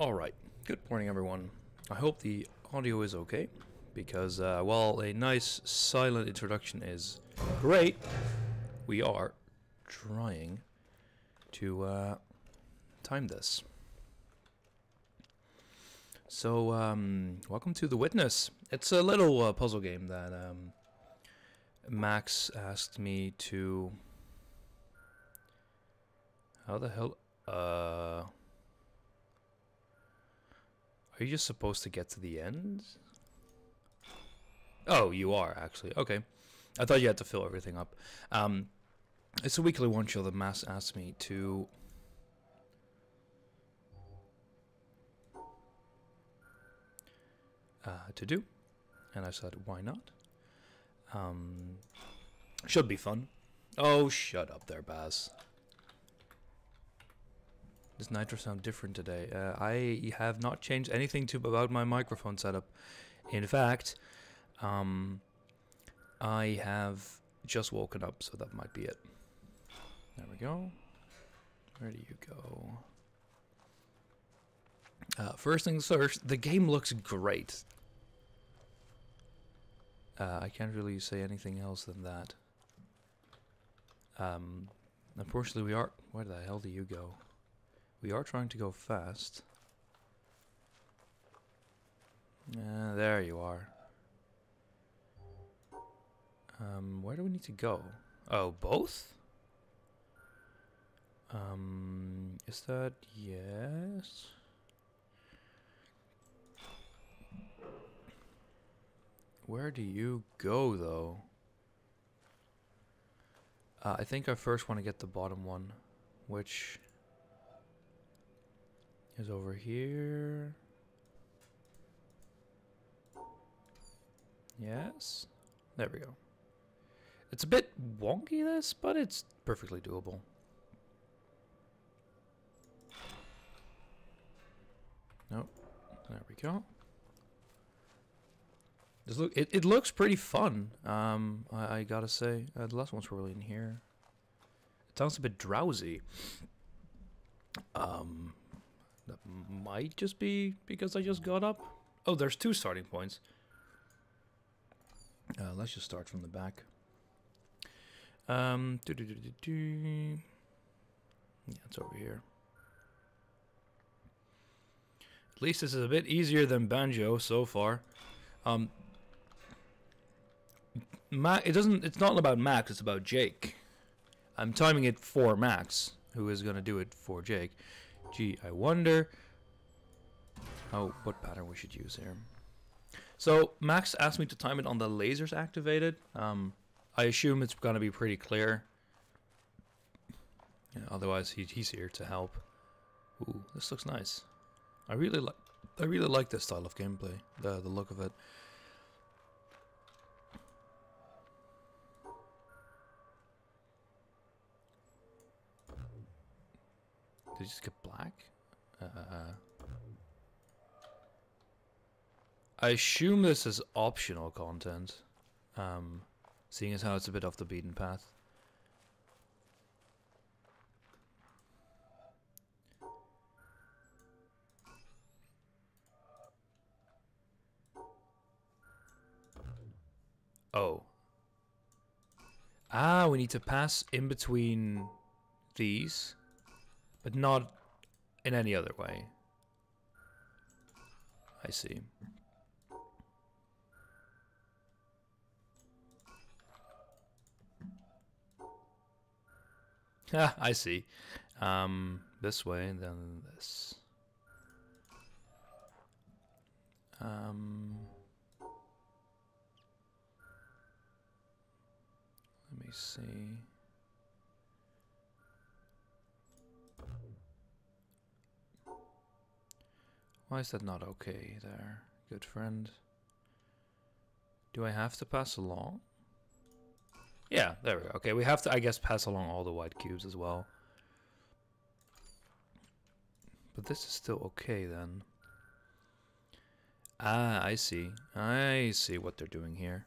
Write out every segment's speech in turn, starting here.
Alright, good morning everyone. I hope the audio is okay, because uh, while a nice silent introduction is great, we are trying to uh, time this. So, um, welcome to The Witness. It's a little uh, puzzle game that um, Max asked me to... How the hell... Uh... Are you just supposed to get to the end? Oh, you are, actually. Okay. I thought you had to fill everything up. Um, it's a weekly one show that Max asked me to... Uh, to do. And I said, why not? Um, should be fun. Oh, shut up there, Baz. Does Njitram sound different today? Uh, I have not changed anything to about my microphone setup. In fact, um, I have just woken up, so that might be it. There we go. Where do you go? Uh, first things first, the game looks great. Uh, I can't really say anything else than that. Um, unfortunately, we are. Where the hell do you go? We are trying to go fast. Uh, there you are. Um, where do we need to go? Oh, both? Um, is that yes? Where do you go, though? Uh, I think I first want to get the bottom one, which is over here. Yes. There we go. It's a bit wonky, this, but it's perfectly doable. Nope. There we go. This look, it, it looks pretty fun. Um, I, I gotta say, uh, the last ones were really in here. It sounds a bit drowsy. Um, that might just be because I just got up. Oh, there's two starting points. Uh, let's just start from the back. Um, doo -doo -doo yeah, it's over here. At least this is a bit easier than Banjo so far. Um, Ma it doesn't. It's not about Max. It's about Jake. I'm timing it for Max, who is gonna do it for Jake. Gee, I wonder how what pattern we should use here. So Max asked me to time it on the lasers activated. Um, I assume it's gonna be pretty clear. Yeah, otherwise, he, he's here to help. Ooh, this looks nice. I really like. I really like this style of gameplay. The the look of it. Did it just get black? Uh, I assume this is optional content, um, seeing as how it's a bit off the beaten path. Oh. Ah, we need to pass in between these but not in any other way. I see. Ah, I see. Um, this way, then this. Um, let me see. Why is that not okay there, good friend? Do I have to pass along? Yeah, there we go. Okay, we have to, I guess, pass along all the white cubes as well. But this is still okay then. Ah, I see. I see what they're doing here.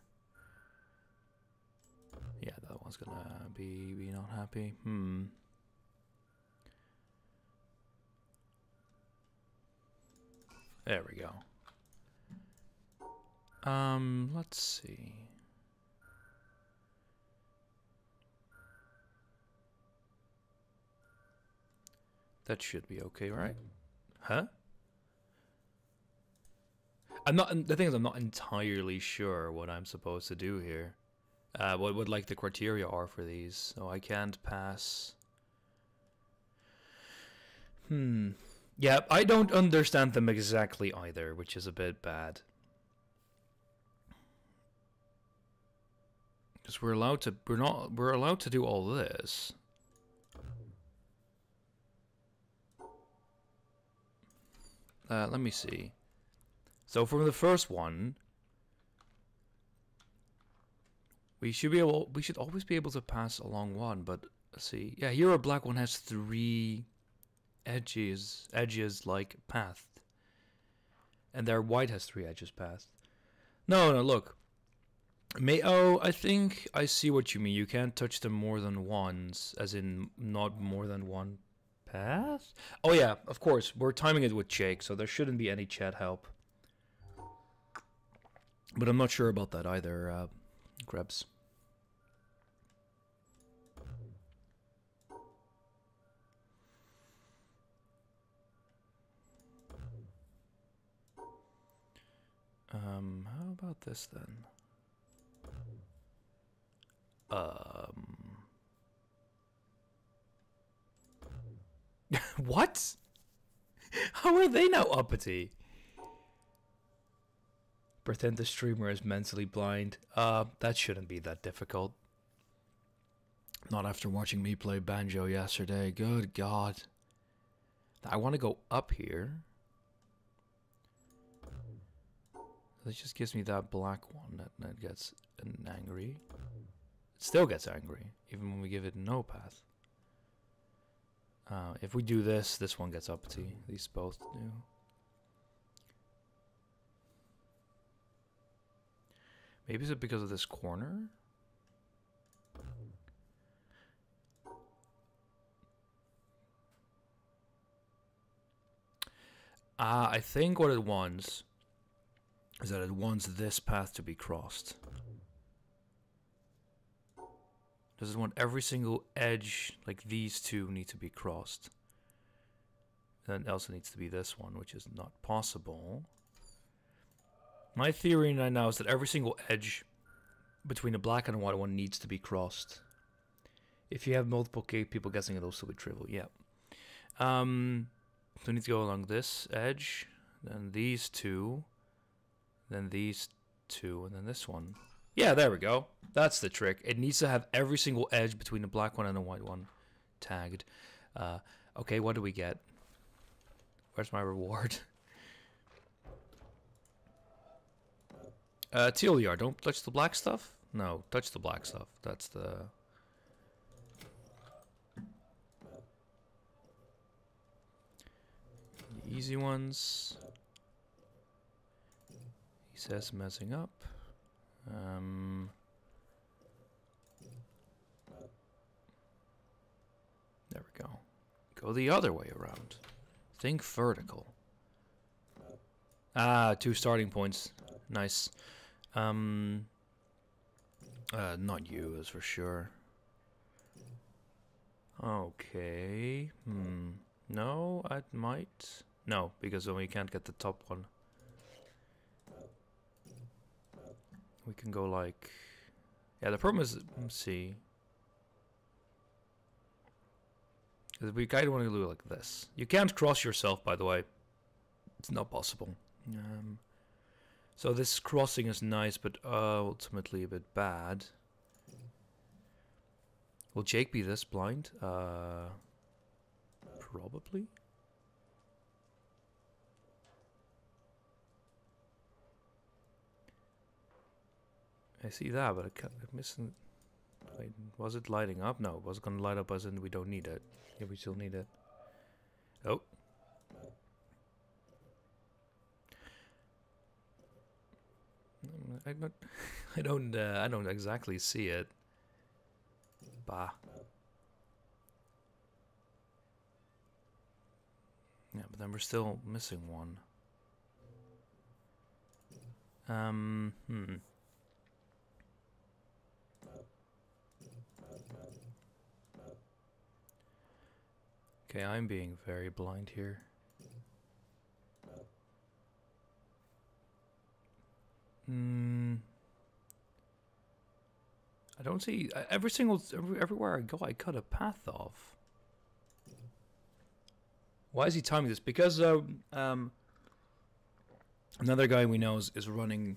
Yeah, that one's gonna be, be not happy. Hmm. There we go. Um, let's see. That should be okay, right? Huh? I'm not. The thing is, I'm not entirely sure what I'm supposed to do here. Uh, what what like the criteria are for these, so I can't pass. Hmm. Yeah, I don't understand them exactly either, which is a bit bad. Because we're allowed to, we're not, we're allowed to do all this. Uh, let me see. So from the first one, we should be able, we should always be able to pass along one, but let's see. Yeah, here a black one has three edges, edges like pathed. And there white has three edges pathed. No, no, look. May oh, I think I see what you mean. You can't touch them more than once, as in not more than one path. Oh yeah, of course. We're timing it with Jake, so there shouldn't be any chat help. But I'm not sure about that either, uh, Krebs. Um, how about this then? Um. what? How are they now uppity? Pretend the streamer is mentally blind. Uh, that shouldn't be that difficult. Not after watching me play banjo yesterday. Good God. I want to go up here. That just gives me that black one that, that gets an angry. It still gets angry, even when we give it no path. Uh, if we do this, this one gets uppity. These both do. Maybe is it because of this corner? Uh, I think what it wants is that it wants this path to be crossed. Does it want every single edge, like these two, need to be crossed? Then it also needs to be this one, which is not possible. My theory right now is that every single edge between the black and the white one needs to be crossed. If you have multiple people guessing, it'll still be trivial. Yeah. Um, so we need to go along this edge, then these two, then these two, and then this one. Yeah, there we go. That's the trick. It needs to have every single edge between the black one and the white one tagged. Uh, okay, what do we get? Where's my reward? Uh, don't touch the black stuff? No, touch the black stuff. That's the... Easy ones. Says messing up. Um, there we go. Go the other way around. Think vertical. Ah, two starting points. Nice. Um, uh, not you, is for sure. Okay. Hmm. No, I might. No, because then we can't get the top one. We can go like... Yeah, the problem is... Let's see. We kind of want to do like this. You can't cross yourself, by the way. It's not possible. Um, so this crossing is nice, but uh, ultimately a bit bad. Will Jake be this blind? Uh, probably. I see that, but I am missing. Wait, was it lighting up? No, was it going to light up as in we don't need it. Yeah, we still need it. Oh. I don't, I don't, uh, I don't exactly see it. Bah. Yeah, but then we're still missing one. Um, hmm. Okay, I'm being very blind here. Hmm. I don't see every single every, everywhere I go. I cut a path off. Why is he timing this? Because uh, um, another guy we know is, is running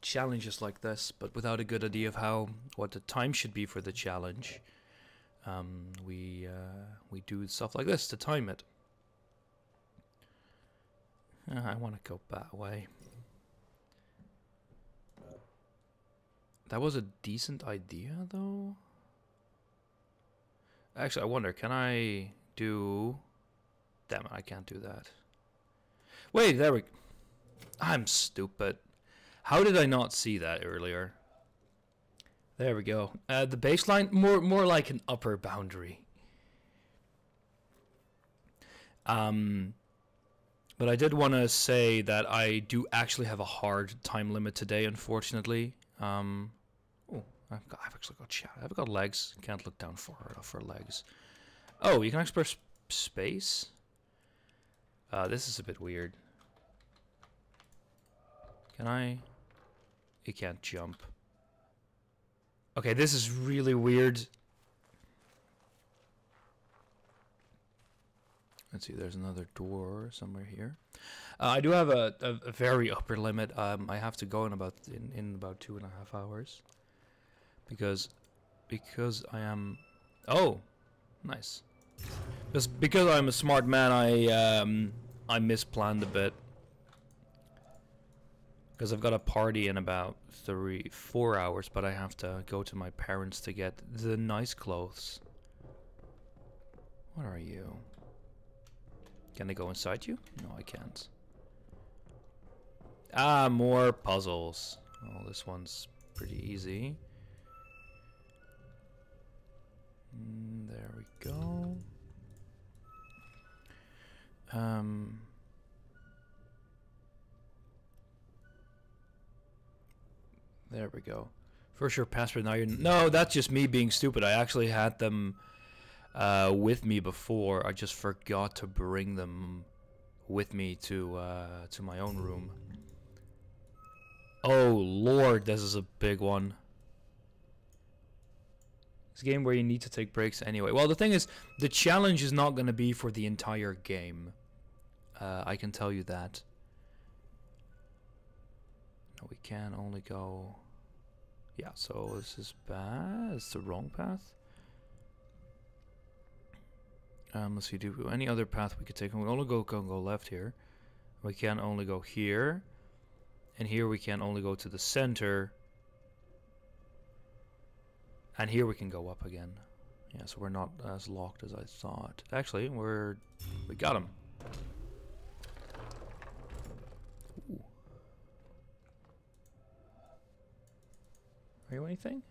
challenges like this, but without a good idea of how what the time should be for the challenge. Um, we uh, we do stuff like this to time it. Uh, I want to go that way. That was a decent idea, though. Actually, I wonder, can I do... Damn it, I can't do that. Wait, there we... I'm stupid. How did I not see that earlier? There we go. Uh, the baseline, more more like an upper boundary. Um, but I did want to say that I do actually have a hard time limit today, unfortunately. Um, oh, I've, got, I've actually got chat. I've got legs. Can't look down for for legs. Oh, you can explore space. Uh, this is a bit weird. Can I? You can't jump. Okay, this is really weird. Let's see, there's another door somewhere here. Uh, I do have a, a, a, very upper limit. Um, I have to go in about in, in about two and a half hours because because I am. Oh, nice. Because because I'm a smart man, I um I misplanned a bit because I've got a party in about three four hours, but I have to go to my parents to get the nice clothes. What are you? Can I go inside you? No, I can't. Ah, more puzzles. Oh, this one's pretty easy. Mm, there we go. Um... There we go. For sure, password. Now you're... No, that's just me being stupid. I actually had them uh, with me before. I just forgot to bring them with me to uh, to my own room. Oh lord, this is a big one. It's a game where you need to take breaks anyway. Well, the thing is, the challenge is not going to be for the entire game. Uh, I can tell you that. We can only go... Yeah, so this is bad. It's the wrong path. Um, let's see, do any other path we could take? We only go, go, go left here. We can only go here. And here we can only go to the center. And here we can go up again. Yeah, so we're not as locked as I thought. Actually, we're... We got him. Are you anything?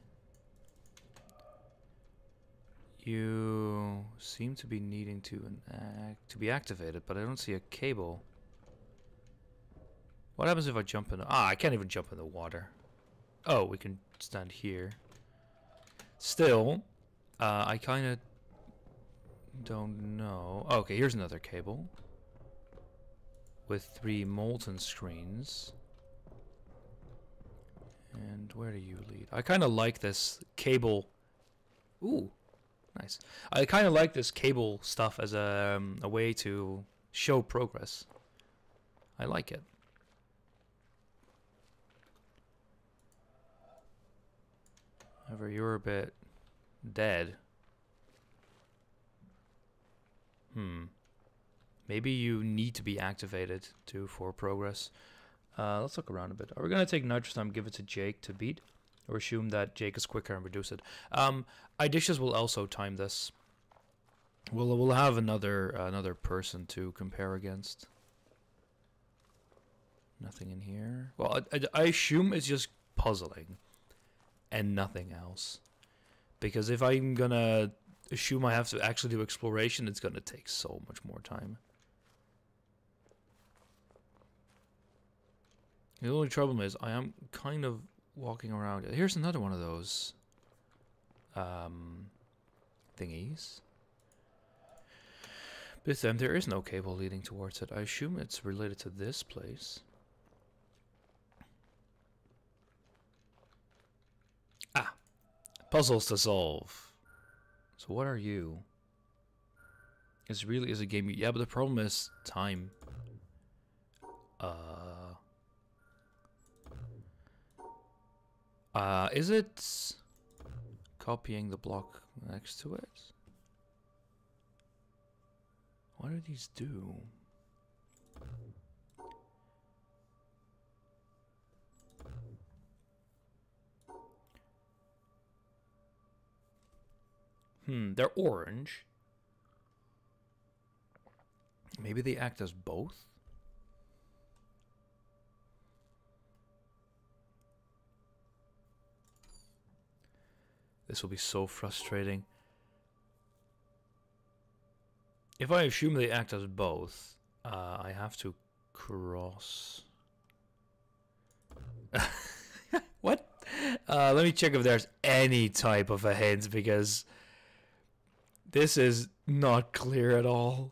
You seem to be needing to act to be activated, but I don't see a cable. What happens if I jump in? Ah, I can't even jump in the water. Oh, we can stand here. Still, uh, I kind of don't know. Okay, here's another cable with three molten screens. And where do you lead? I kind of like this cable. Ooh, nice. I kind of like this cable stuff as a, um, a way to show progress. I like it. However, you're a bit dead. Hmm. Maybe you need to be activated to for progress. Uh, let's look around a bit. Are we going to take Njitram's time, give it to Jake to beat? Or assume that Jake is quicker and reduce it? Um, Idicious will also time this. We'll, we'll have another, another person to compare against. Nothing in here. Well, I, I, I assume it's just puzzling and nothing else. Because if I'm gonna assume I have to actually do exploration, it's gonna take so much more time. The only trouble is I am kind of walking around. Here's another one of those um, thingies. This time there is no cable leading towards it. I assume it's related to this place. Ah, puzzles to solve. So what are you? It's really is a game. Yeah, but the problem is time. Uh. Uh, is it copying the block next to it? What do these do? Hmm, they're orange. Maybe they act as both? This will be so frustrating. If I assume they act as both, uh, I have to cross. what? Uh, let me check if there's any type of a hint because this is not clear at all.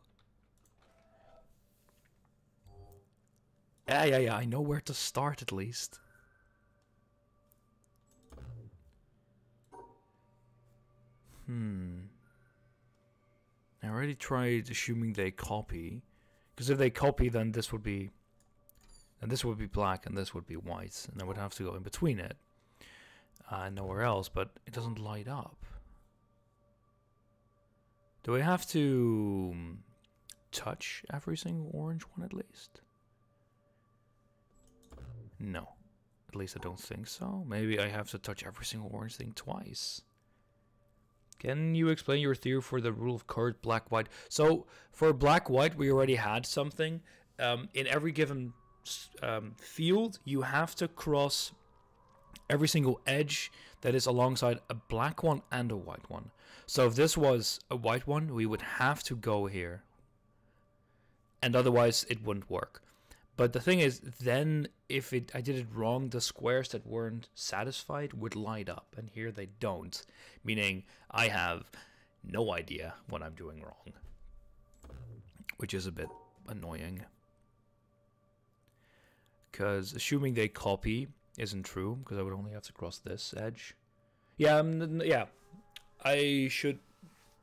Yeah, yeah, yeah. I know where to start at least. Hmm. I already tried assuming they copy. Because if they copy, then this would be... And this would be black and this would be white. And I would have to go in between it. Uh, nowhere else, but it doesn't light up. Do I have to um, touch every single orange one at least? No. At least I don't think so. Maybe I have to touch every single orange thing twice. Can you explain your theory for the rule of cards black white? So for black white, we already had something. Um, in every given um, field, you have to cross every single edge that is alongside a black one and a white one. So if this was a white one, we would have to go here. And otherwise, it wouldn't work. But the thing is, then if it I did it wrong, the squares that weren't satisfied would light up, and here they don't, meaning I have no idea what I'm doing wrong, which is a bit annoying. Because assuming they copy isn't true, because I would only have to cross this edge. Yeah, um, yeah, I should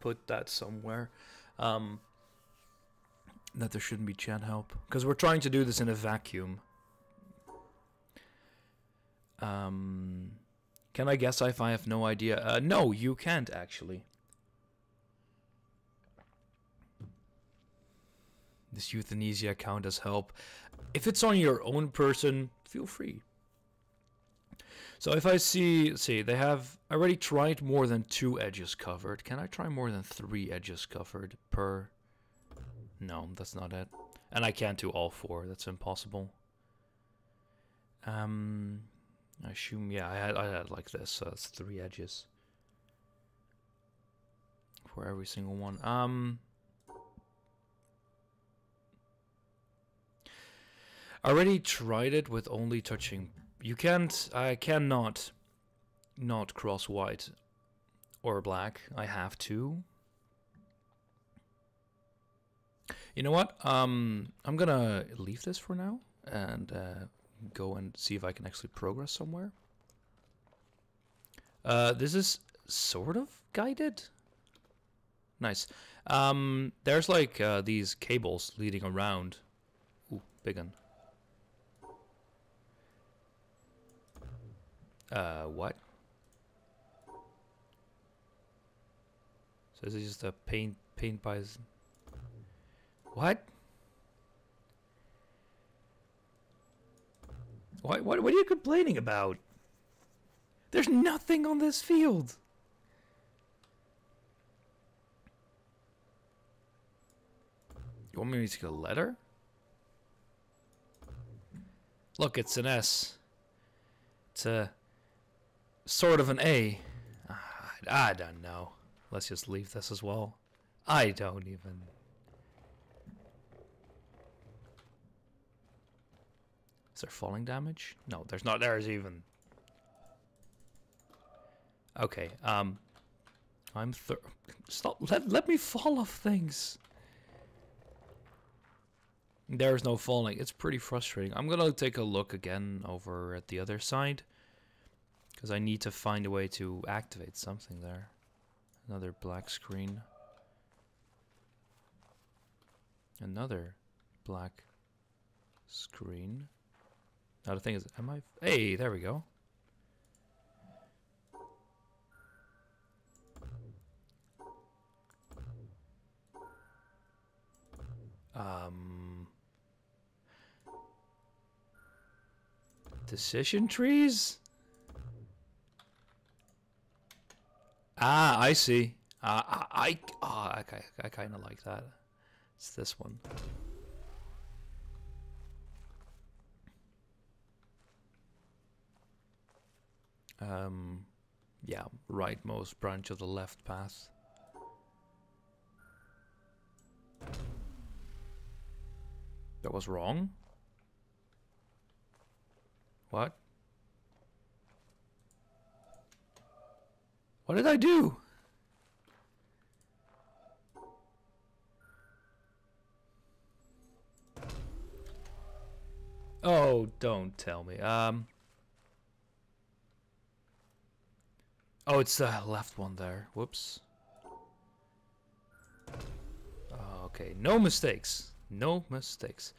put that somewhere. Um, that there shouldn't be chat help because we're trying to do this in a vacuum. Um, can I guess if I have no idea? Uh, no, you can't actually. This euthanasia count as help. If it's on your own person, feel free. So if I see, see, they have already tried more than two edges covered. Can I try more than three edges covered per no, that's not it. And I can't do all four. That's impossible. Um, I assume, yeah, I had, I had like this. So that's three edges. For every single one. Um... I already tried it with only touching. You can't. I cannot not cross white or black. I have to. You know what? Um, I'm gonna leave this for now and uh, go and see if I can actually progress somewhere. Uh, this is sort of guided. Nice. Um, there's like uh, these cables leading around. Ooh, big one. Uh, what? So this is just a paint paint by what? What, what, what are you complaining about? There's nothing on this field. You want me to get a letter? Look, it's an S. It's a sort of an A. I don't know. Let's just leave this as well. I don't even Is there falling damage? No, there's not. There's even. Okay. Um. I'm thir- Stop. Let let me fall off things. There's no falling. It's pretty frustrating. I'm gonna take a look again over at the other side. Because I need to find a way to activate something there. Another black screen. Another black screen. Now the thing is, am I? Hey, there we go. Um, decision trees. Ah, I see. Uh, I, I, oh, okay, I kind of like that. It's this one. Um, yeah, rightmost branch of the left path. That was wrong? What? What did I do? Oh, don't tell me. Um. Oh, it's the left one there. Whoops. Okay, no mistakes. No mistakes.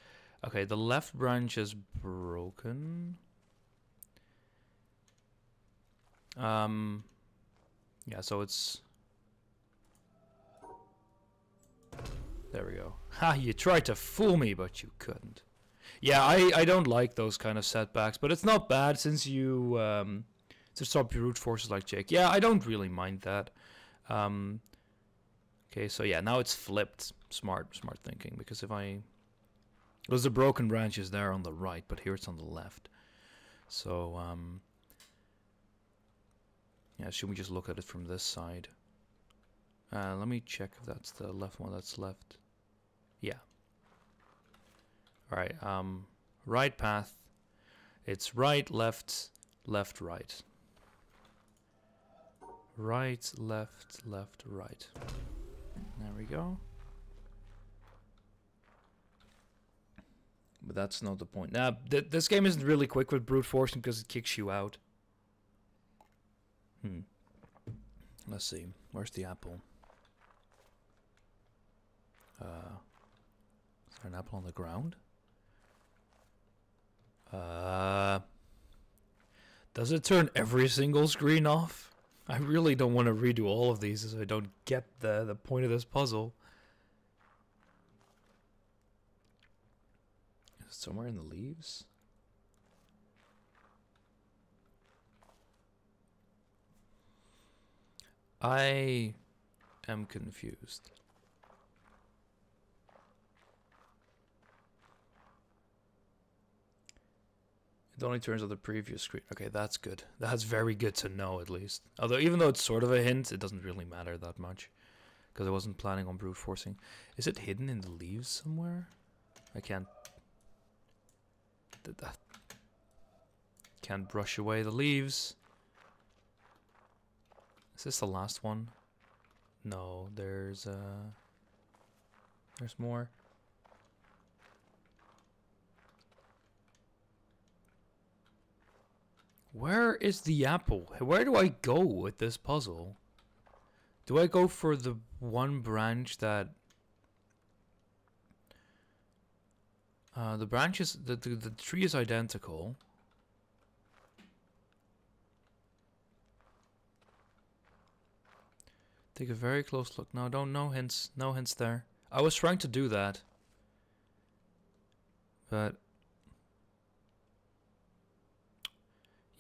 Okay, the left branch is broken. Um, yeah, so it's... There we go. Ha, you tried to fool me, but you couldn't. Yeah, I, I don't like those kind of setbacks, but it's not bad since you um, to stop brute forces like Jake. Yeah, I don't really mind that. Um, okay, so yeah, now it's flipped. Smart, smart thinking. Because if I... There's a broken branch is there on the right, but here it's on the left. So, um... Yeah, should we just look at it from this side? Uh, let me check if that's the left one that's left. Yeah. Alright, um, right path. It's right, left, left, right. Right, left, left, right. There we go. But that's not the point. Now, th this game isn't really quick with brute forcing because it kicks you out. Hmm. Let's see. Where's the apple? Uh, is there an apple on the ground? Uh, does it turn every single screen off? I really don't want to redo all of these as I don't get the, the point of this puzzle. Somewhere in the leaves? I am confused. It only turns on the previous screen. Okay, that's good. That's very good to know, at least. Although, even though it's sort of a hint, it doesn't really matter that much. Because I wasn't planning on brute forcing. Is it hidden in the leaves somewhere? I can't... Can't brush away the leaves. Is this the last one? No, there's, uh... There's more. Where is the apple? Where do I go with this puzzle? Do I go for the one branch that... Uh, the branches, the, the, the tree is identical. Take a very close look. No, don't, no hints, no hints there. I was trying to do that. But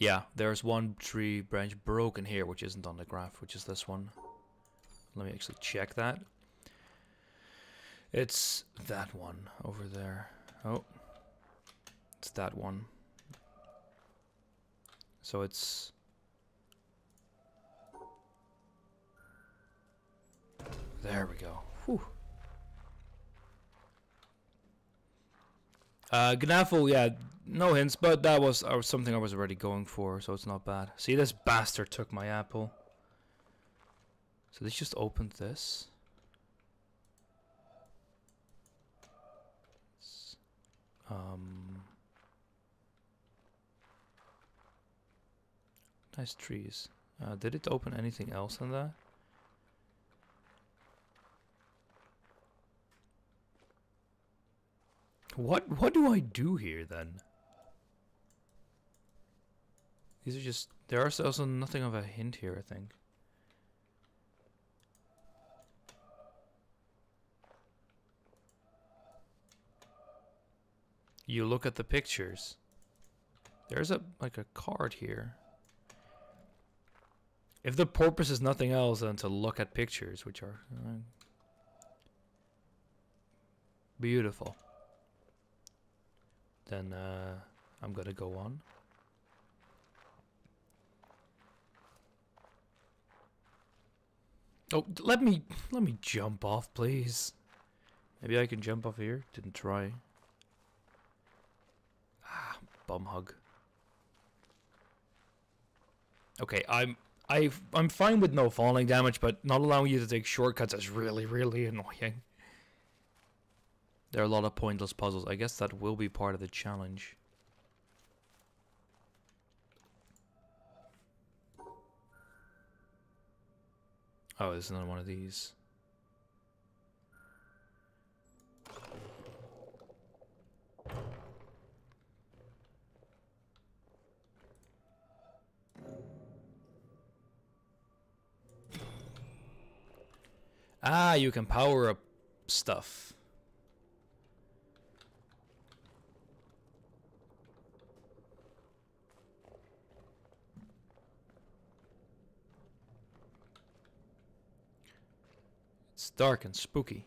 Yeah, there's one tree branch broken here, which isn't on the graph, which is this one. Let me actually check that. It's that one over there. Oh, it's that one. So it's... There we go. Whew. Uh, Gnaffle, yeah, no hints, but that was uh, something I was already going for, so it's not bad. See, this bastard took my apple. So this just opened this. Um, nice trees. Uh, did it open anything else in that? What what do I do here then? These are just there is also nothing of a hint here, I think. You look at the pictures. There's a like a card here. If the purpose is nothing else than to look at pictures, which are uh, beautiful, then uh, I'm gonna go on. Oh, let me let me jump off, please. Maybe I can jump off here. Didn't try. Ah, bum hug. Okay, I'm I I'm fine with no falling damage, but not allowing you to take shortcuts is really really annoying. There are a lot of pointless puzzles. I guess that will be part of the challenge. Oh, there's another one of these. Ah, you can power up stuff. Dark and spooky.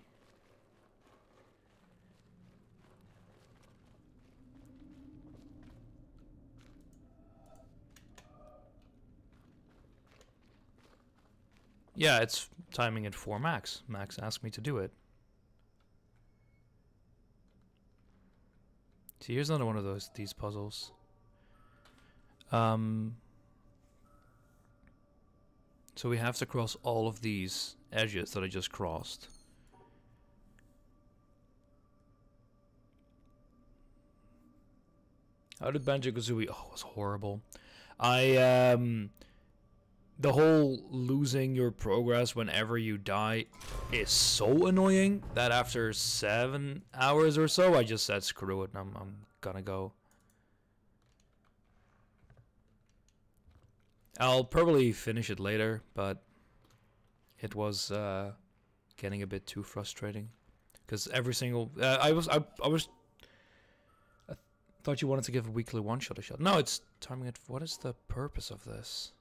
Yeah, it's timing it for Max. Max asked me to do it. See, here's another one of those these puzzles. Um, so we have to cross all of these edges that I just crossed. How did Banjo Kazooie? Oh, it was horrible. I um, the whole losing your progress whenever you die is so annoying that after seven hours or so, I just said screw it. I'm I'm gonna go. I'll probably finish it later, but it was uh, getting a bit too frustrating because every single uh, I was I, I was I thought you wanted to give a weekly one shot a shot. No, it's timing it. What is the purpose of this?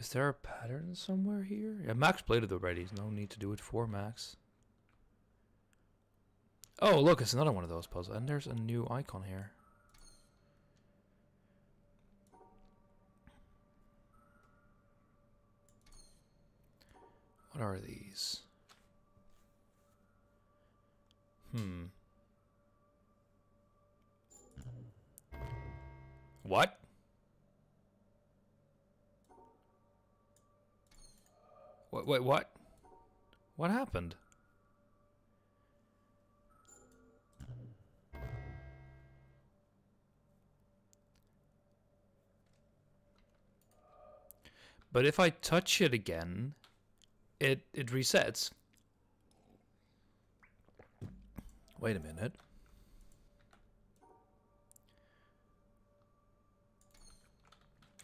Is there a pattern somewhere here? Yeah, Max played it already. No need to do it for Max. Oh, look, it's another one of those puzzles. And there's a new icon here. What are these? Hmm. What? Wait, wait, what? What happened? But if I touch it again, it it resets. Wait a minute.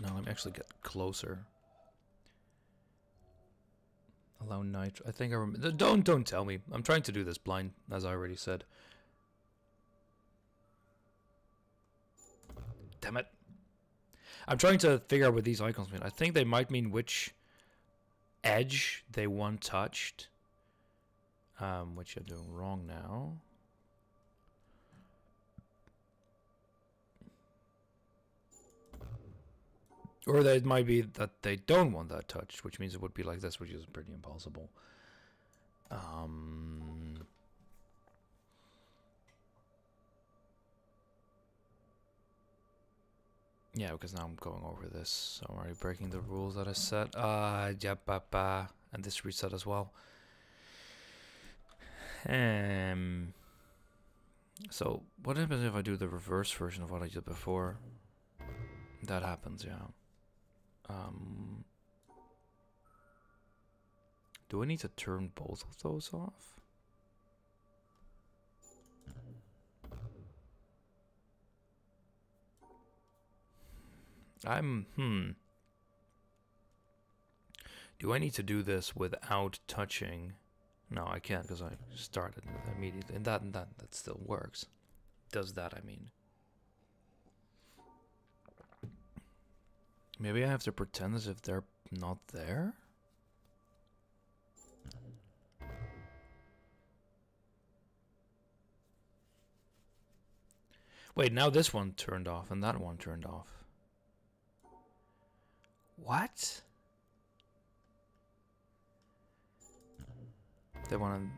No, let me actually get closer. Allow nitro. I think I remember. Don't don't tell me. I'm trying to do this blind, as I already said. Damn it. I'm trying to figure out what these icons mean. I think they might mean which edge they want touched. Um, which I'm doing wrong now. Or they- it might be that they don't want that touched, which means it would be like this, which is pretty impossible. Um, yeah, because now I'm going over this, so I'm already breaking the rules that I set. Uh, yep, uh, and this reset as well. Um, so what happens if I do the reverse version of what I did before? That happens, yeah. Um, do I need to turn both of those off? I'm, hmm. Do I need to do this without touching? No, I can't because I started immediately. And that, and that, that still works. Does that, I mean. Maybe I have to pretend as if they're not there? Wait, now this one turned off and that one turned off. What? They want to...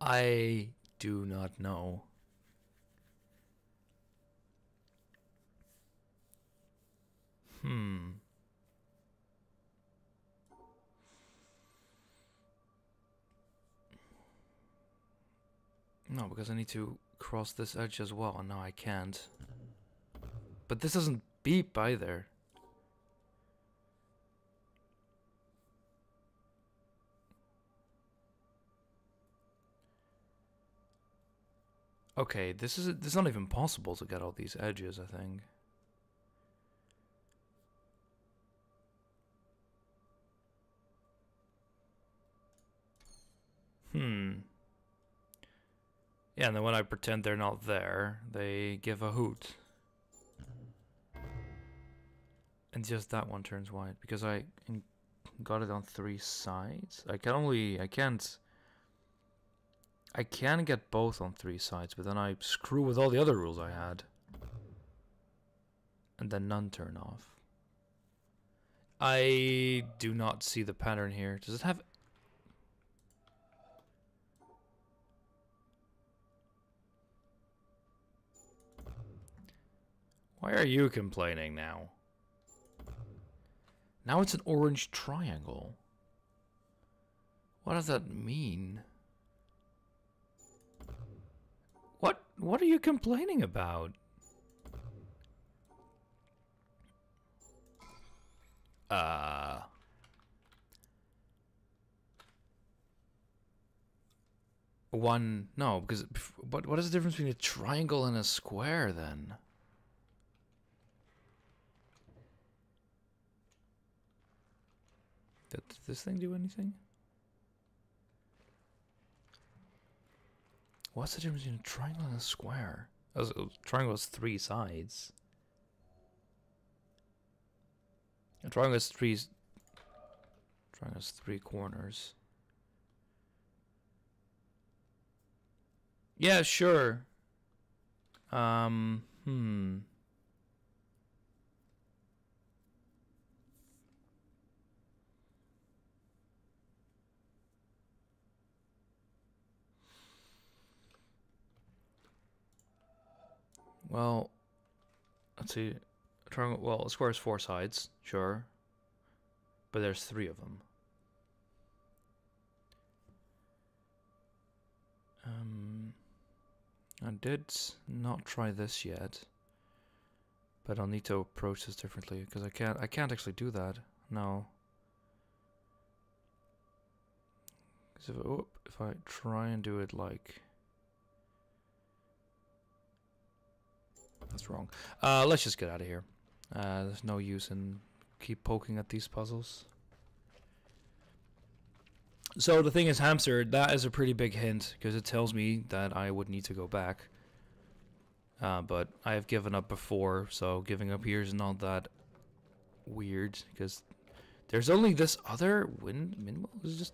I do not know. Hmm. No, because I need to cross this edge as well, and now I can't. But this doesn't beep either. Okay, this is this is not even possible to get all these edges, I think. Hmm. Yeah, and then when I pretend they're not there, they give a hoot. And just that one turns white because I got it on three sides. I can only I can't I can get both on three sides, but then I screw with all the other rules I had. And then none turn off. I do not see the pattern here. Does it have... Why are you complaining now? Now it's an orange triangle. What does that mean? What what are you complaining about? Uh... One, no, because what what is the difference between a triangle and a square then? Did this thing do anything? What's the difference between a triangle and a square? A triangle has three sides. A triangle has three. Triangle has three corners. Yeah, sure. Um, hmm. Well, let's see. A Triangle. Well, a square has four sides, sure, but there's three of them. Um, I did not try this yet, but I'll need to approach this differently because I can't. I can't actually do that. No. Because if, if I try and do it like That's wrong. Uh, let's just get out of here. Uh, there's no use in keep poking at these puzzles. So the thing is, hamster, that is a pretty big hint, because it tells me that I would need to go back. Uh, but I have given up before, so giving up here is not that weird, because there's only this other wind minimal is just...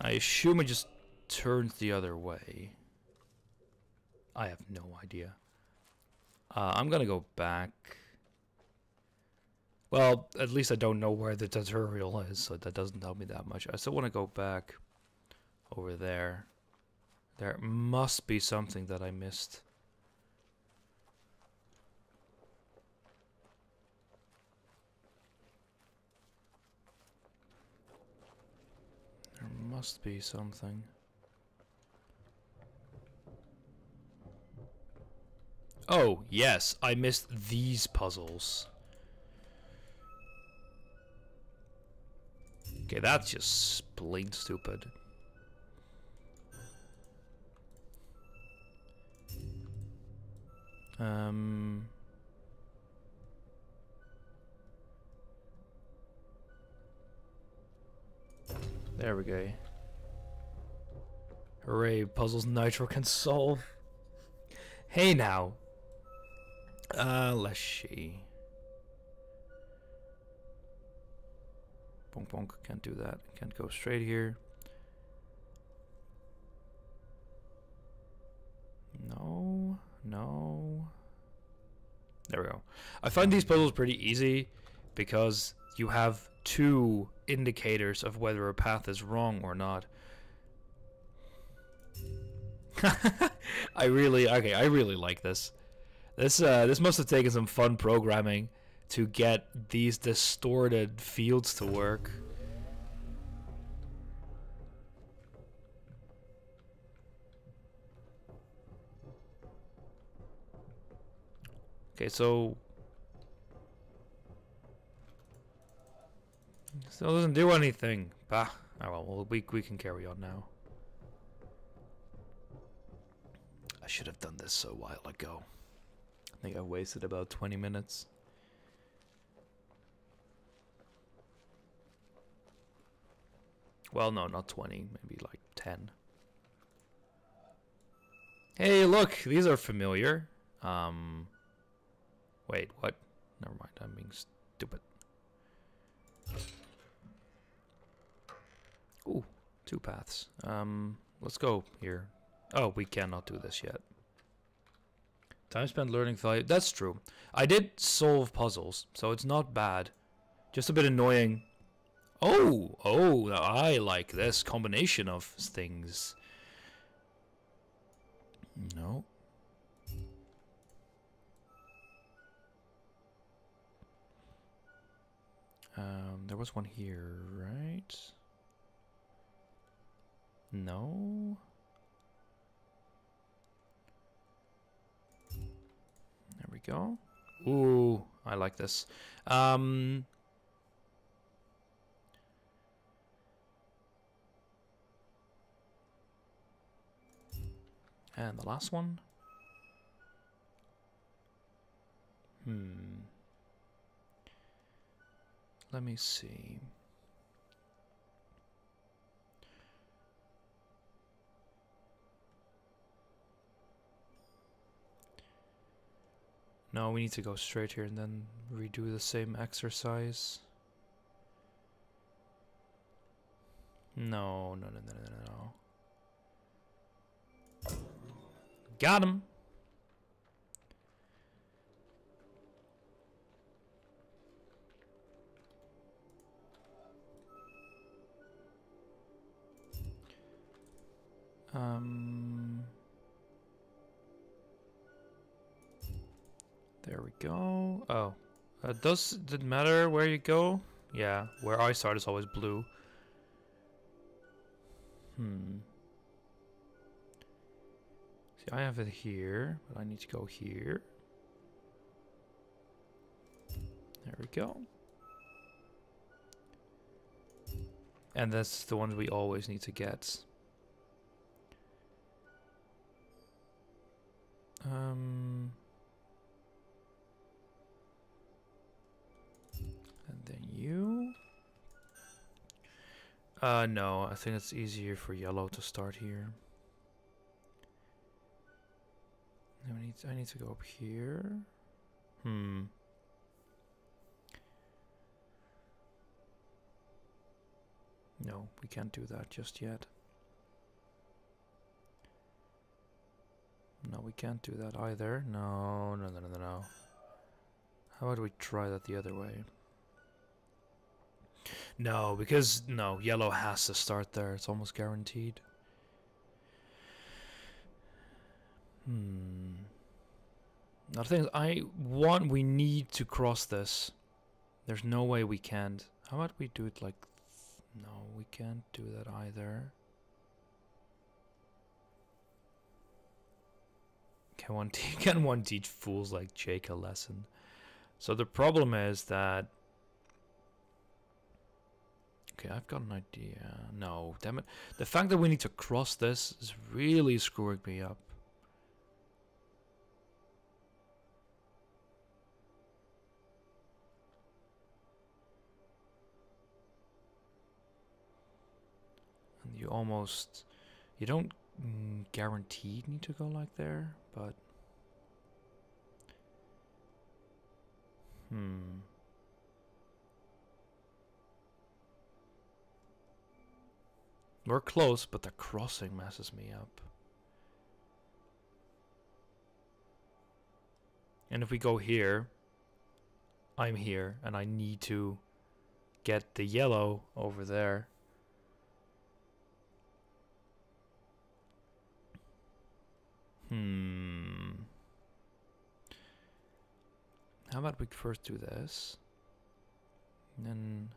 I assume it just turns the other way. I have no idea. Uh, I'm gonna go back. Well, at least I don't know where the tutorial is, so that doesn't help me that much. I still want to go back over there. There must be something that I missed. There must be something. Oh, yes, I missed these puzzles. Okay, that's just plain stupid. Um... There we go. Hooray, puzzles Nitro can solve. Hey now. Uh, let's see. Bonk bonk, can't do that. Can't go straight here. No, no. There we go. I find these puzzles pretty easy because you have two indicators of whether a path is wrong or not. I really okay, I really like this. This uh this must have taken some fun programming to get these distorted fields to work. Okay, so still doesn't do anything. Bah. Oh well, well, we we can carry on now. I should have done this a while ago. I think I wasted about 20 minutes. Well, no, not 20, maybe like 10. Hey, look, these are familiar. Um, wait, what? Never mind, I'm being stupid. Ooh, two paths. Um, let's go here. Oh, we cannot do this yet. Time spent learning value. That's true. I did solve puzzles, so it's not bad. Just a bit annoying Oh, oh, I like this combination of things. No. Um, there was one here, right? No. Go. Ooh, I like this. Um, And the last one. Hmm. Let me see. No, we need to go straight here and then redo the same exercise. No, no, no, no, no, no. Got him. Um, there we go. Oh, uh, does it matter where you go? Yeah, where I start is always blue. Hmm. See, I have it here, but I need to go here. There we go. And that's the one we always need to get. Um, you. Uh, no, I think it's easier for yellow to start here. I need I need to go up here. Hmm. No, we can't do that just yet. No, we can't do that either. No, no, no, no, no, no. How about we try that the other way? No, because no, yellow has to start there. It's almost guaranteed. Hmm. Now the thing is, I want. We need to cross this. There's no way we can't. How about we do it like? no, we can't do that either. Can one can one teach fools like Jake a lesson? So the problem is that. Okay, I've got an idea. No, damn it. The fact that we need to cross this is really screwing me up. And you almost. You don't mm, guaranteed need to go like there, but. Hmm. We're close, but the crossing messes me up. And if we go here, I'm here, and I need to get the yellow over there. Hmm. How about we first do this? And then.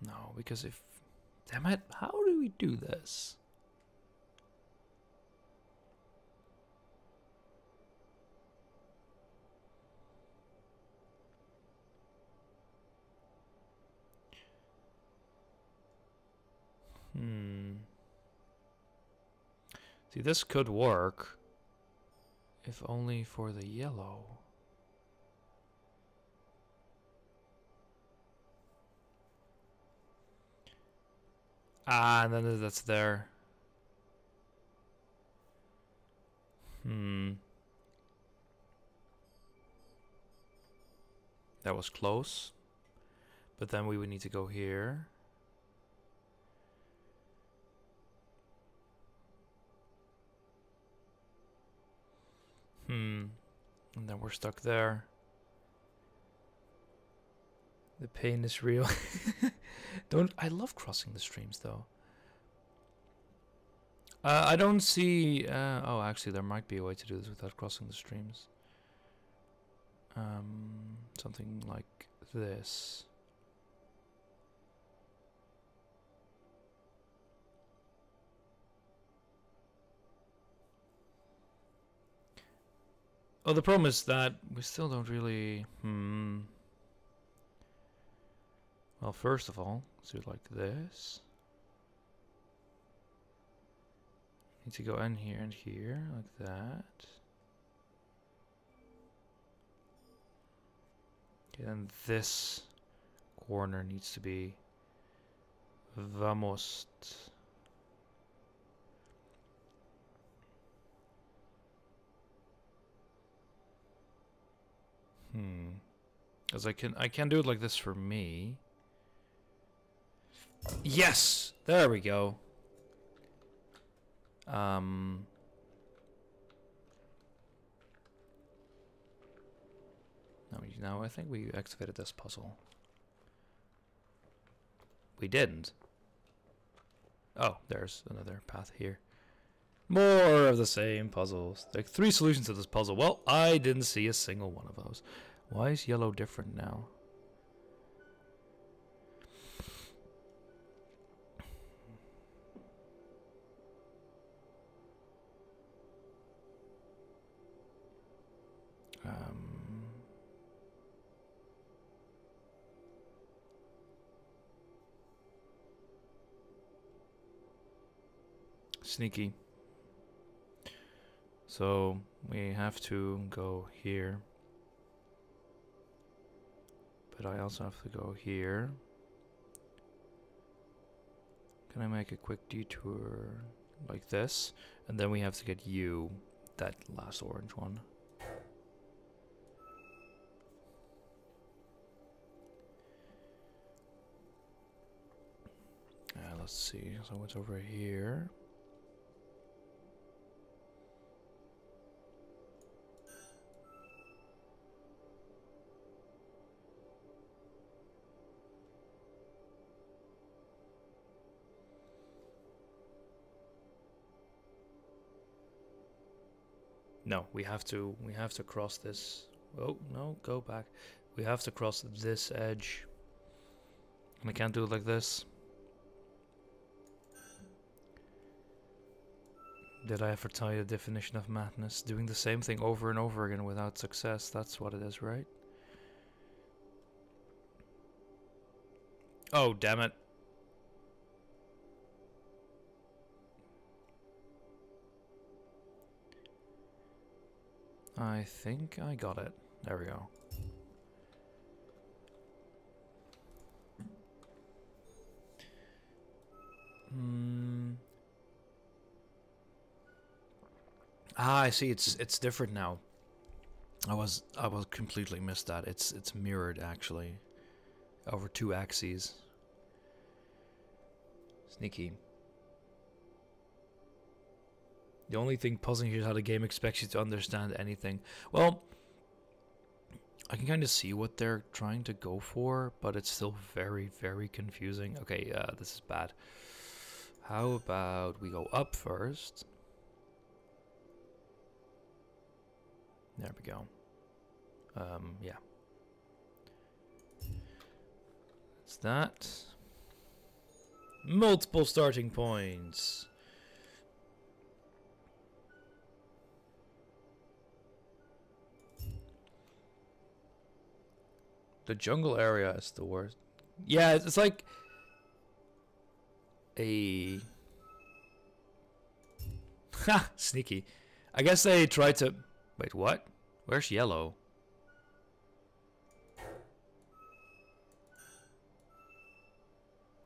No, because if. Damn it, how do we do this? Hmm. See, this could work. If only for the yellow. Ah, and then that's there. Hmm. That was close. But then we would need to go here. Hmm. And then we're stuck there. The pain is real. don't I love crossing the streams though. Uh, I don't see. Uh, oh, actually, there might be a way to do this without crossing the streams. Um, something like this. Oh, the problem is that we still don't really. Hmm. Well, first of all, let's do it like this. Need to go in here and here, like that. Okay, then this corner needs to be vamos. Hmm. Because I can I can do it like this for me. Yes! There we go. Um No, you know, I think we activated this puzzle. We didn't. Oh, there's another path here. More of the same puzzles. Like three solutions to this puzzle. Well, I didn't see a single one of those. Why is yellow different now? Sneaky. So we have to go here. But I also have to go here. Can I make a quick detour like this? And then we have to get you, that last orange one. Uh, let's see. So what's over here? No, we have to we have to cross this. Oh, no, go back. We have to cross this edge. I can't do it like this. Did I ever tell you the definition of madness? Doing the same thing over and over again without success. That's what it is, right? Oh, damn it. I think I got it. There we go. Hmm. Ah, I see. It's it's different now. I was I was completely missed that. It's it's mirrored actually, over two axes. Sneaky. The only thing puzzling here is how the game expects you to understand anything. Well, I can kind of see what they're trying to go for, but it's still very, very confusing. Okay, uh, this is bad. How about we go up first? There we go. Um, yeah. It's that. Multiple starting points. The jungle area is the worst. Yeah, it's, like a ha sneaky. I guess they tried to wait. What? Where's yellow?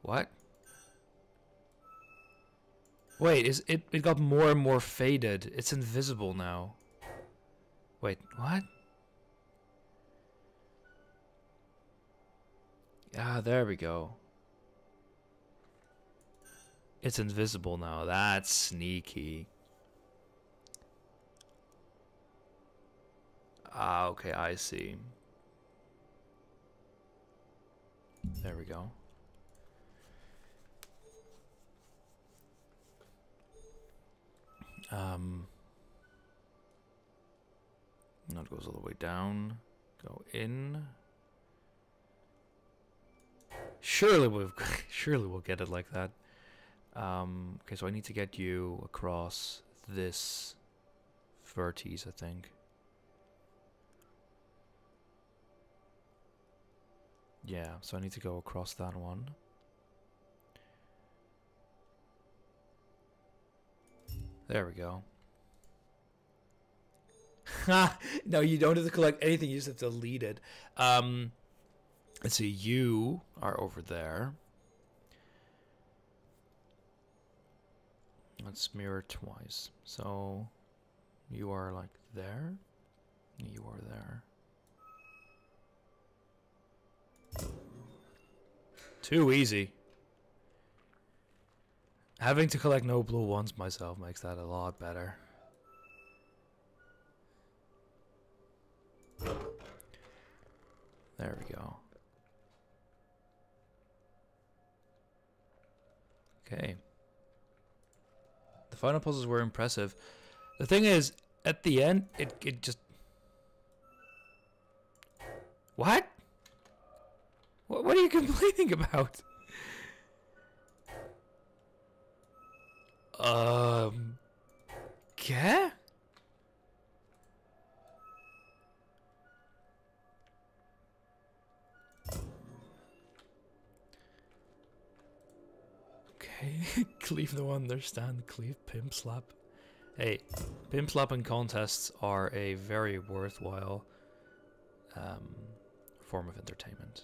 What? Wait, is it it got more and more faded. It's invisible now. Wait, what? Ah, there we go. It's invisible now. That's sneaky. Ah, okay, I see. There we go. Um, it goes all the way down. Go in. Surely we'll surely we'll get it like that. Um, okay, so I need to get you across this vertice, I think. Yeah, so I need to go across that one. There we go. no, you don't have to collect anything. You just have to lead it. Um, let's see. You are over there. Let's mirror twice. So you are like there. You are there. Too easy. Having to collect no blue ones myself makes that a lot better. There we go. Okay. The final puzzles were impressive. The thing is, at the end, it, it just... What? What, what are you complaining about? Um. ¿Qué? Okay, Cleave no understand. Cleave pimp slap. Hey, pimp slapping contests are a very worthwhile um, form of entertainment.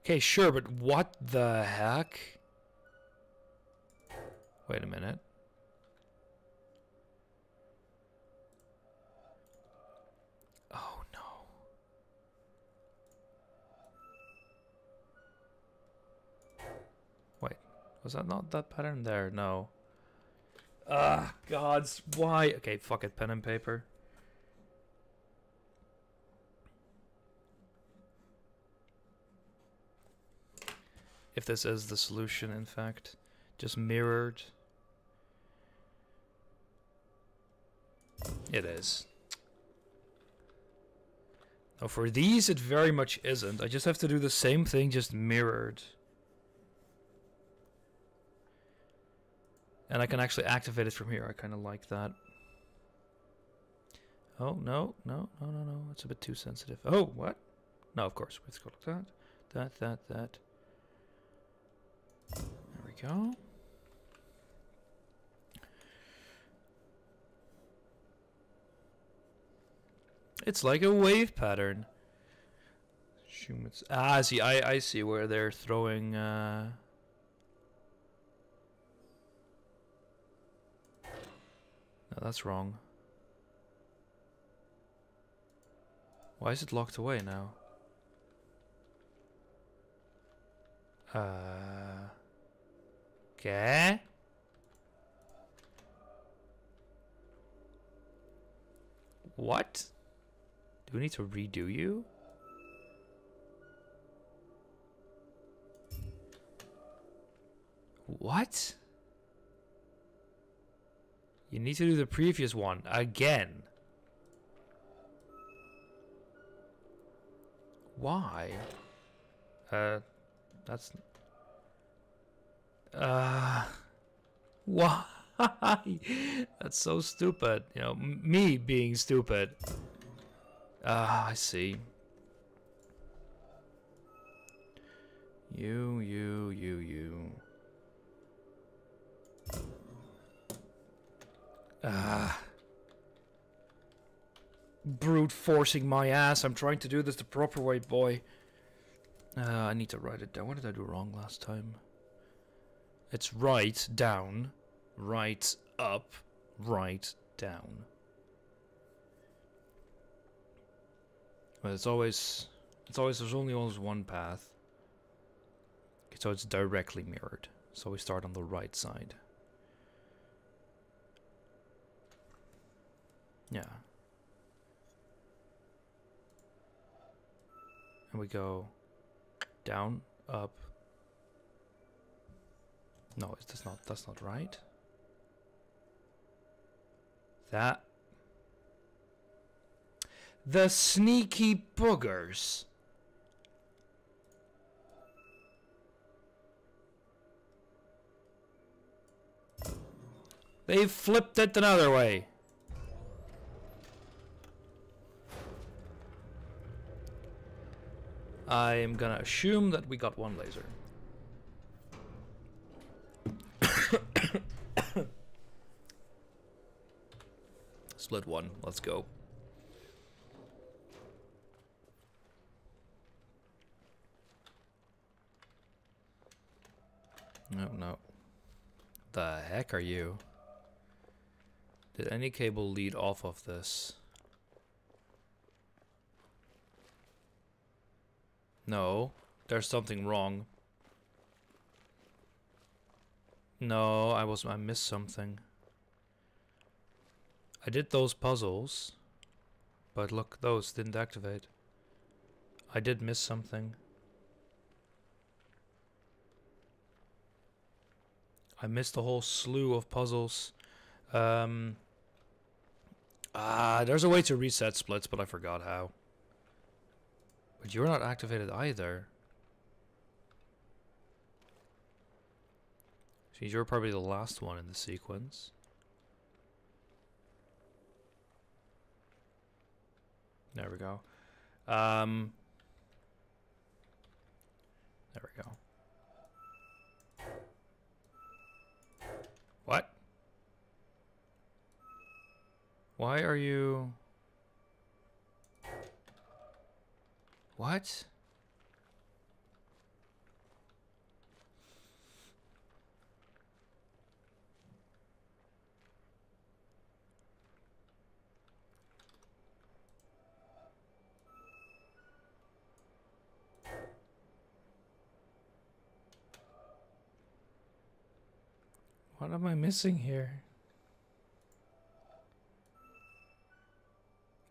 Okay, sure, but what the heck? Wait a minute. Was that not that pattern there? No. Ah, gods, why? Okay, fuck it, pen and paper. if this is the solution in fact just mirrored It is. Now for these, it very much isn't. I just have to do the same thing, just mirrored. And I can actually activate it from here. I kind of like that. Oh, no, no, no, no, no. It's a bit too sensitive. Oh, what? No, of course. Let's go like that. That, that, that. There we go. It's like a wave pattern. Ah, see. I I see where they're throwing. Uh... No, that's wrong. Why is it locked away now? Uh. Okay. What? Do we need to redo you? What? You need to do the previous one again. Why? Uh, that's... Uh... Why? that's so stupid. You know, me being stupid. Ah, I see. You, you, you, you. Ah. Brute forcing my ass. I'm trying to do this the proper way, boy. Uh, I need to write it down. What did I do wrong last time? It's right, down, right, up, right, down. But it's always, it's always, there's only always one path. Okay, So it's directly mirrored. So we start on the right side. Yeah. And we go down, up. No, that's not, that's not right. That the sneaky boogers. They flipped it another way. I am gonna assume that we got one laser. Split one, let's go. No, no. The heck are you? Did any cable lead off of this? No, there's something wrong. No, I was I missed something. I did those puzzles, but look, those didn't activate. I did miss something. I missed a whole slew of puzzles. Um, ah, there's a way to reset splits, but I forgot how. But you're not activated either. So you're probably the last one in the sequence. There we go. Um, there we go. What? Why are you... What? What am I missing here?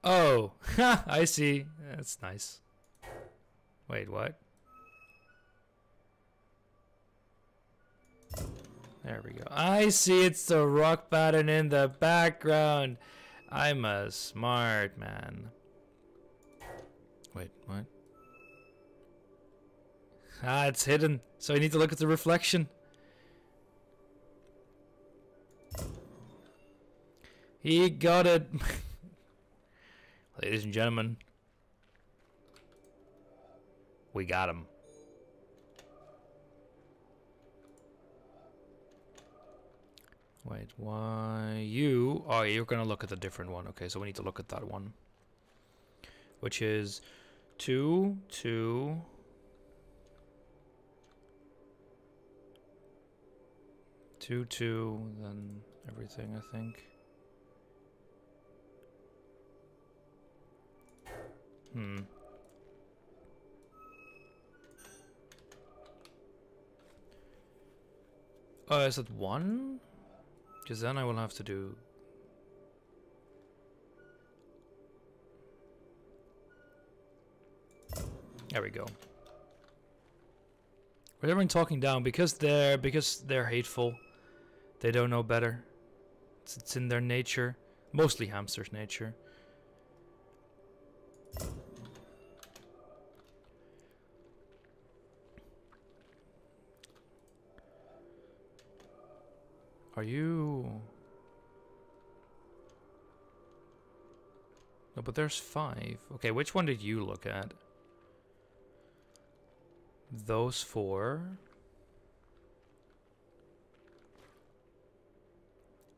Oh, I see. That's nice. Wait, what? There we go. I see it's the rock pattern in the background. I'm a smart man. Wait, what? Ah, it's hidden. So I need to look at the reflection. He got it. Ladies and gentlemen, we got him. Wait, why you? Oh, you're gonna look at the different one. Okay, so we need to look at that one, which is two, two. Two, two, then everything, I think. Hmm. Oh, is it one? Because then I will have to do... There we go. With everyone talking down because they're because they're hateful. They don't know better. It's, it's in their nature. Mostly hamsters' nature. Are you... No, but there's five. Okay, which one did you look at? Those four.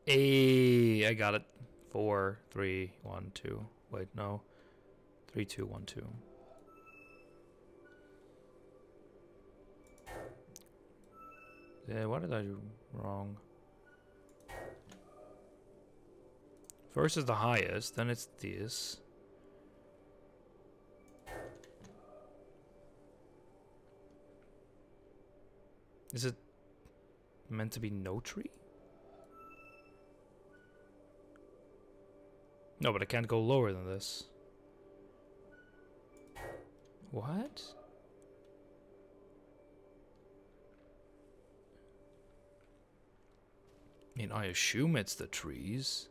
A, I got it. Four, three, one, two. Wait, no. Three, two, one, two. Yeah, what did I do wrong? First is the highest, then it's this. Is it meant to be no tree? No, but I can't go lower than this. What? I mean, I assume it's the trees.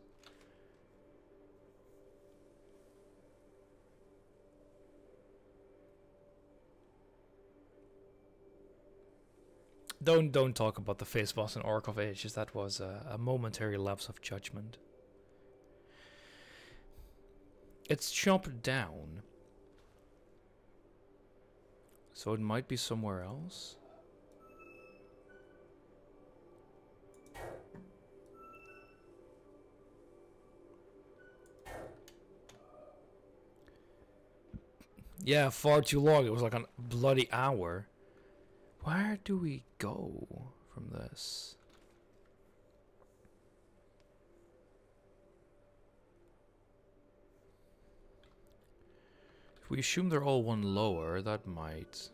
Don't don't talk about the face boss in Oracle of Ages. That was a, a momentary lapse of judgment. It's chopped down. So it might be somewhere else. Yeah, far too long. It was like a bloody hour. Where do we go from this? If we assume they're all one lower, that might...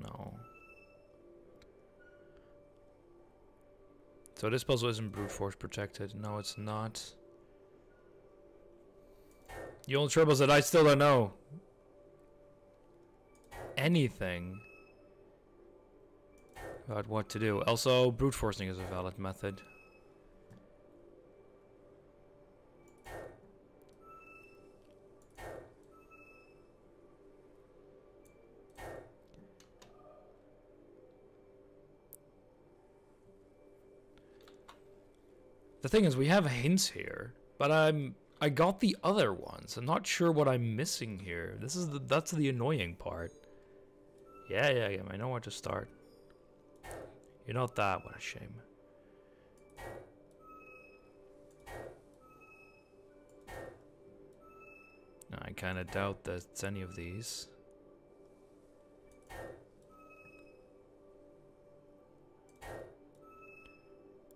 No. So this puzzle isn't brute force protected. No, it's not. The only trouble is that I still don't know anything about what to do. Also, brute forcing is a valid method. The thing is, we have hints here, but I'm I got the other ones. I'm not sure what I'm missing here. This is the that's the annoying part. Yeah, yeah, yeah. I know where to start. You're not that. What a shame. I kind of doubt that's any of these.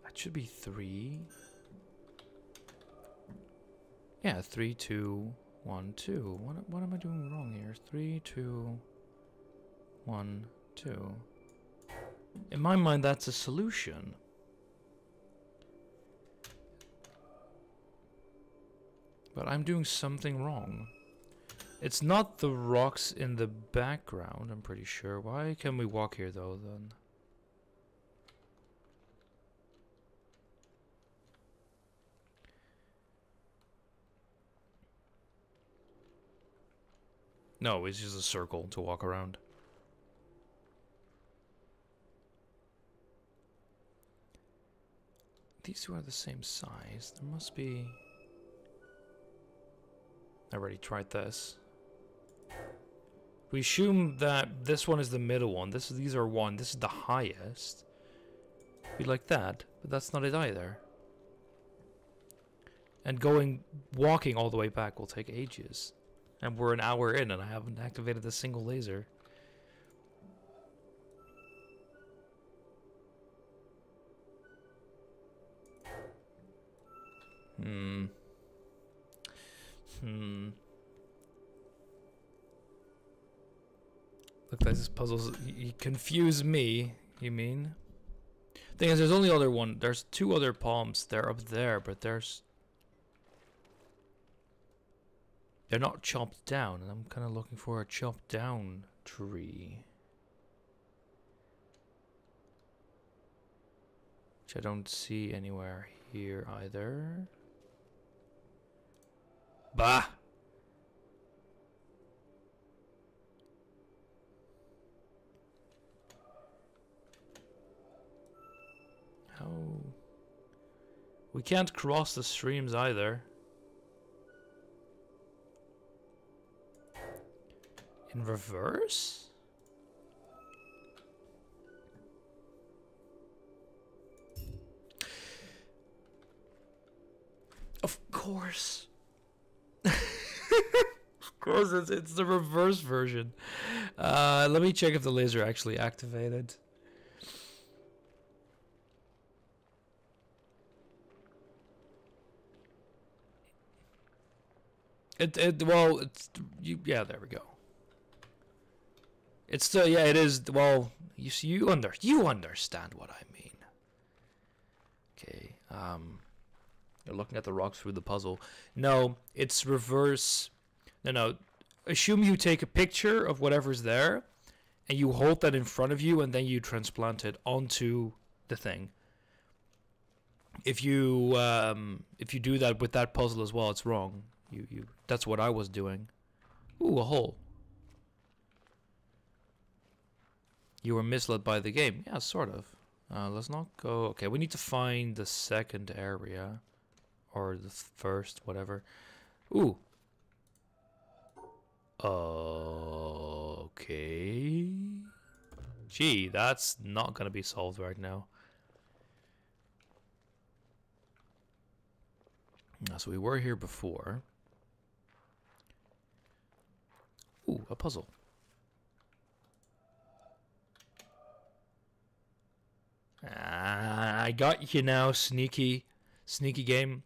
That should be three. Yeah, three, two, one, two. What, what am I doing wrong here? Three, two, one, two. In my mind, that's a solution. But I'm doing something wrong. It's not the rocks in the background, I'm pretty sure. Why can we walk here, though, then? No, it's just a circle to walk around. These two are the same size. There must be... I already tried this. We assume that this one is the middle one. This these are one. This is the highest. Be like that, but that's not it either. And going walking all the way back will take ages. And we're an hour in and I haven't activated a single laser. Hmm. Hmm. Look, this puzzles. You confuse me. You mean? Thing is, there's only other one. There's two other palms. They're up there, but there's. They're not chopped down, and I'm kind of looking for a chopped down tree. Which I don't see anywhere here either. Bah! How? We can't cross the streams either. In reverse? Of course. Course, it's, it's the reverse version. Uh, let me check if the laser actually activated. It, it well, it's you, yeah. There we go. It's still yeah. It is well. You see, you under you understand what I mean. Okay. Um, you're looking at the rocks through the puzzle. No, it's reverse. No, no. Assume you take a picture of whatever's there, and you hold that in front of you, and then you transplant it onto the thing. If you um, if you do that with that puzzle as well, it's wrong. You you that's what I was doing. Ooh, a hole. You were misled by the game. Yeah, sort of. Uh, let's not go. Okay, we need to find the second area. Or the first, whatever. Ooh. Okay. Gee, that's not going to be solved right now. So we were here before. Ooh, a puzzle. Ah, I got you now, sneaky, sneaky game.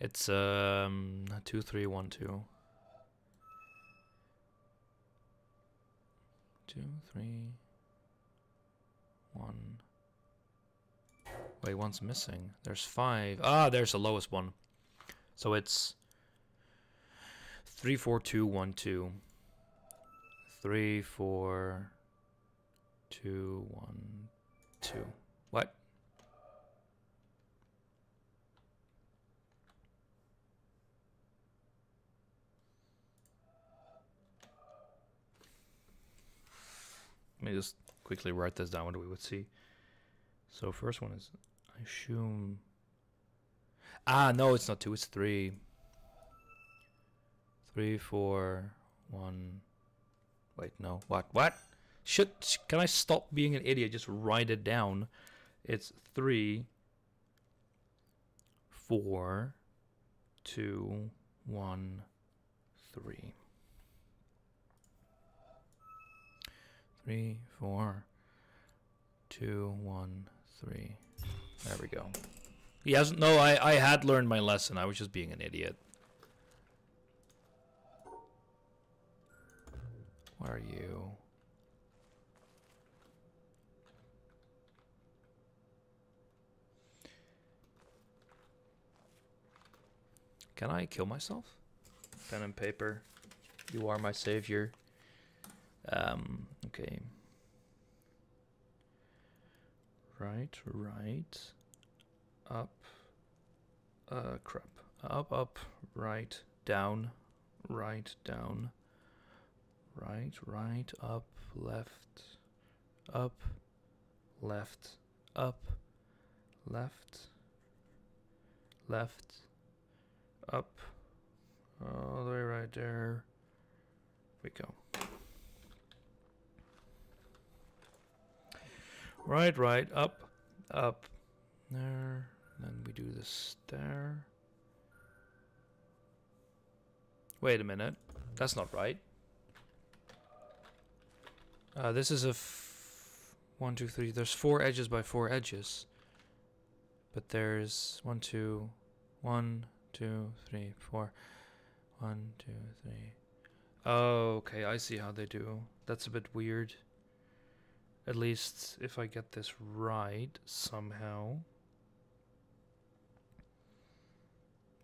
It's um two three one two. Two three one. Wait, one's missing. There's five. Ah, there's the lowest one. So it's three four two one two three, four, two, one, two. What? Let me just quickly write this down what we would see. So first one is I assume Ah no it's not two, it's three. Three, four, one, Wait, no. What? What? Should can I stop being an idiot? Just write it down. It's three, four, two, one, three. Three, four, two, one, three. There we go. He hasn't. No, I I had learned my lesson. I was just being an idiot. What are you? Can I kill myself? Pen and paper. You are my savior. Um, okay. Right, right. Up. Uh, crap. Up, up, right, down, right, down, right, right, up, left, up, left, up, left, left, up, all the way right there. We go. Right, right, up, up, there. Then we do the stair. Wait a minute. That's not right. Uh, this is a one, two, three. There's four edges by four edges. But there's one, two, one, two, three, four. One, two, three. Oh, okay. I see how they do. That's a bit weird. At least if I get this right somehow.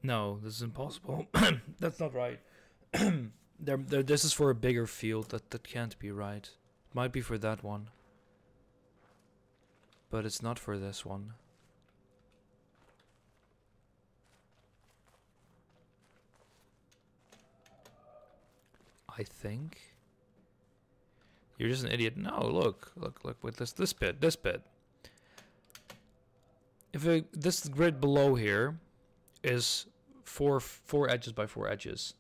No, this is impossible. That's not right. there, there, this is for a bigger field. That that can't be right. Might be for that one. But it's not for this one. I think. You're just an idiot. No, look, look, look with this this bit, this bit. If it, this grid below here is four four edges by four edges.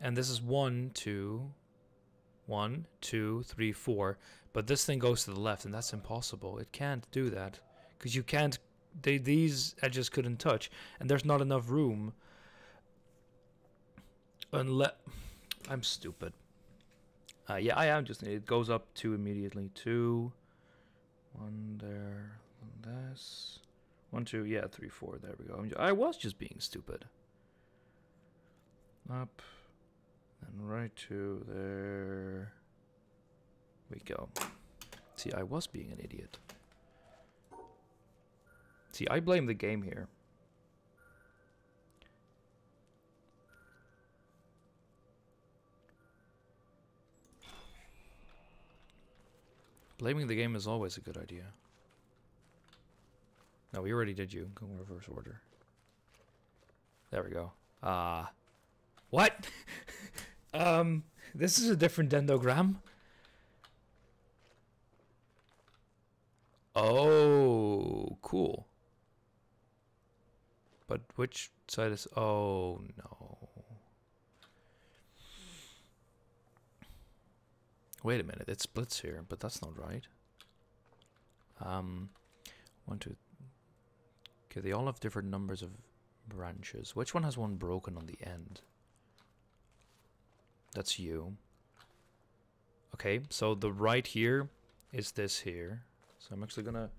And this is one, two, one, two, three, four. But this thing goes to the left, and that's impossible. It can't do that. Because you can't... They, these edges couldn't touch. And there's not enough room. Unless... I'm stupid. Uh, yeah, I am just... It goes up two immediately. Two. One there. This. One, two, yeah, three, four. There we go. I was just being stupid. Up. And right to there we go. See, I was being an idiot. See, I blame the game here. Blaming the game is always a good idea. No, we already did you. Go in reverse order. There we go. Ah. Uh, what? um, this is a different dendrogram. Oh, cool. But which side is... Oh, no. Wait a minute, it splits here, but that's not right. Um, one, two... Okay, they all have different numbers of branches. Which one has one broken on the end? That's you. Okay, so the right here is this here. So I'm actually gonna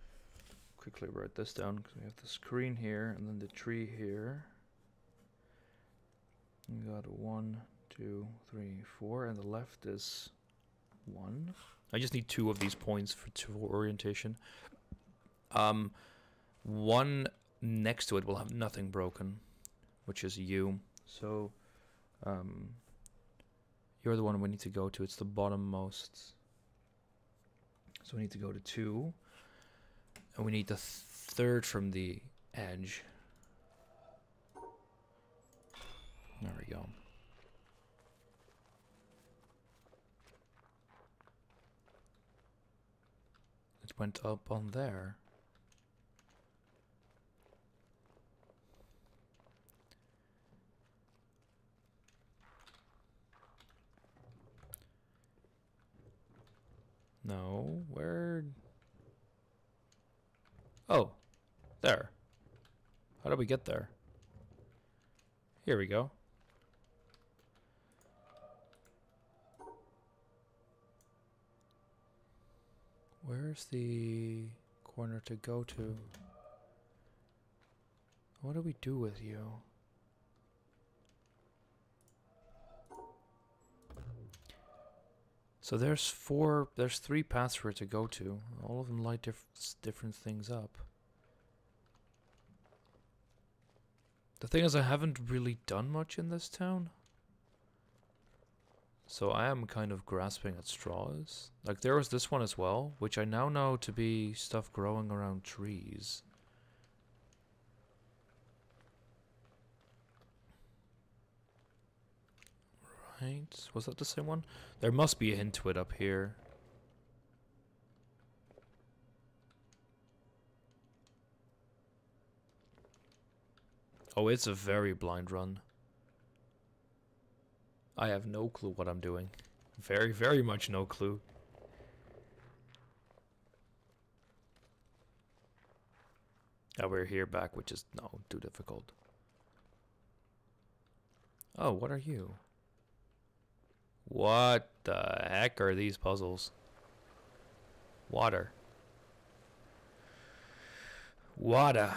quickly write this down because we have the screen here and then the tree here. We got one, two, three, four, and the left is one. I just need two of these points for, for orientation. Um, one next to it will have nothing broken, which is you. So, um, you're the one we need to go to. It's the bottommost. So we need to go to two. And we need the third from the edge. There we go. Went up on there. No, where? Oh, there. How did we get there? Here we go. Where's the corner to go to? What do we do with you? So there's four, there's three paths for it to go to. All of them light diff different things up. The thing is, I haven't really done much in this town. So I am kind of grasping at straws. Like there was this one as well, which I now know to be stuff growing around trees. right? Was that the same one? There must be a hint to it up here. Oh, it's a very blind run. I have no clue what I'm doing. Very, very much no clue. Oh, we're here back, which is no too difficult. Oh, what are you? What the heck are these puzzles? Water. Water.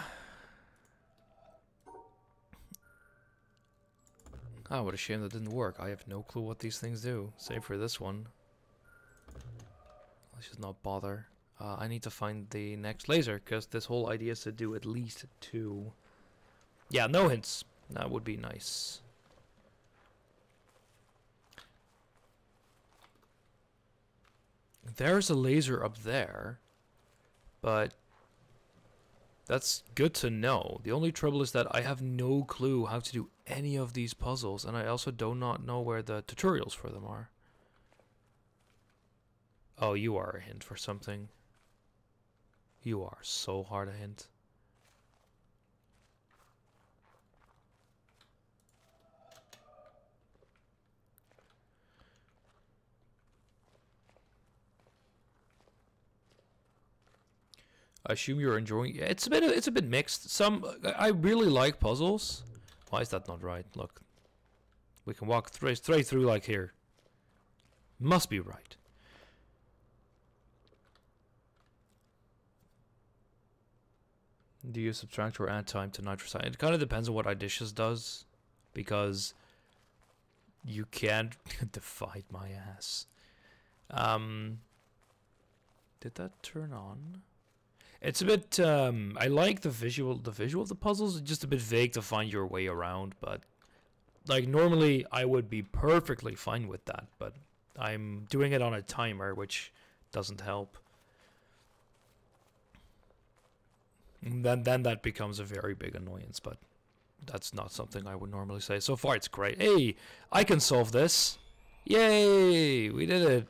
Oh, what a shame that didn't work. I have no clue what these things do, save for this one. Let's just not bother. Uh, I need to find the next laser, because this whole idea is to do at least two. Yeah, no hints. That would be nice. There's a laser up there, but that's good to know. The only trouble is that I have no clue how to do any of these puzzles, and I also do not know where the tutorials for them are. Oh, you are a hint for something. You are so hard a hint. I assume you're enjoying. It's a bit. It's a bit mixed. Some I really like puzzles. Why is that not right? Look, we can walk straight straight through like here. Must be right. Do you subtract or add time to nitrocyanide? It kind of depends on what Idicious does, because you can't divide my ass. Um, did that turn on? It's a bit. Um, I like the visual. The visual of the puzzles. It's just a bit vague to find your way around. But like normally, I would be perfectly fine with that. But I'm doing it on a timer, which doesn't help. And then then that becomes a very big annoyance. But that's not something I would normally say. So far, it's great. Hey, I can solve this. Yay! We did it.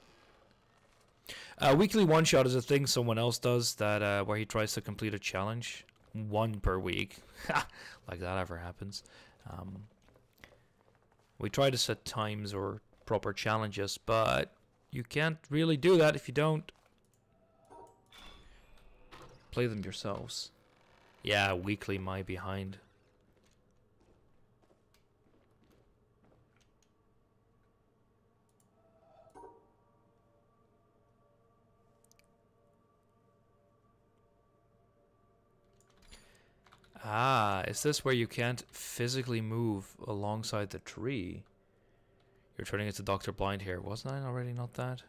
Uh, weekly one shot is a thing someone else does that uh, where he tries to complete a challenge, one per week. like that ever happens. Um, we try to set times or proper challenges, but you can't really do that if you don't play them yourselves. Yeah, weekly my behind. Ah, is this where you can't physically move alongside the tree? You're turning into Dr. Blind here. Wasn't I already not that?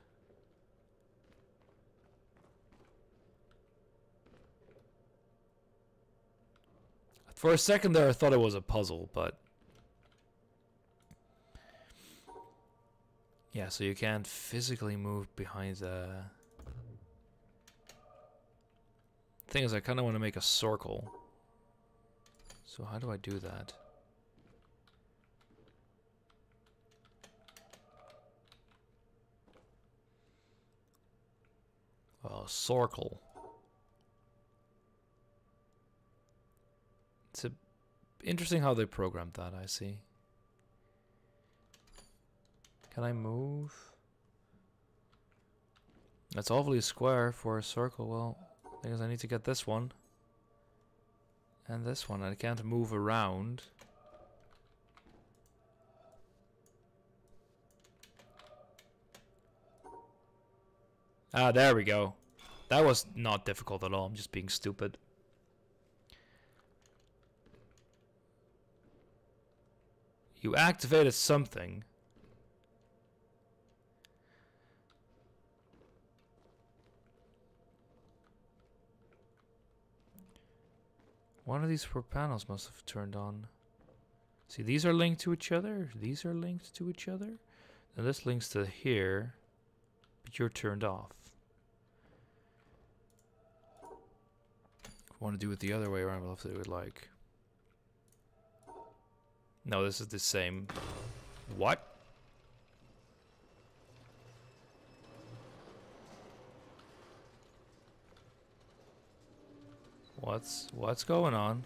For a second there, I thought it was a puzzle, but... Yeah, so you can't physically move behind the... Thing is, I kind of want to make a circle. So how do I do that? Uh, circle. It's a, interesting how they programmed that, I see. Can I move? That's awfully square for a circle. Well, I guess I need to get this one. And this one, I can't move around. Ah, there we go. That was not difficult at all. I'm just being stupid. You activated something. One of these four panels must have turned on. See, these are linked to each other. These are linked to each other. And this links to here, but you're turned off. If want to do it the other way around, we'll have to do it like... No, this is the same. What? What's what's going on?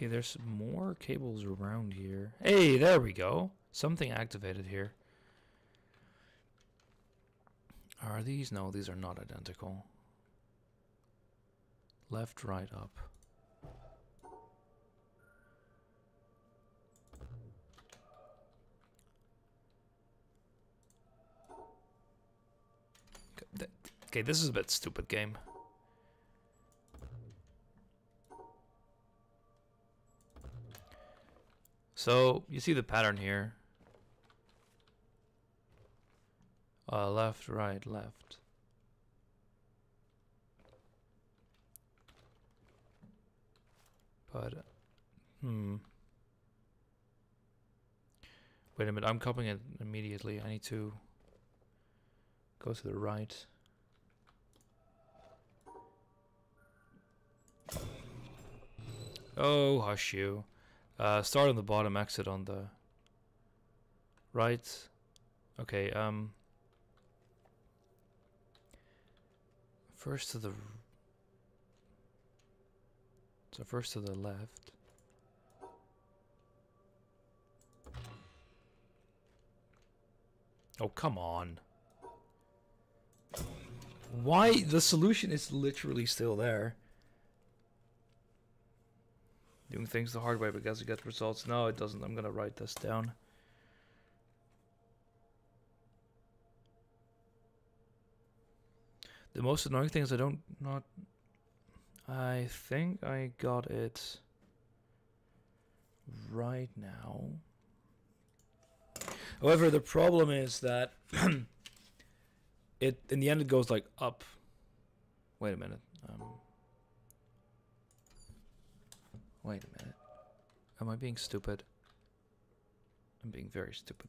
Okay, there's more cables around here. Hey, there we go. Something activated here. Are these? No, these are not identical. Left, right, up. Okay, this is a bit stupid game. So, you see the pattern here. Uh, left, right, left. But, hmm. Wait a minute, I'm copying it immediately. I need to go to the right. Oh, hush you. Uh, start on the bottom, exit on the right. Okay, um... First to the... So first to the left. Oh, come on. Why? The solution is literally still there. Doing things the hard way because you get results. No, it doesn't. I'm gonna write this down. The most annoying thing is I don't not. I think I got it right now. However, the problem is that it in the end it goes like up. Wait a minute. Um, Wait a minute. Am I being stupid? I'm being very stupid.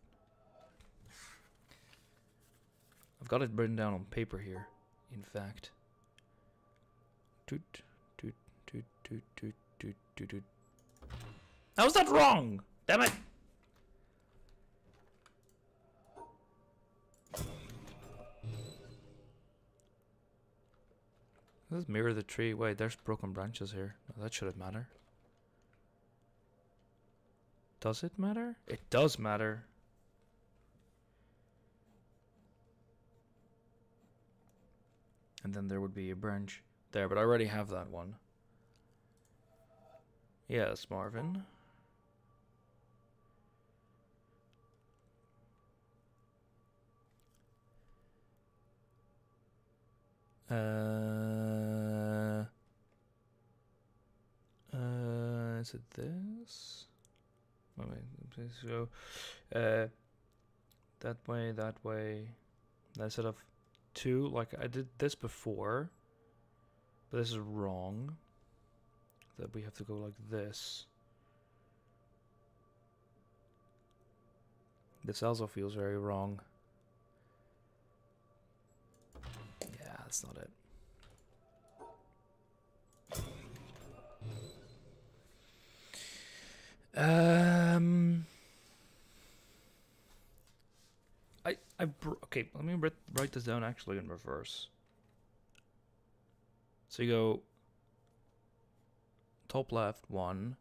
I've got it written down on paper here, in fact. Toot, toot, toot, toot, toot, toot, toot, toot. How's that wrong? Damn it! Let's mirror the tree. Wait, there's broken branches here. that shouldn't matter. Does it matter? It does matter. And then there would be a branch there, but I already have that one. Yes, Marvin. Uh, uh, is it this? Go uh, that way, that way. Instead of two, like I did this before, but this is wrong. That we have to go like this. This also feels very wrong. Yeah, that's not it. Um, I I okay. Let me write, this down actually in reverse. So you go top left one.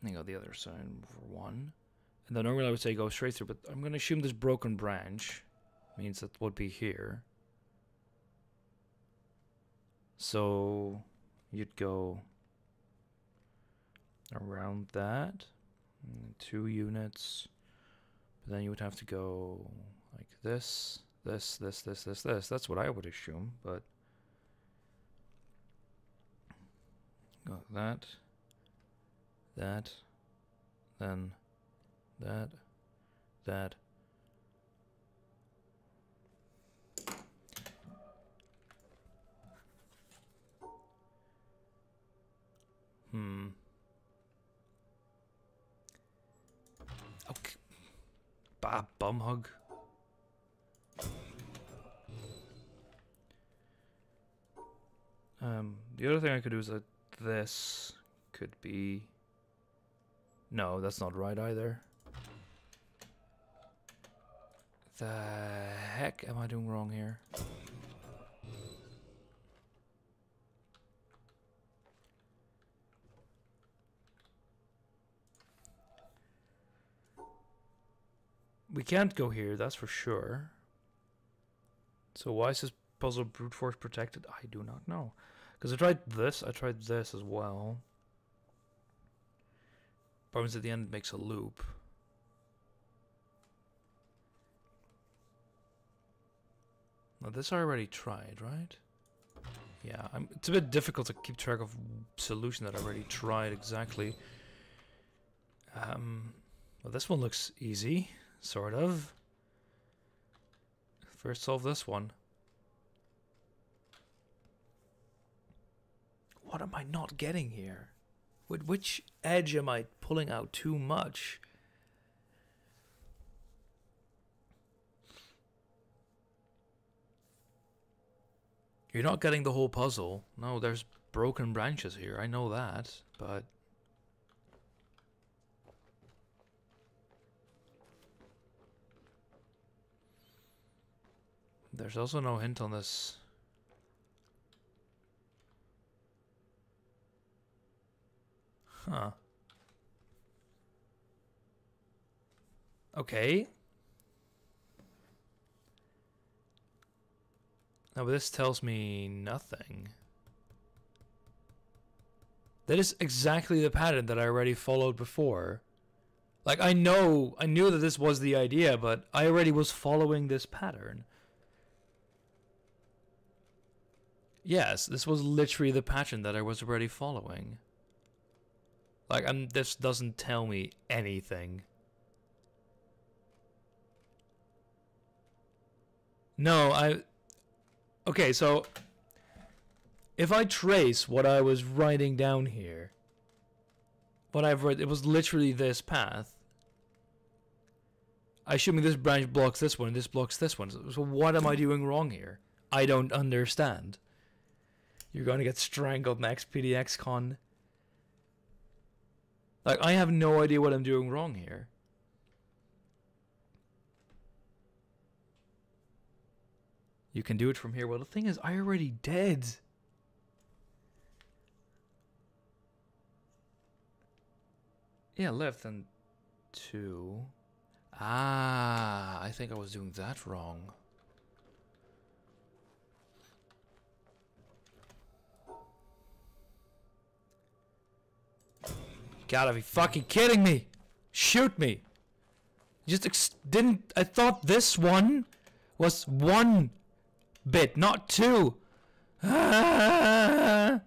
And you go the other side for one. And then normally I would say go straight through, but I'm going to assume this broken branch means that would be here. So you'd go around that. Two units. But then you would have to go like this, this, this, this, this, this. That's what I would assume, but got that, that, then that, that. Hmm. Okay. Bad bum hug. Um, the other thing I could do is that this could be... No, that's not right either. The heck am I doing wrong here? We can't go here, that's for sure. So why is this puzzle brute force protected? I do not know. Because I tried this, I tried this as well. Problems at the end makes a loop. Now this I already tried, right? Yeah, I'm, it's a bit difficult to keep track of solution that I already tried exactly. Um, well, this one looks easy, sort of. First solve this one. What am I not getting here? With which edge am I pulling out too much? You're not getting the whole puzzle. No, there's broken branches here. I know that, but there's also no hint on this. Huh. Okay. Now this tells me nothing. That is exactly the pattern that I already followed before. Like, I know, I knew that this was the idea, but I already was following this pattern. Yes, this was literally the pattern that I was already following. Like, I'm, this doesn't tell me anything. No, I... Okay, so... If I trace what I was writing down here... What I've read, it was literally this path. I assuming this branch blocks this one, and this blocks this one. So what am I doing wrong here? I don't understand. You're going to get strangled next PDX con. Like, I have no idea what I'm doing wrong here. You can do it from here. Well, the thing is, I already did. Yeah, left and two. Ah, I think I was doing that wrong. Gotta be fucking kidding me! Shoot me! Just didn't. I thought this one was one bit, not two.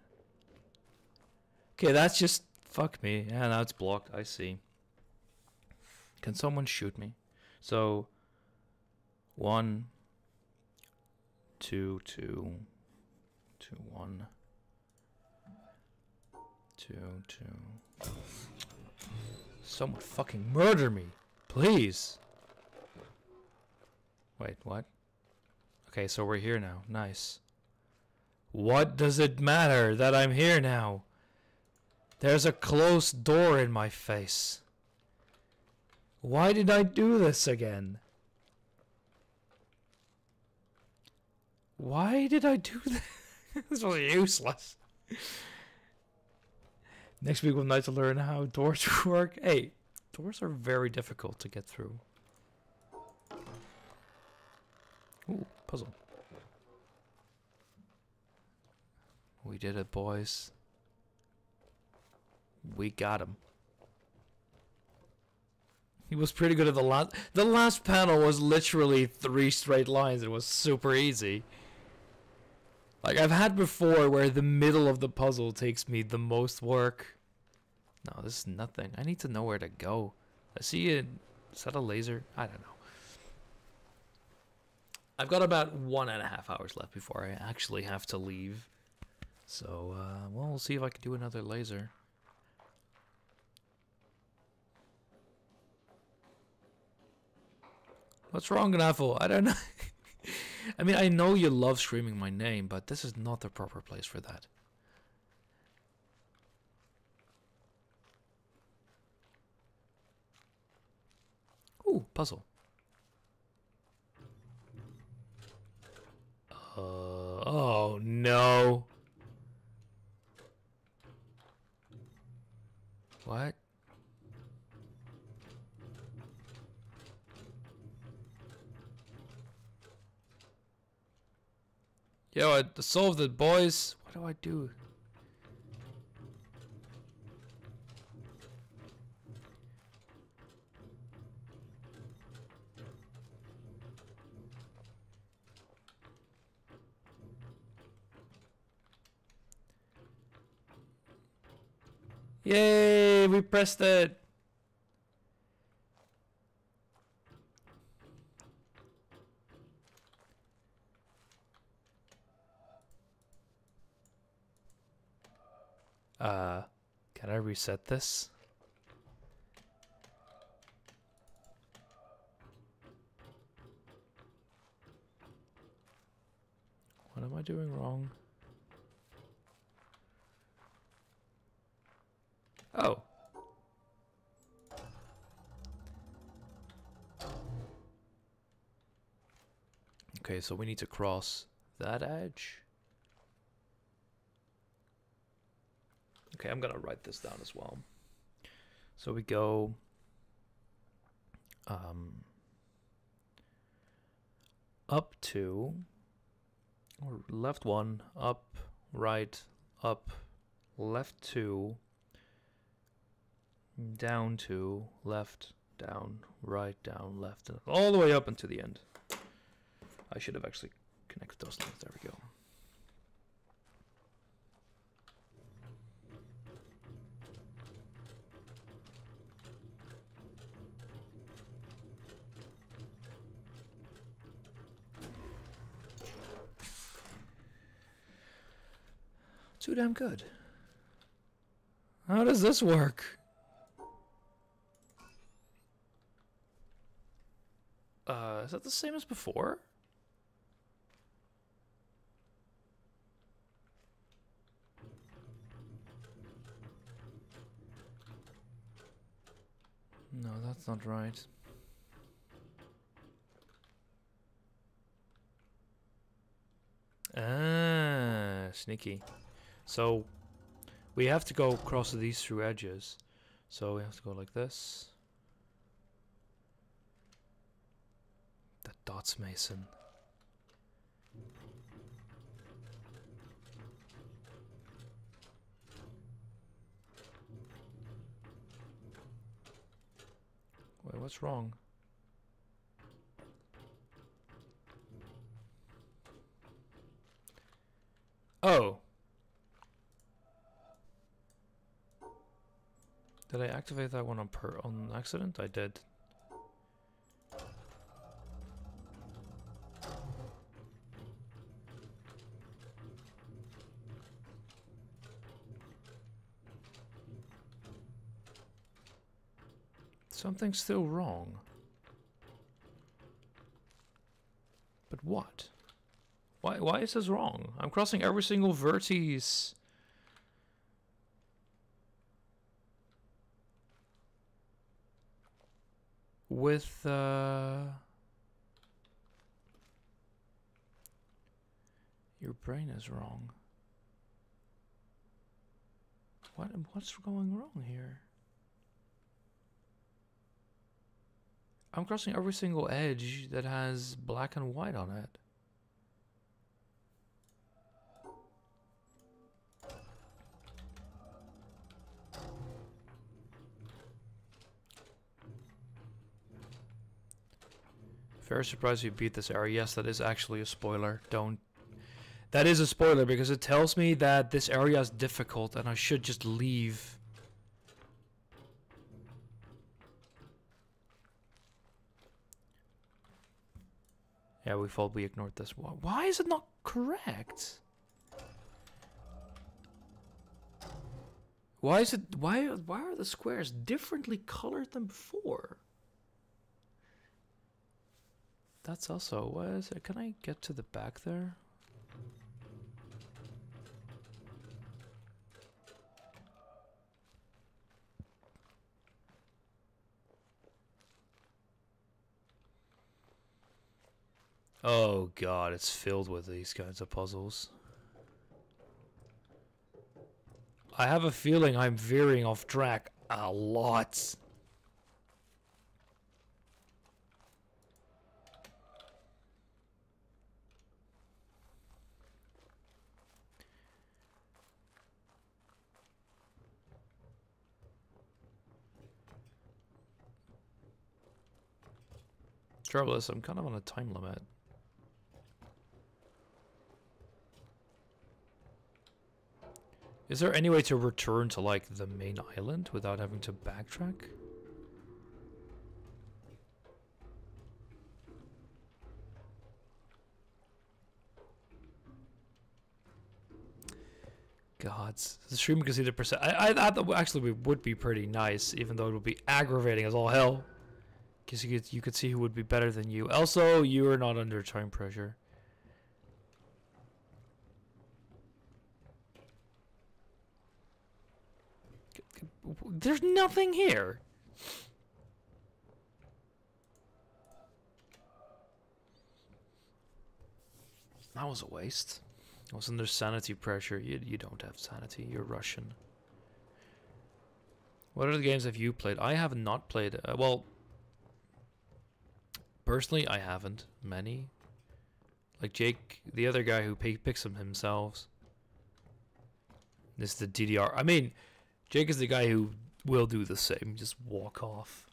Okay, that's just. Fuck me. Yeah, now it's blocked. I see. Can someone shoot me? So. One. Two, two. Two, one. Two, two. Someone fucking murder me. Please. Wait, what? Okay, so we're here now. Nice. What does it matter that I'm here now? There's a closed door in my face. Why did I do this again? Why did I do this? this was useless. Next week we'll need to learn how doors work. Hey, doors are very difficult to get through. Ooh, puzzle. We did it, boys. We got him. He was pretty good at the last. The last panel was literally three straight lines. It was super easy. Like I've had before where the middle of the puzzle takes me the most work. No, this is nothing. I need to know where to go. I see it. Is that a laser? I don't know. I've got about one and a half hours left before I actually have to leave. So, uh, well, we'll see if I can do another laser. What's wrong, Gnaffle? I don't know. I mean, I know you love screaming my name, but this is not the proper place for that. Ooh, puzzle. Uh, oh no. What? Yo, I solved it, boys. What do I do? Yay, we pressed it. Uh, can I reset this? What am I doing wrong? Oh. Okay, so we need to cross that edge. Okay, I'm gonna write this down as well. So we go um, up two, or left one, up, right, up, left two, down two, left, down, right, down, left, all the way up into the end. I should have actually connected those lines. There we go. Too damn good. How does this work? Uh, is that the same as before? No, that's not right. Ah, sneaky. So, we have to go across these two edges. So we have to go like this. The dots mason. Wait, what's wrong? Oh. Did I activate that one on per on accident? I did. Something's still wrong. But what? Why why is this wrong? I'm crossing every single vertex. With uh Your brain is wrong. What what's going wrong here? I'm crossing every single edge that has black and white on it. Very surprised you beat this area. Yes, that is actually a spoiler. Don't... That is a spoiler because it tells me that this area is difficult and I should just leave. Yeah, we thought we ignored this. Why, why is it not correct? Why is it why why are the squares differently colored than before? That's also what is it? Can I get to the back there? Oh god, it's filled with these kinds of puzzles. I have a feeling I'm veering off track a lot. Trouble is, I'm kind of on a time limit. Is there any way to return to, like, the main island without having to backtrack? Gods. The stream can see the percent. I, I that actually would be pretty nice, even though it would be aggravating as all hell. Because you could, you could see who would be better than you. Also, you are not under time pressure. There's nothing here. That was a waste. I was under sanity pressure. You, you don't have sanity. You're Russian. What other games have you played? I have not played. Uh, well, personally, I haven't many. Like Jake, the other guy who picks them himself. This is the DDR. I mean, Jake is the guy who will do the same. Just walk off.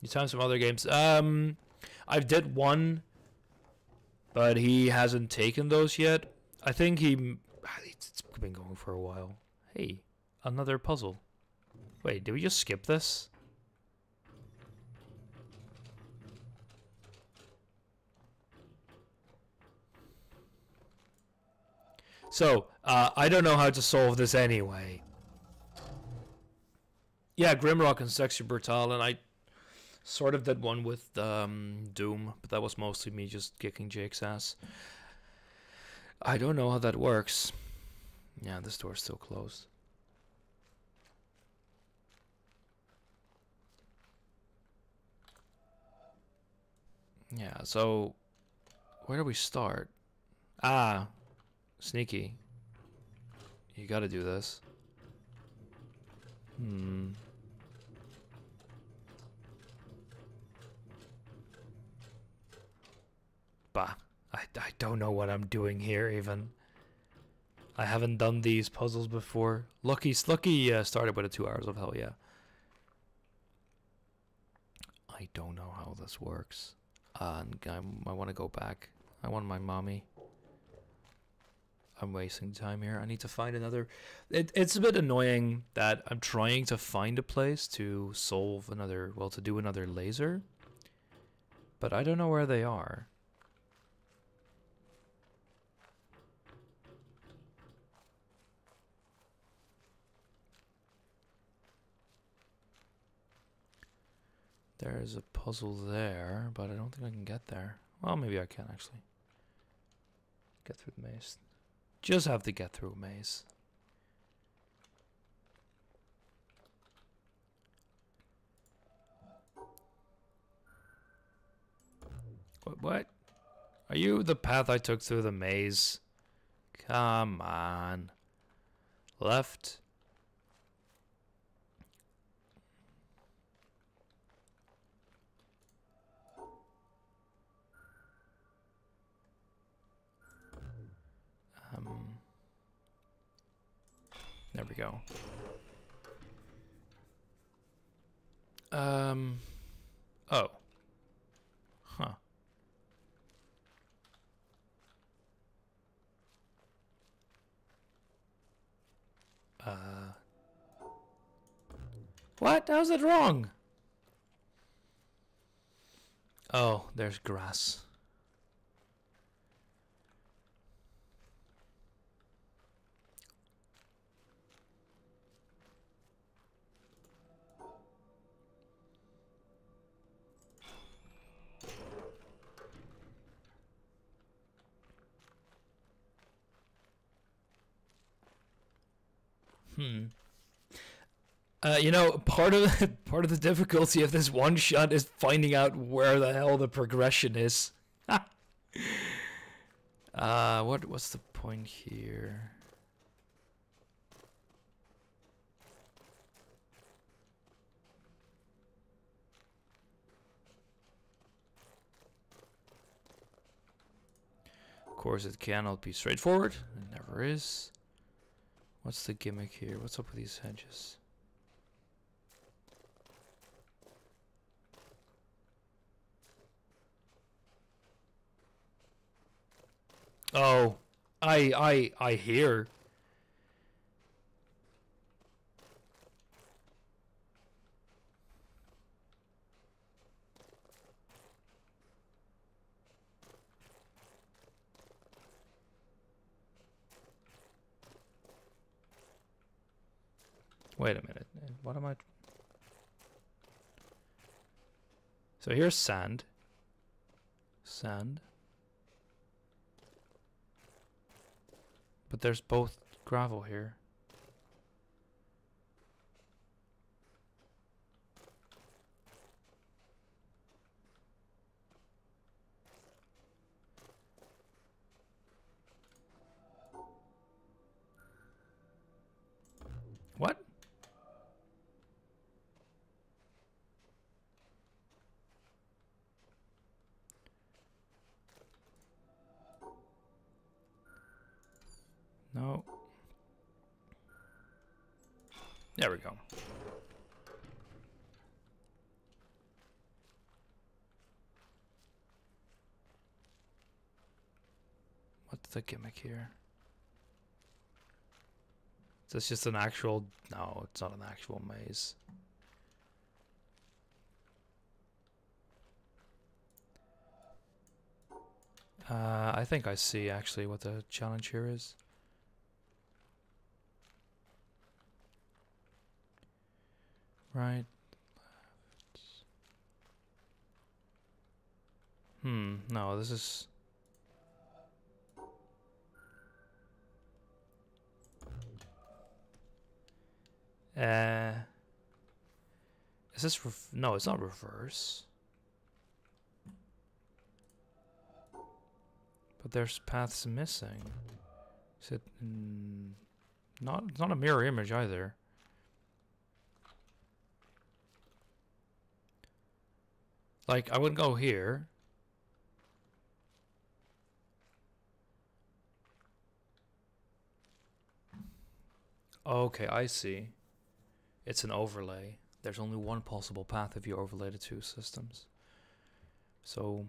You time some other games. Um, I've did one, but he hasn't taken those yet. I think he. It's been going for a while. Hey, another puzzle. Wait, did we just skip this? So, uh, I don't know how to solve this anyway. Yeah, Grimrock and Sexy Brutal, and I sort of did one with um, Doom, but that was mostly me just kicking Jake's ass. I don't know how that works. Yeah, this door's still closed. Yeah, so where do we start? Ah, sneaky. You gotta do this. Hmm. Bah. I, I don't know what I'm doing here even. I haven't done these puzzles before. Lucky Lucky uh, started with a two hours of hell, yeah. I don't know how this works. Uh, I, I want to go back. I want my mommy. I'm wasting time here. I need to find another. It, it's a bit annoying that I'm trying to find a place to solve another, well, to do another laser. But I don't know where they are. There's a puzzle there, but I don't think I can get there. Well, maybe I can actually. Get through the maze. Just have to get through a maze. What? What? Are you the path I took through the maze? Come on. Left. There we go. Um. Oh. Huh. Uh. What? How's it wrong? Oh, there's grass. Hmm. Uh, you know, part of the, part of the difficulty of this one shot is finding out where the hell the progression is. uh, what what's the point here? Of course, it cannot be straightforward. It never is. What's the gimmick here? What's up with these hedges? Oh, I I I hear. Wait a minute. What am I? So here's sand. Sand. But there's both gravel here. No. There we go. What's the gimmick here? Is this just an actual... No, it's not an actual maze. Uh, I think I see actually what the challenge here is. Right. Left. Hmm, no, this is... Uh... Is this... no, it's not reverse. But there's paths missing. Is it... Mm, not, it's not a mirror image either. Like, I would go here. Okay, I see. It's an overlay. There's only one possible path if you overlay the two systems. So...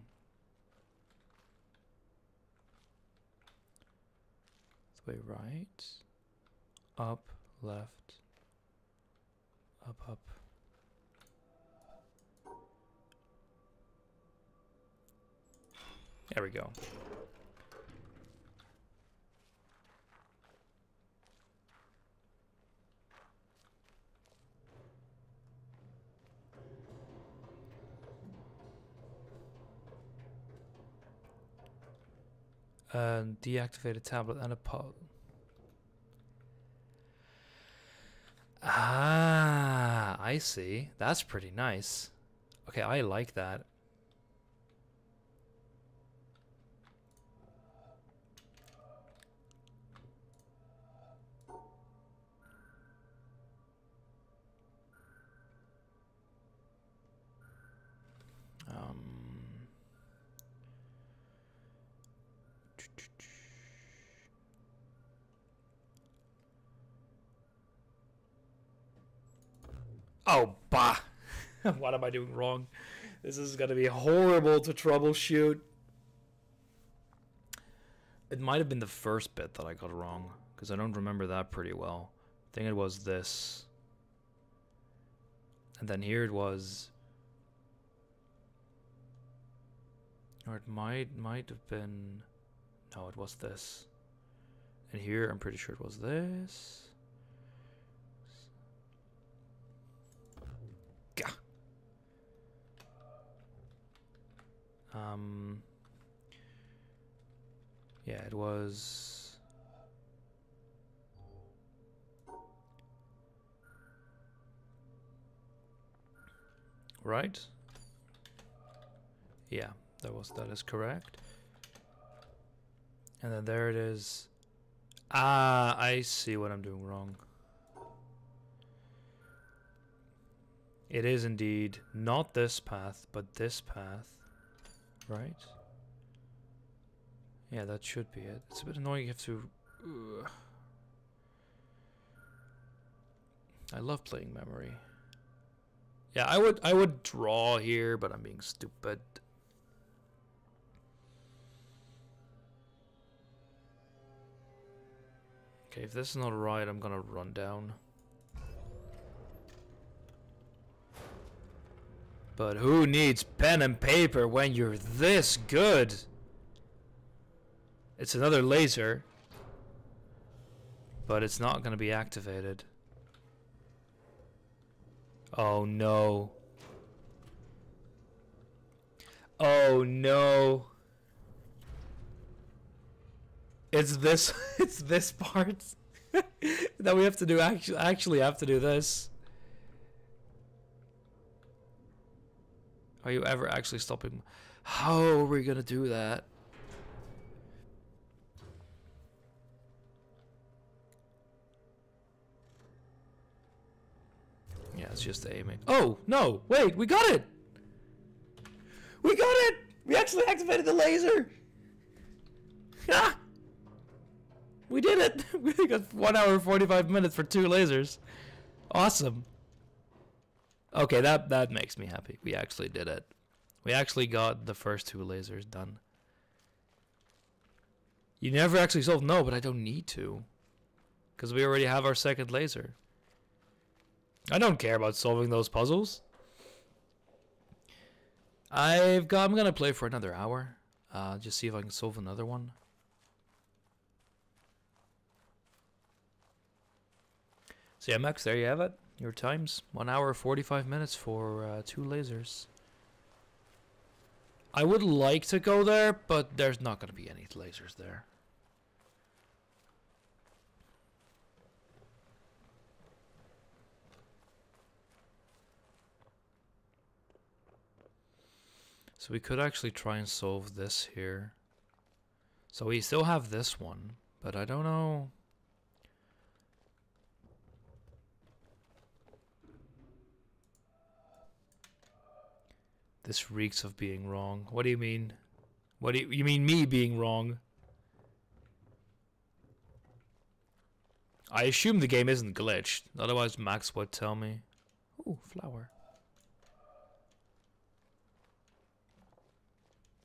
The way right, up, left, up, up. There we go. Uh, deactivate a tablet and a pod. Ah, I see. That's pretty nice. Okay, I like that. Oh, bah. what am I doing wrong? This is going to be horrible to troubleshoot. It might have been the first bit that I got wrong, because I don't remember that pretty well. I think it was this. And then here it was... Or it might, might have been... No, it was this. And here, I'm pretty sure it was this. Um, yeah, it was. Right? Yeah, that was that is correct. And then there it is. Ah, I see what I'm doing wrong. It is indeed not this path, but this path right? Yeah, that should be it. It's a bit annoying you have to... Ugh. I love playing memory. Yeah, I would I would draw here, but I'm being stupid. Okay, if this is not right, I'm gonna run down. But who needs pen and paper when you're this good? It's another laser. But it's not gonna be activated. Oh no. Oh no. It's this it's this part that we have to do actually actually have to do this. Are you ever actually stopping? How are we gonna do that? Yeah, it's just aiming. Oh, no, wait, we got it! We got it! We actually activated the laser! Ah! We did it! We got 1 hour 45 minutes for two lasers. Awesome. Okay, that, that makes me happy. We actually did it. We actually got the first two lasers done. You never actually solved... No, but I don't need to. Because we already have our second laser. I don't care about solving those puzzles. I've got, I'm gonna play for another hour. Uh, just see if I can solve another one. So yeah, Max, there you have it. Your times. One hour, 45 minutes for uh, two lasers. I would like to go there, but there's not going to be any lasers there. So we could actually try and solve this here. So we still have this one, but I don't know. This reeks of being wrong. What do you mean? What do you, you mean me being wrong? I assume the game isn't glitched, otherwise Max would tell me. Oh, flower.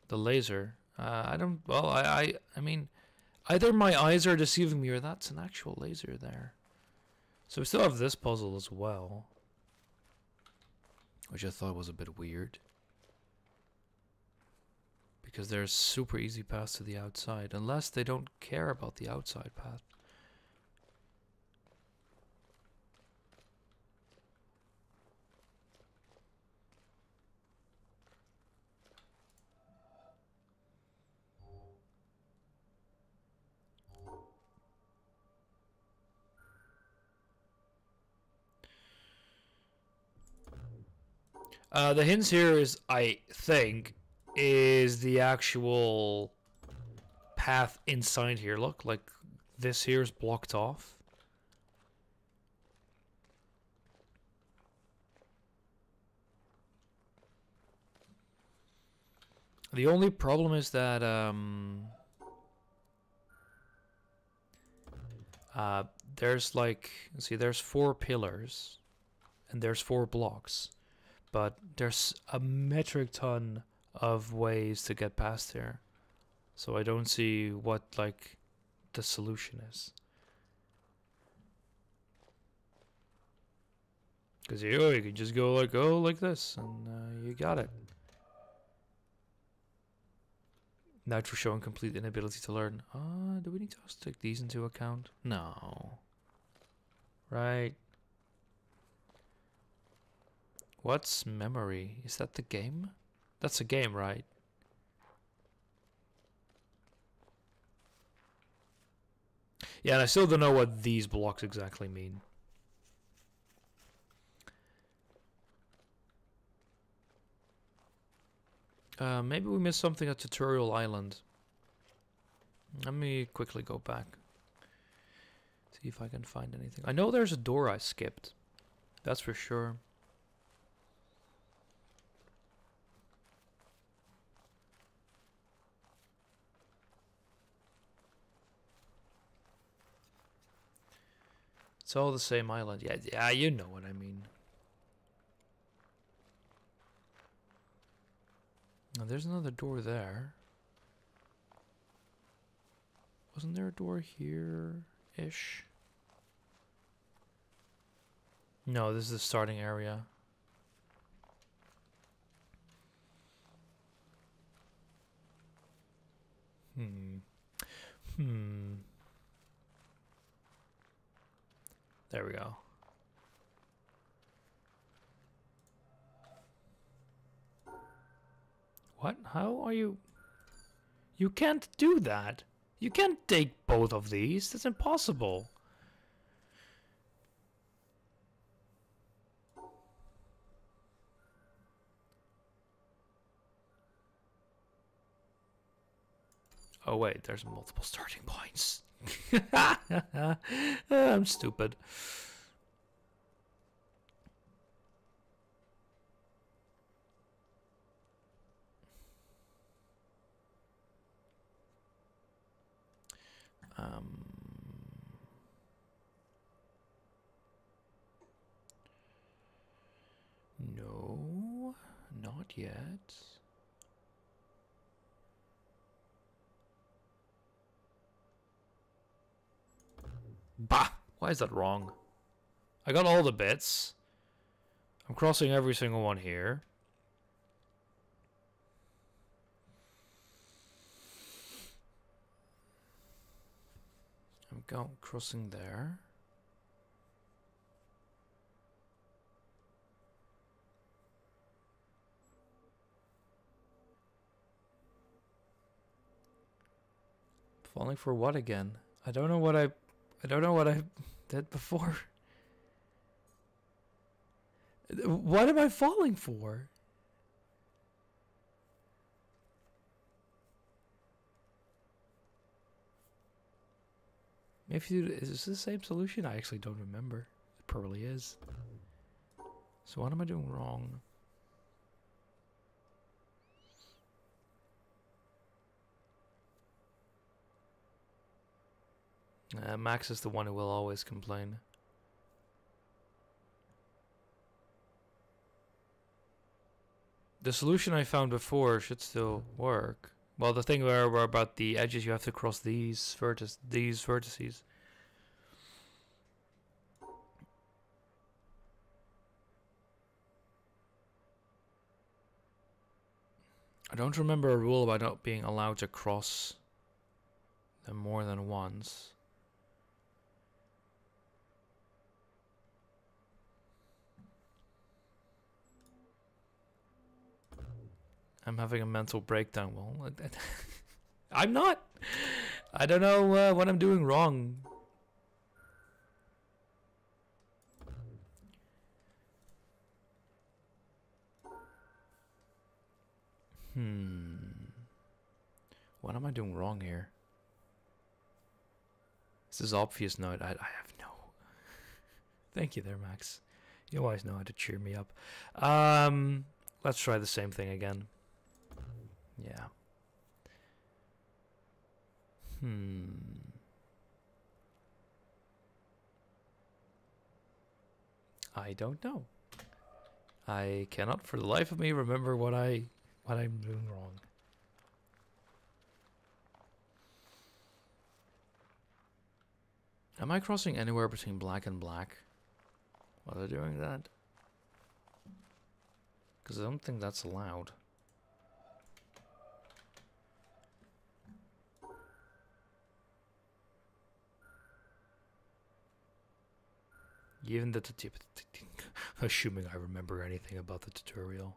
The laser. Uh, I don't. Well, I, I. I mean, either my eyes are deceiving me, or that's an actual laser there. So we still have this puzzle as well, which I thought was a bit weird. Because there's super easy paths to the outside, unless they don't care about the outside path. Uh, the hints here is, I think, is the actual path inside here. Look, like this here is blocked off. The only problem is that um, uh, there's like, see, there's four pillars and there's four blocks but there's a metric ton of ways to get past here. So I don't see what like the solution is. Because you, you can just go like, oh, like this, and uh, you got it. For showing complete inability to learn. Uh, do we need to take these into account? No. Right. What's memory? Is that the game? That's a game, right? Yeah, and I still don't know what these blocks exactly mean. Uh, maybe we missed something at Tutorial Island. Let me quickly go back. See if I can find anything. I know there's a door I skipped. That's for sure. It's all the same island. Yeah, yeah, you know what I mean. Now there's another door there. Wasn't there a door here ish? No, this is the starting area. Hmm. Hmm. There we go. What? How are you? You can't do that. You can't take both of these. That's impossible. Oh wait, there's multiple starting points. I'm stupid. Um, no, not yet. Bah! Why is that wrong? I got all the bits. I'm crossing every single one here. I'm going crossing there. Falling for what again? I don't know what I I don't know what I did before. What am I falling for? If you is this the same solution? I actually don't remember. It probably is. So what am I doing wrong? Uh, Max is the one who will always complain. The solution I found before should still work. Well, the thing where, where about the edges, you have to cross these vertices. These vertices. I don't remember a rule about not being allowed to cross them more than once. I'm having a mental breakdown. Well, I'm not. I don't know uh, what I'm doing wrong. Hmm. What am I doing wrong here? This is obvious note. I, I have no. Thank you there, Max. You always know how to cheer me up. Um, let's try the same thing again. Yeah. Hmm. I don't know. I cannot for the life of me remember what I what I'm doing wrong. Am I crossing anywhere between black and black? While they're doing that? Because I don't think that's allowed. Even the assuming I remember anything about the tutorial.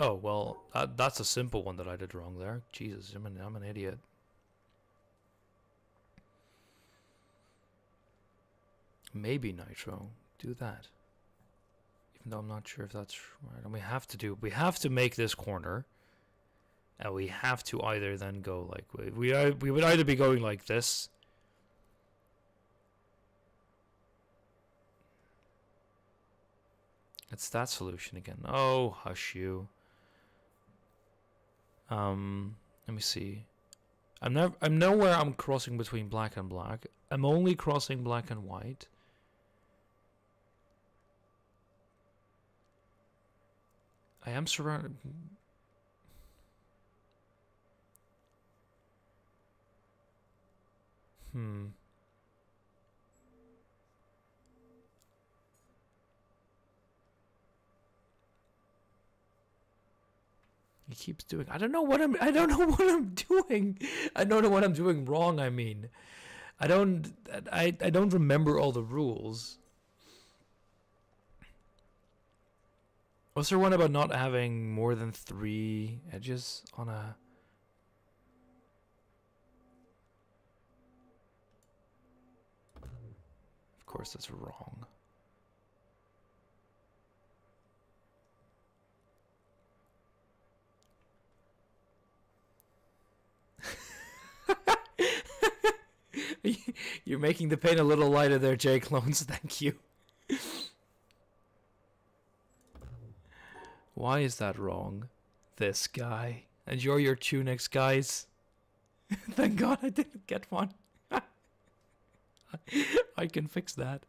Oh well, that, that's a simple one that I did wrong there. Jesus, I'm an I'm an idiot. Maybe Nitro, do that. Even though I'm not sure if that's right. And we have to do we have to make this corner. And we have to either then go like we we, we would either be going like this. It's that solution again. Oh, hush you. Um, Let me see. I'm never. I'm nowhere. I'm crossing between black and black. I'm only crossing black and white. I am surrounded. Hmm. He keeps doing. I don't know what I'm. I don't know what I'm doing. I don't know what I'm doing wrong. I mean, I don't. I I don't remember all the rules. Was there one about not having more than three edges on a? Course, that's wrong. You're making the pain a little lighter there, Jake clones. Thank you. Why is that wrong? This guy. Enjoy your tunics, guys. Thank God I didn't get one. I can fix that.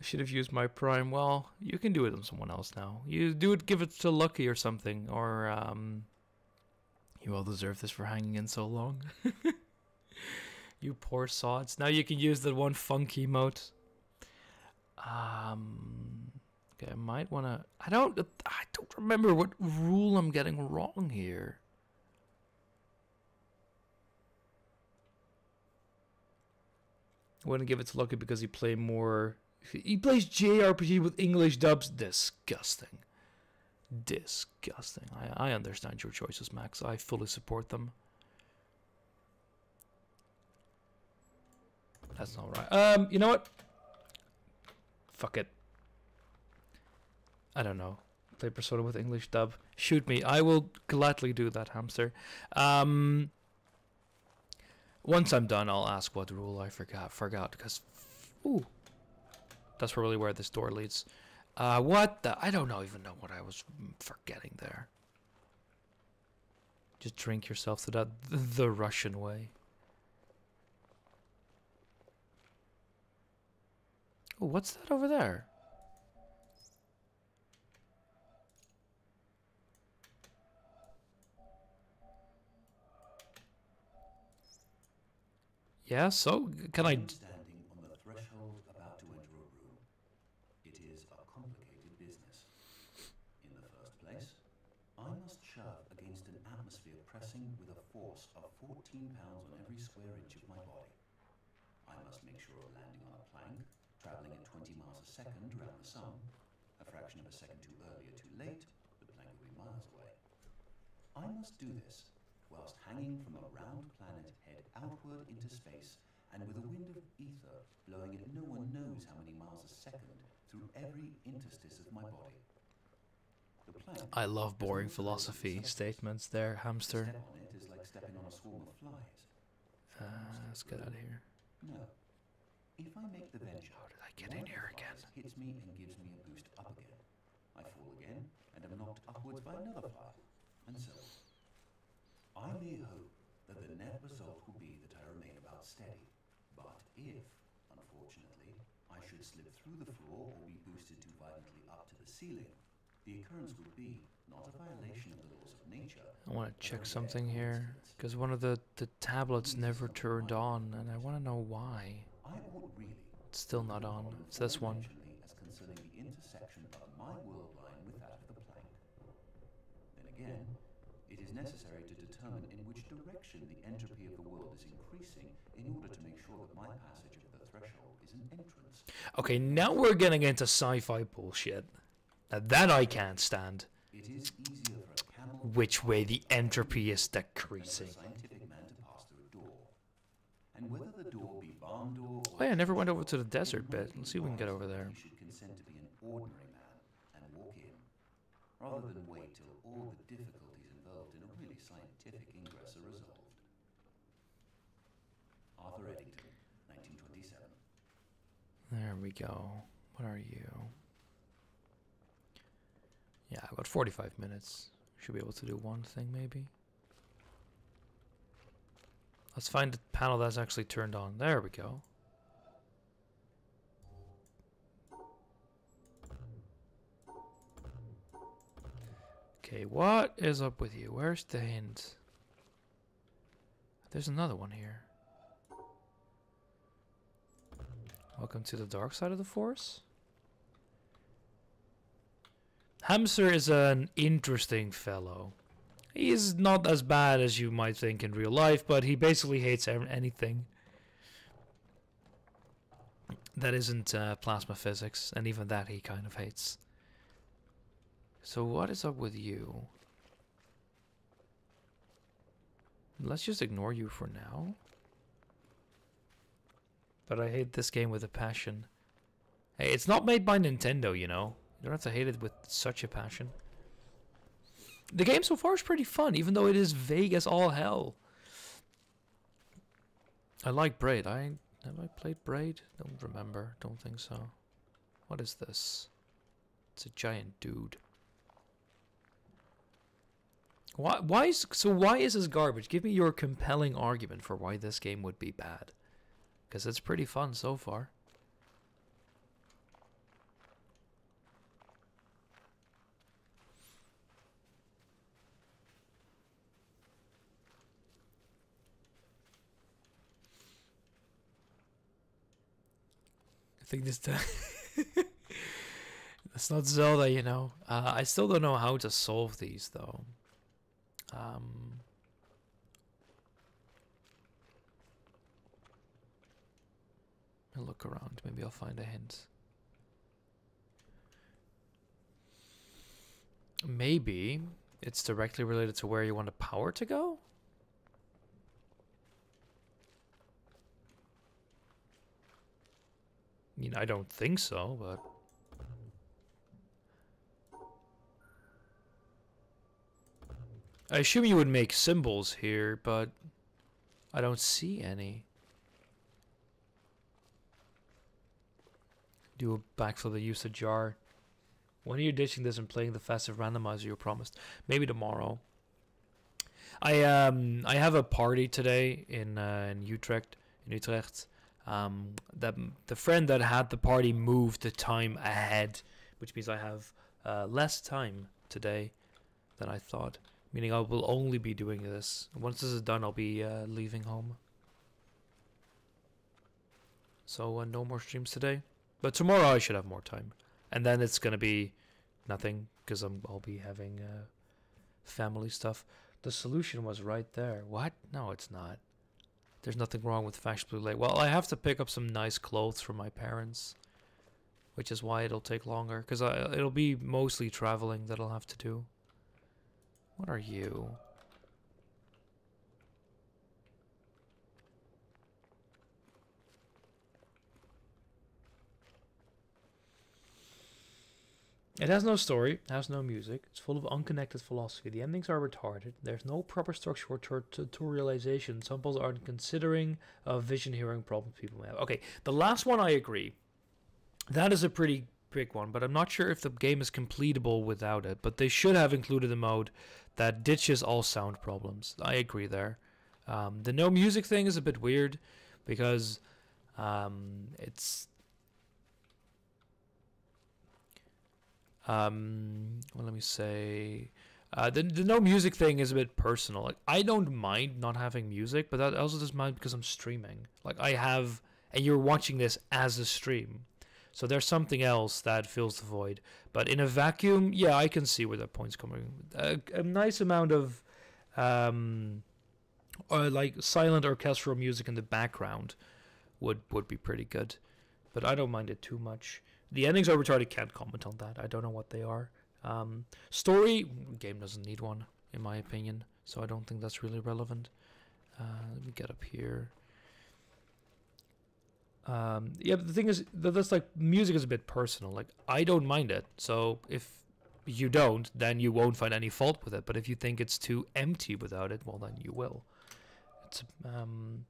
I should have used my prime. Well, you can do it on someone else now. You do it, give it to Lucky or something, or um, you all deserve this for hanging in so long. you poor sods. Now you can use the one funky emote. Um, okay, I might want to. I don't. I don't remember what rule I'm getting wrong here. I wouldn't give it to Lucky because he play more. He plays JRPG with English dubs. Disgusting. Disgusting. I, I understand your choices, Max. I fully support them. That's not right. Um, you know what? Fuck it. I don't know. Play Persona with English dub. Shoot me. I will gladly do that, hamster. Um, once I'm done, I'll ask what rule I forgot. Forgot because, ooh, that's probably where this door leads. Uh, what the? I don't know even know what I was forgetting there. Just drink yourself to that the Russian way. Oh, what's that over there? Yeah, so can I standing on the threshold about to enter a room. It is a complicated business. In the first place, I must shove against an atmosphere pressing with a force of 14 pounds on every square inch of my body. I must make sure of landing on a plank, traveling at 20 miles a second the sun. A fraction of a second too early or too late, the plank will be miles away. I must do this whilst hanging from a round outward into space and with a wind of ether blowing at no one knows how many miles a second through every interstice of my body. I love boring philosophy statements there, hamster. step on it is like stepping on a swarm of flies. Uh, let's get out of here. No. If I make the venture, How did I get in here again? hits me and gives me a boost up again. I fall again and am knocked upwards by another fly, and so. I may hope that the net result will be that I remain about steady. But if, unfortunately, I should slip through the floor or be boosted too violently up to the ceiling, the occurrence would be not a violation of the laws of nature. I want to check something here because one of the the tablets never turned on, and I want to know why. I ought really It's still not on. It's this one. As concerning the intersection of my world line with that of the plank. Then again, it is necessary to determine in which direction the entropy of the world is increasing in order to make sure that my passage of the threshold is an entrance. Okay, now we're getting into sci-fi bullshit. Now that I can't stand. It is easier for a camel Which way the entropy is than for a decreasing. scientific man to pass through a door. And whether the door be barn or Oh yeah, I never went over to the desert It bit. Let's see if we can get over there. You should consent to be an ordinary man and walk in, rather than wait till all the difficulties involved in a really scientific ingress are resolved. Arthur Eddington, 1927. There we go. What are you? Yeah, about 45 minutes. Should be able to do one thing maybe. Let's find the panel that's actually turned on. There we go. Okay, what is up with you? Where's the hint? There's another one here. Welcome to the dark side of the force. Hamster is an interesting fellow. He's not as bad as you might think in real life, but he basically hates anything that isn't uh, plasma physics, and even that he kind of hates. So what is up with you? Let's just ignore you for now. But I hate this game with a passion. Hey, it's not made by Nintendo, you know. You don't have to hate it with such a passion. The game so far is pretty fun, even though it is vague as all hell. I like Braid. I have I played Braid? Don't remember. Don't think so. What is this? It's a giant dude. Why? Why is so? Why is this garbage? Give me your compelling argument for why this game would be bad. Because it's pretty fun so far. I think this time. It's not Zelda, you know. Uh, I still don't know how to solve these, though. Um, Look around. Maybe I'll find a hint. Maybe it's directly related to where you want the power to go? I mean, I don't think so, but... I assume you would make symbols here, but I don't see any. Do a backflip that use a jar. When are you ditching this and playing the festive randomizer you promised? Maybe tomorrow. I um I have a party today in uh, in Utrecht in Utrecht. Um, that the friend that had the party moved the time ahead, which means I have uh, less time today than I thought. Meaning I will only be doing this. Once this is done, I'll be uh, leaving home. So uh, no more streams today. But tomorrow I should have more time. And then it's going to be nothing because I'll be having uh, family stuff. The solution was right there. What? No, it's not. There's nothing wrong with Fash Blue Lake. Well, I have to pick up some nice clothes for my parents. Which is why it'll take longer. Because it'll be mostly traveling that I'll have to do. What are you? It has no story, has no music, it's full of unconnected philosophy. The endings are retarded, there's no proper structure or tutorialization. People aren't considering a vision hearing problems people may have. Okay, the last one I agree. That is a pretty big one, but I'm not sure if the game is completable without it. But they should have included a mode that ditches all sound problems. I agree there. Um, the no music thing is a bit weird because um, it's um, well, let me say. Uh, the, the no music thing is a bit personal. Like I don't mind not having music, but that also doesn't mind because I'm streaming. Like I have, and you're watching this as a stream. So there's something else that fills the void. But in a vacuum, yeah, I can see where that point's coming. A, a nice amount of, um, or like silent orchestral music in the background, would would be pretty good. But I don't mind it too much. The endings are retarded. Can't comment on that. I don't know what they are. Um, story game doesn't need one, in my opinion. So I don't think that's really relevant. Uh, let me get up here. Um, yeah, the thing is that that's like music is a bit personal. Like I don't mind it, so if you don't, then you won't find any fault with it. But if you think it's too empty without it, well, then you will. It's um,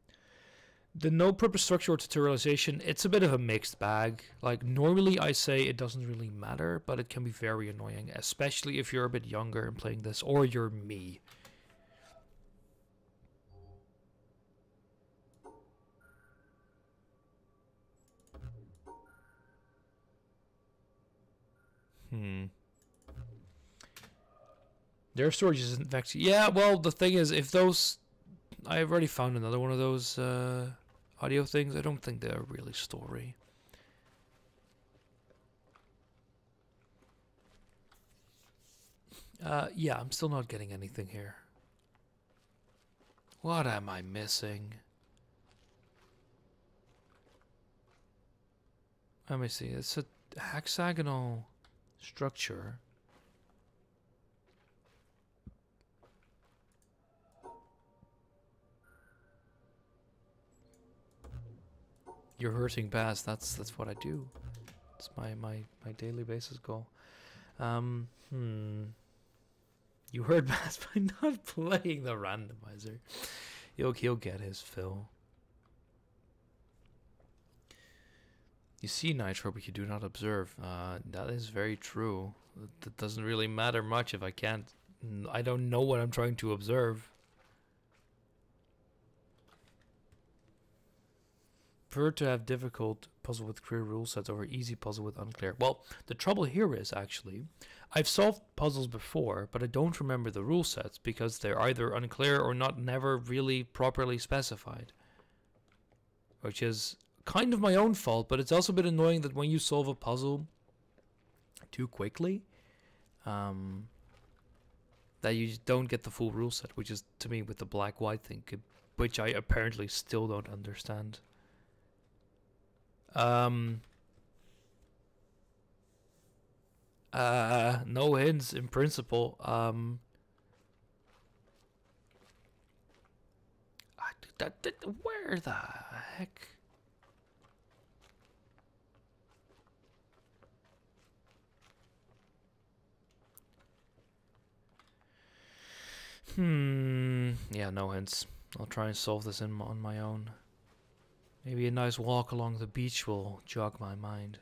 the no purpose structure or tutorialization, it's a bit of a mixed bag. Like, normally I say it doesn't really matter, but it can be very annoying, especially if you're a bit younger and playing this, or you're me. Hmm. Their storage isn't vexed. Yeah, well, the thing is, if those... I've already found another one of those uh, audio things. I don't think they're really story. Uh, yeah, I'm still not getting anything here. What am I missing? Let me see. It's a hexagonal structure. You're hurting bass. That's that's what I do. It's my my my daily basis goal. Um, hmm. You heard Bass by not playing the randomizer. He'll he'll get his fill. You see Nitro, but you do not observe. Uh, that is very true. That doesn't really matter much if I can't. I don't know what I'm trying to observe. Prefer to have difficult puzzle with clear rule sets over easy puzzle with unclear. Well, the trouble here is actually, I've solved puzzles before, but I don't remember the rule sets because they're either unclear or not never really properly specified. Which is kind of my own fault, but it's also a bit annoying that when you solve a puzzle too quickly, um, that you don't get the full rule set, which is to me with the black white thing, which I apparently still don't understand. Um, uh, no hints in principle. Um, that, that, where the heck? Hmm. Yeah, no hints. I'll try and solve this in on my own. Maybe a nice walk along the beach will jog my mind.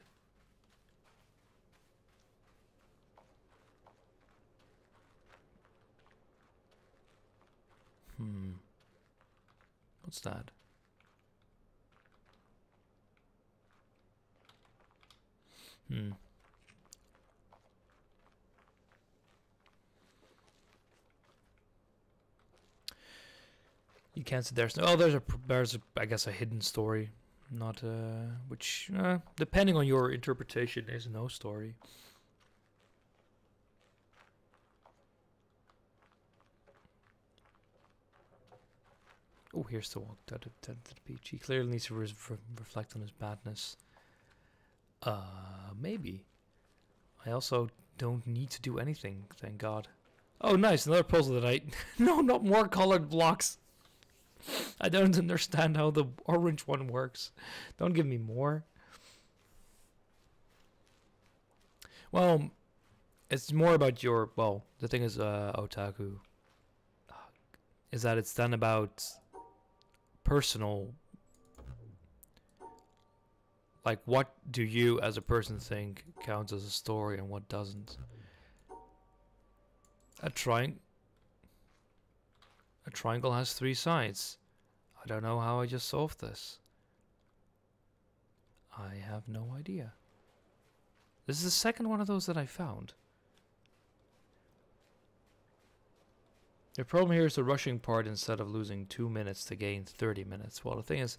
Hmm. What's that? Hmm. You can't sit there. Oh, there's a there's a, I guess a hidden story, not uh, which uh, depending on your interpretation is no story. Oh, here's the walk to the, beach. He clearly needs to re reflect on his badness. Uh, maybe. I also don't need to do anything, thank God. Oh, nice, another puzzle that I... no, not more colored blocks. I don't understand how the orange one works. Don't give me more. Well, it's more about your, well, the thing is, uh, otaku, is that it's done about personal, like what do you as a person think counts as a story and what doesn't. A triangle a triangle has three sides. I don't know how I just solved this. I have no idea. This is the second one of those that I found. The problem here is the rushing part instead of losing 2 minutes to gain 30 minutes. Well, the thing is,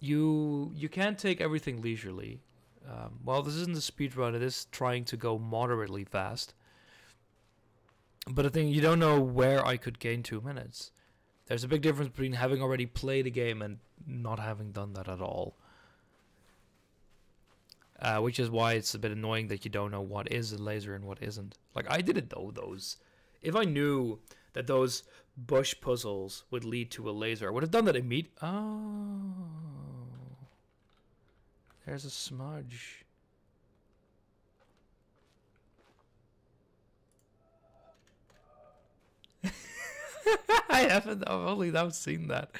you you can't take everything leisurely. Um, well, this isn't a speed run, it is trying to go moderately fast. But the thing, you don't know where I could gain two minutes. There's a big difference between having already played a game and not having done that at all. Uh, which is why it's a bit annoying that you don't know what is a laser and what isn't. Like, I didn't know those. If I knew that those bush puzzles would lead to a laser, I would have done that immediately. Oh. There's a smudge. I haven't. I've only now seen that.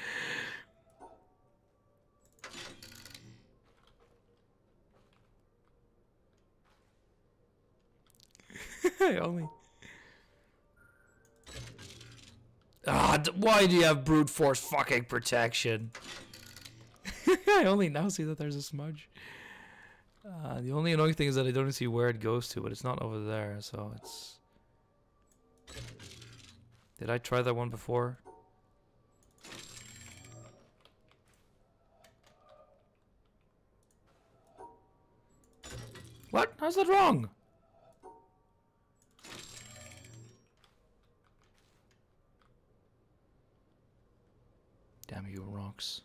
I only. Ah, why do you have brute force fucking protection? I only now see that there's a smudge. Uh, the only annoying thing is that I don't see where it goes to, but it's not over there, so it's did I try that one before? What? How's that wrong? Damn you, rocks.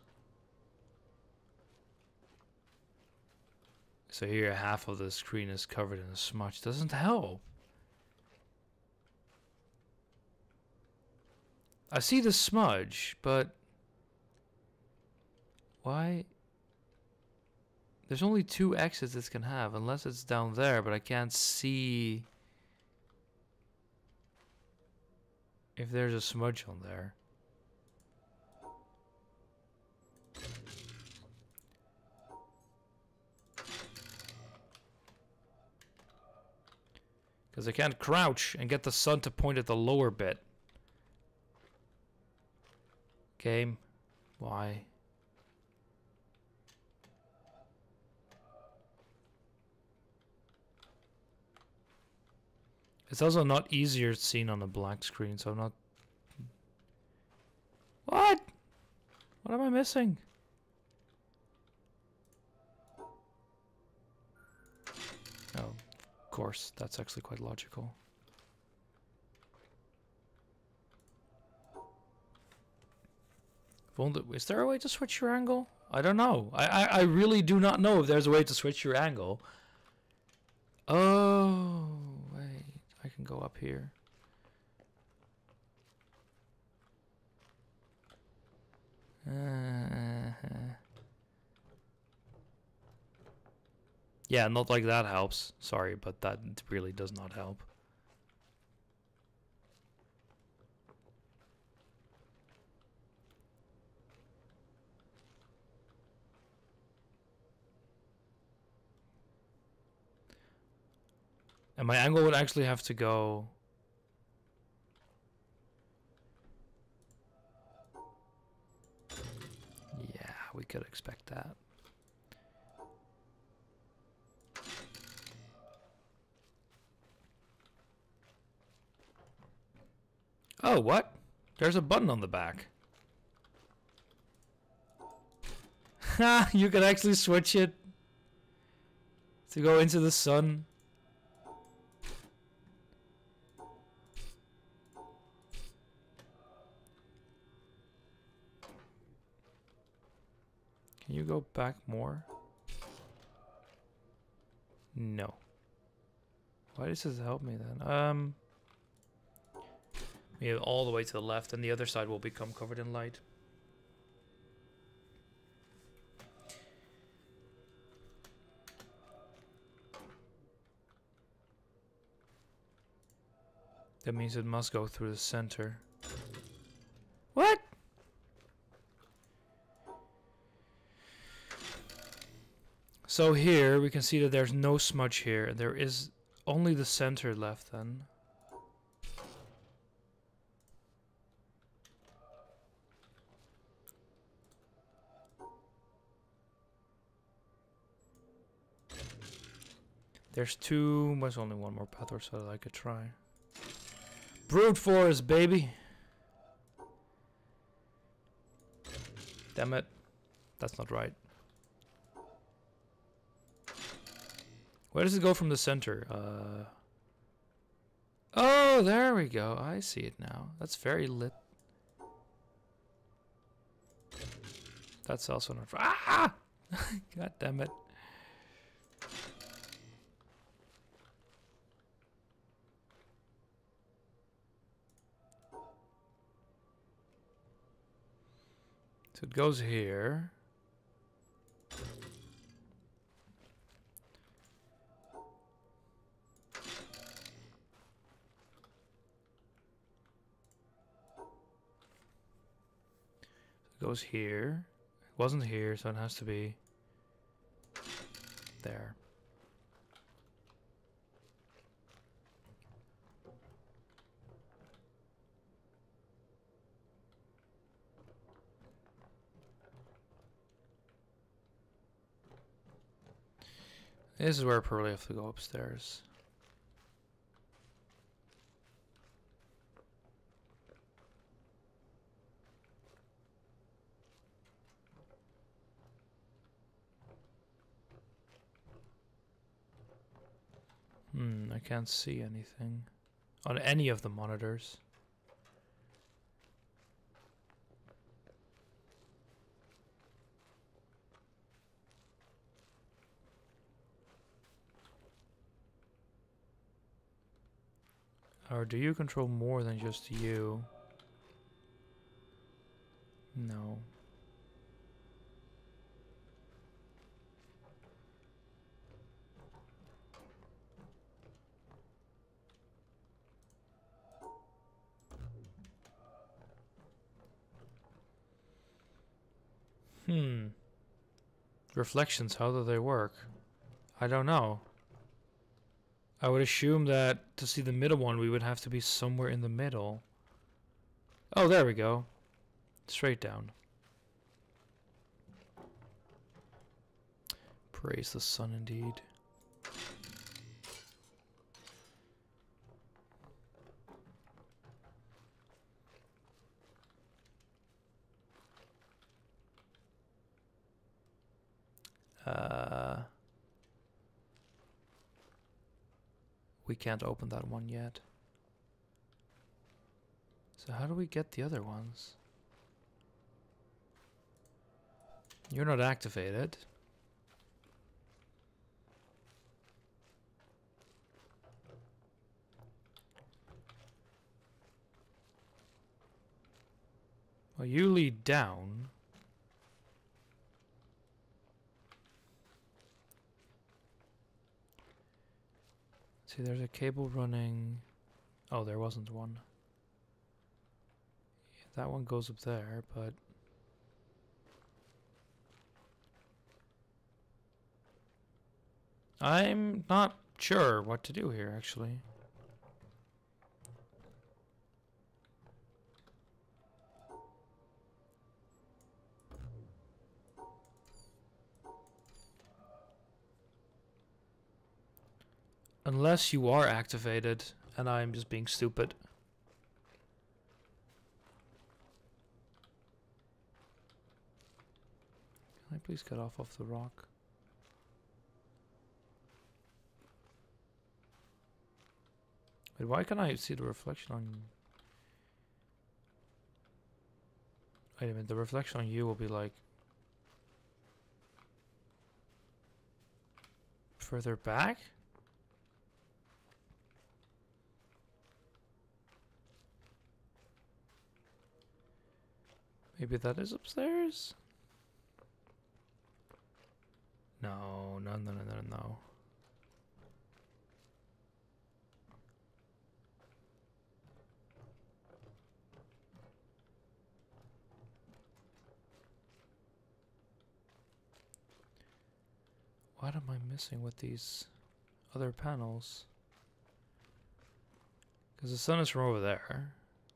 So here, half of the screen is covered in a smudge. Doesn't help. I see the smudge, but why? There's only two exits this can have, unless it's down there, but I can't see if there's a smudge on there. Because I can't crouch and get the sun to point at the lower bit. Game. Why? It's also not easier seen on a black screen, so I'm not... What? What am I missing? Oh, of course, that's actually quite logical. Won't- Is there a way to switch your angle? I don't know. I, I, I really do not know if there's a way to switch your angle. Oh, wait. I can go up here. Uh, yeah, not like that helps. Sorry, but that really does not help. And my angle would actually have to go. Yeah, we could expect that. Oh, what? There's a button on the back. Ha! you can actually switch it to go into the sun. Can you go back more? No. Why does this help me then? Um, we yeah, all the way to the left, and the other side will become covered in light. That means it must go through the center. What? So here we can see that there's no smudge here. And there is only the center left then. There's two, there's only one more path or so that I could try. Brute force, baby! Damn it. That's not right. Where does it go from the center? Uh, oh, there we go. I see it now. That's very lit. That's also not. Ah! God damn it. So it goes here. It goes here. It wasn't here, so it has to be there. This is where I probably have to go upstairs. Hmm, I can't see anything on any of the monitors. Or do you control more than just you? No. Hmm. Reflections, how do they work? I don't know. I would assume that to see the middle one, we would have to be somewhere in the middle. Oh, there we go. Straight down. Praise the sun indeed. Uh... We can't open that one yet. So how do we get the other ones? You're not activated. Well, you lead down. See, there's a cable running. Oh, there wasn't one. That one goes up there, but. I'm not sure what to do here, actually. Unless you are activated and I'm just being stupid. Can I please get off of the rock? Wait, why can I see the reflection on... Wait a minute, the reflection on you will be like... Further back? Maybe that is upstairs? No, no, no, no, no, no. What am I missing with these other panels? Because the sun is from over there.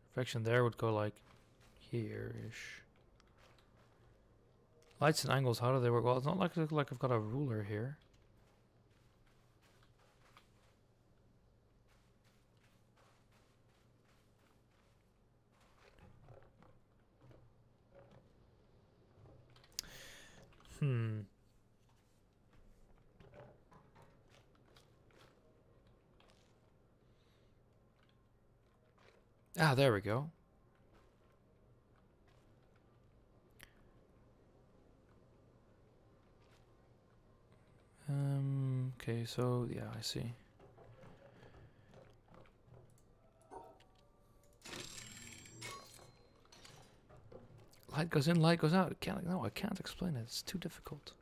Reflection there would go like here-ish. Lights and angles, how do they work? Well, it's not like, like I've got a ruler here. Hmm. Ah, there we go. Um, okay, so yeah, I see. Light goes in, light goes out. Can't, no, I can't explain it. It's too difficult.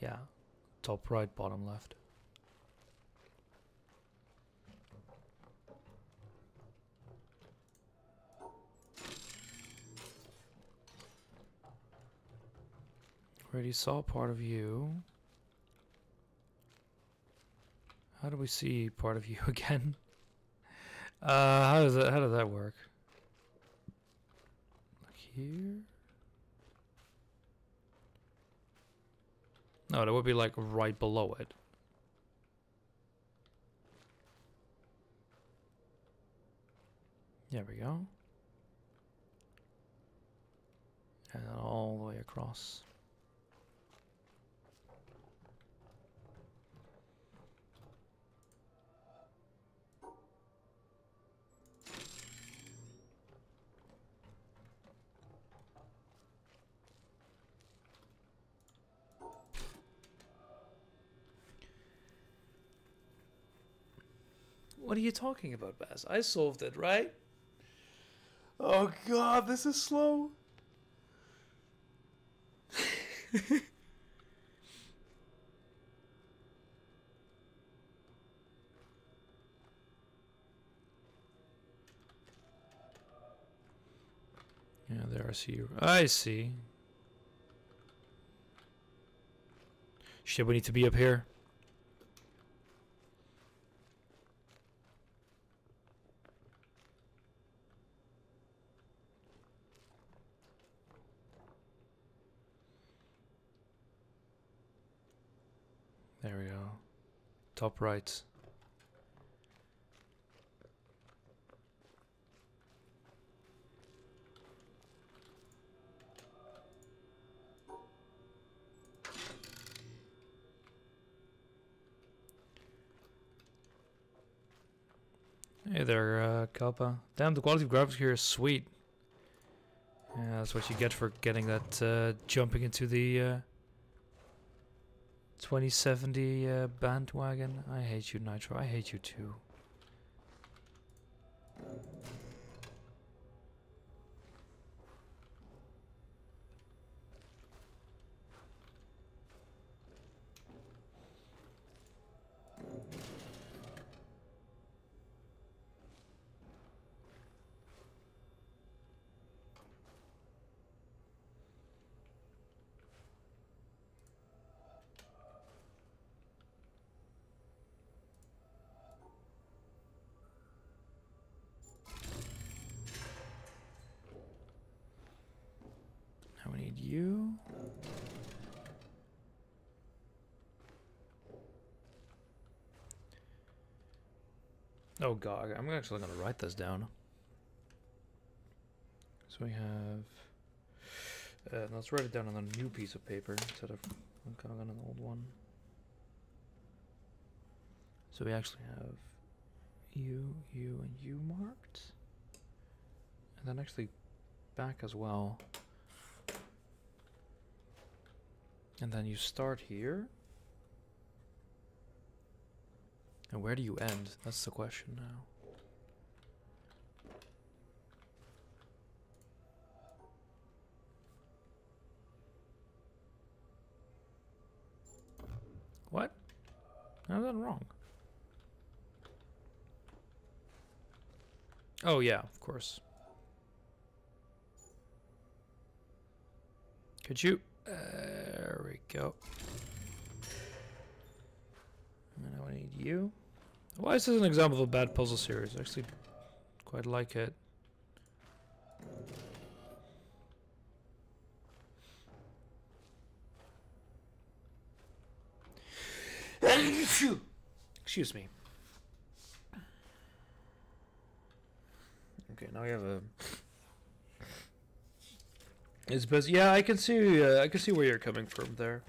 Yeah, top right, bottom left. Already saw part of you. How do we see part of you again? Uh, how does that, how does that work? Like here? No, that would be like right below it. There we go. And all the way across. What are you talking about, Baz? I solved it, right? Oh god, this is slow. yeah, there I see you. I see. Shit, we need to be up here. There we go. Top right. Hey there, uh, Kalpa. Damn, the quality of graphics here is sweet. Yeah, that's what you get for getting that uh, jumping into the uh, 2070 uh, bandwagon. I hate you, Nitro. I hate you too. Now we need you. Oh god, I'm actually gonna write this down. So we have. Uh, let's write it down on a new piece of paper instead of of on an old one. So we actually have you, you, and you marked, and then actually back as well. And then you start here. And where do you end? That's the question now. What? How's that wrong? Oh yeah, of course. Could you? There we go. And I need you. Why is this an example of a bad puzzle series? I actually quite like it. Excuse me. Okay, now we have a. It's best. Yeah, I can see. Uh, I can see where you're coming from there.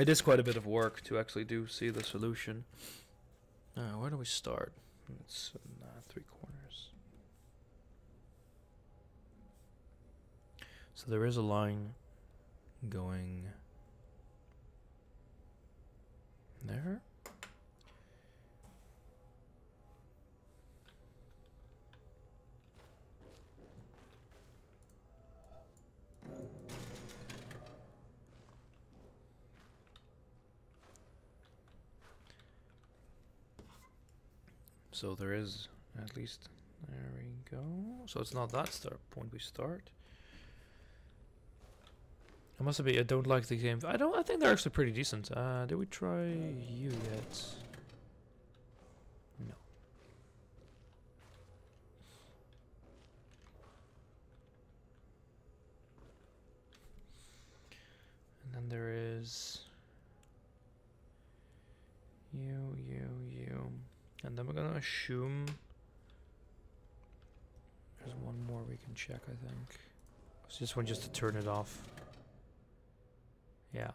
It is quite a bit of work to actually do see the solution. Uh, where do we start? It's uh, three corners. So there is a line going there. So there is at least there we go. So it's not that start point we start. I must admit I don't like the game. I don't I think they're actually pretty decent. Uh did we try you yet? No. And then there is you, you, you. And then we're gonna assume there's one more we can check, I think. It's this one just to turn it off. Yeah.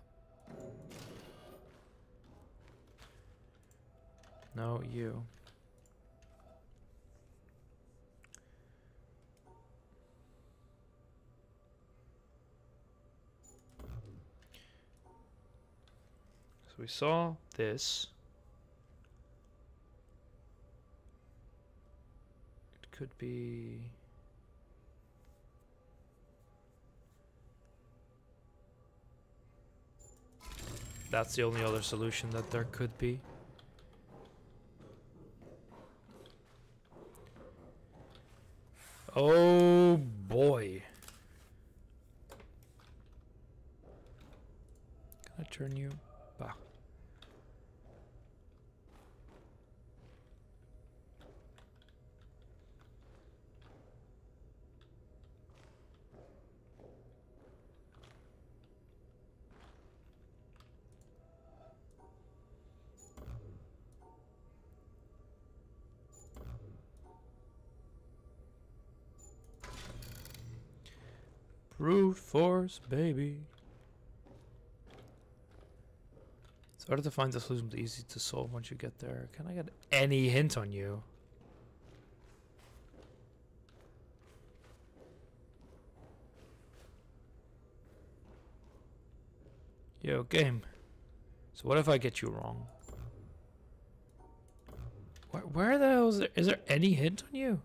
No, you. So we saw this. Could be. That's the only other solution that there could be. Oh boy. Can I turn you? Bah. Brute force, baby. It's harder to find the solution, but easy to solve once you get there. Can I get any hint on you? Yo, game. So what if I get you wrong? Where, where the hell is there? Is there any hint on you?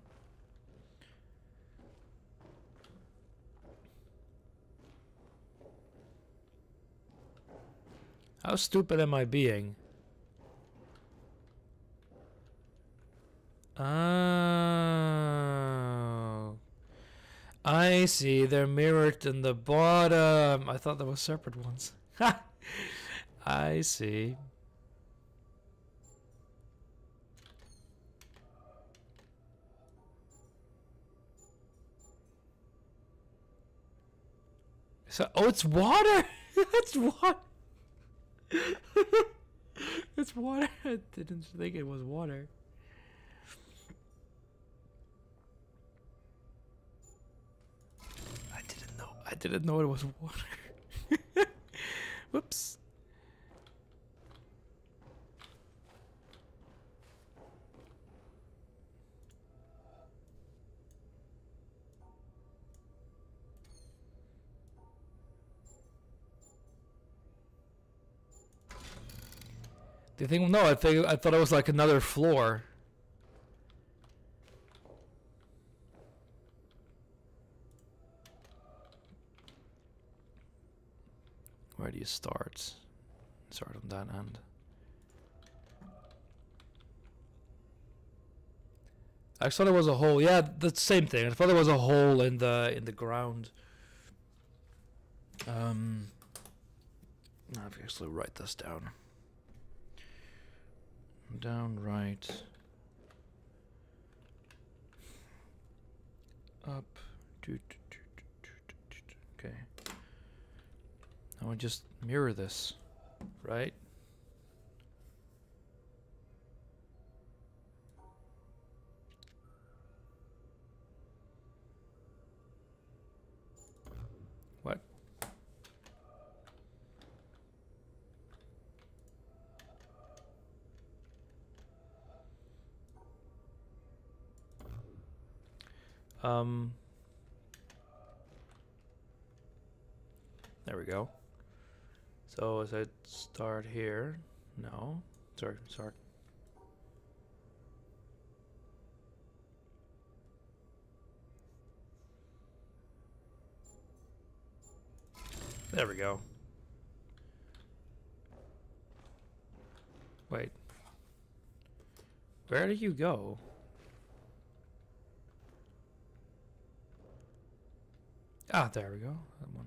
How stupid am I being? Oh. I see. They're mirrored in the bottom. I thought there were separate ones. Ha! I see. So, oh, it's water. That's water. it's water. I didn't think it was water. I didn't know. I didn't know it was water. Whoops. You think? No, I think I thought it was like another floor. Where do you start? Start on that end. I thought there was a hole. Yeah, the same thing. I thought there was a hole in the in the ground. Um, I'll actually write this down. Down, right. Up. Okay. Now I just mirror this, right? What? Um. There we go. So as I start here, no, sorry, sorry. There we go. Wait. Where do you go? Ah, there we go. That one.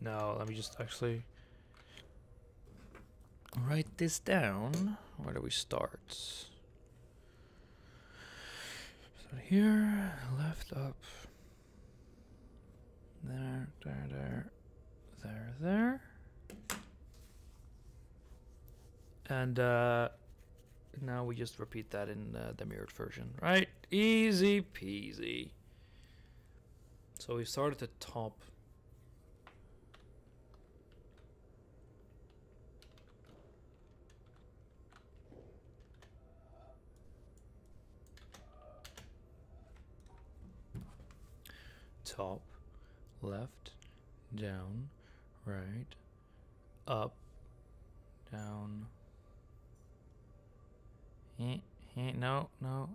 Now, let me just actually write this down. Where do we start? Start here, left, up. There, there, there, there, there. And uh, now we just repeat that in uh, the mirrored version, right? Easy peasy. So we start at the top. Top, left, down, right, up, down. Eh, eh, no, no.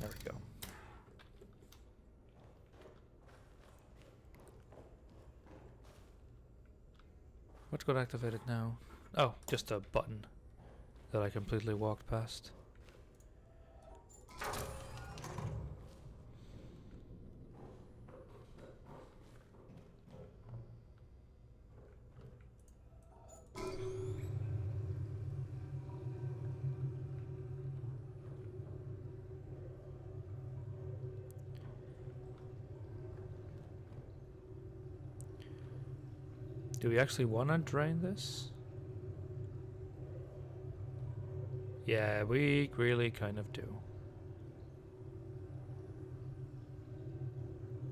There we go. What's got activated now? Oh, just a button that I completely walked past. We actually want to drain this? Yeah, we really kind of do.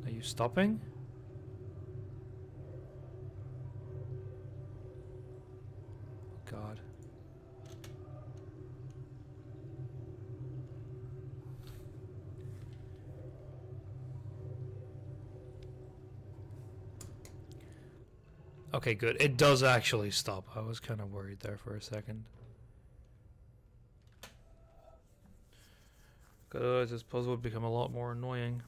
Are you stopping? Okay, good. It does actually stop. I was kind of worried there for a second. Otherwise, this puzzle would become a lot more annoying.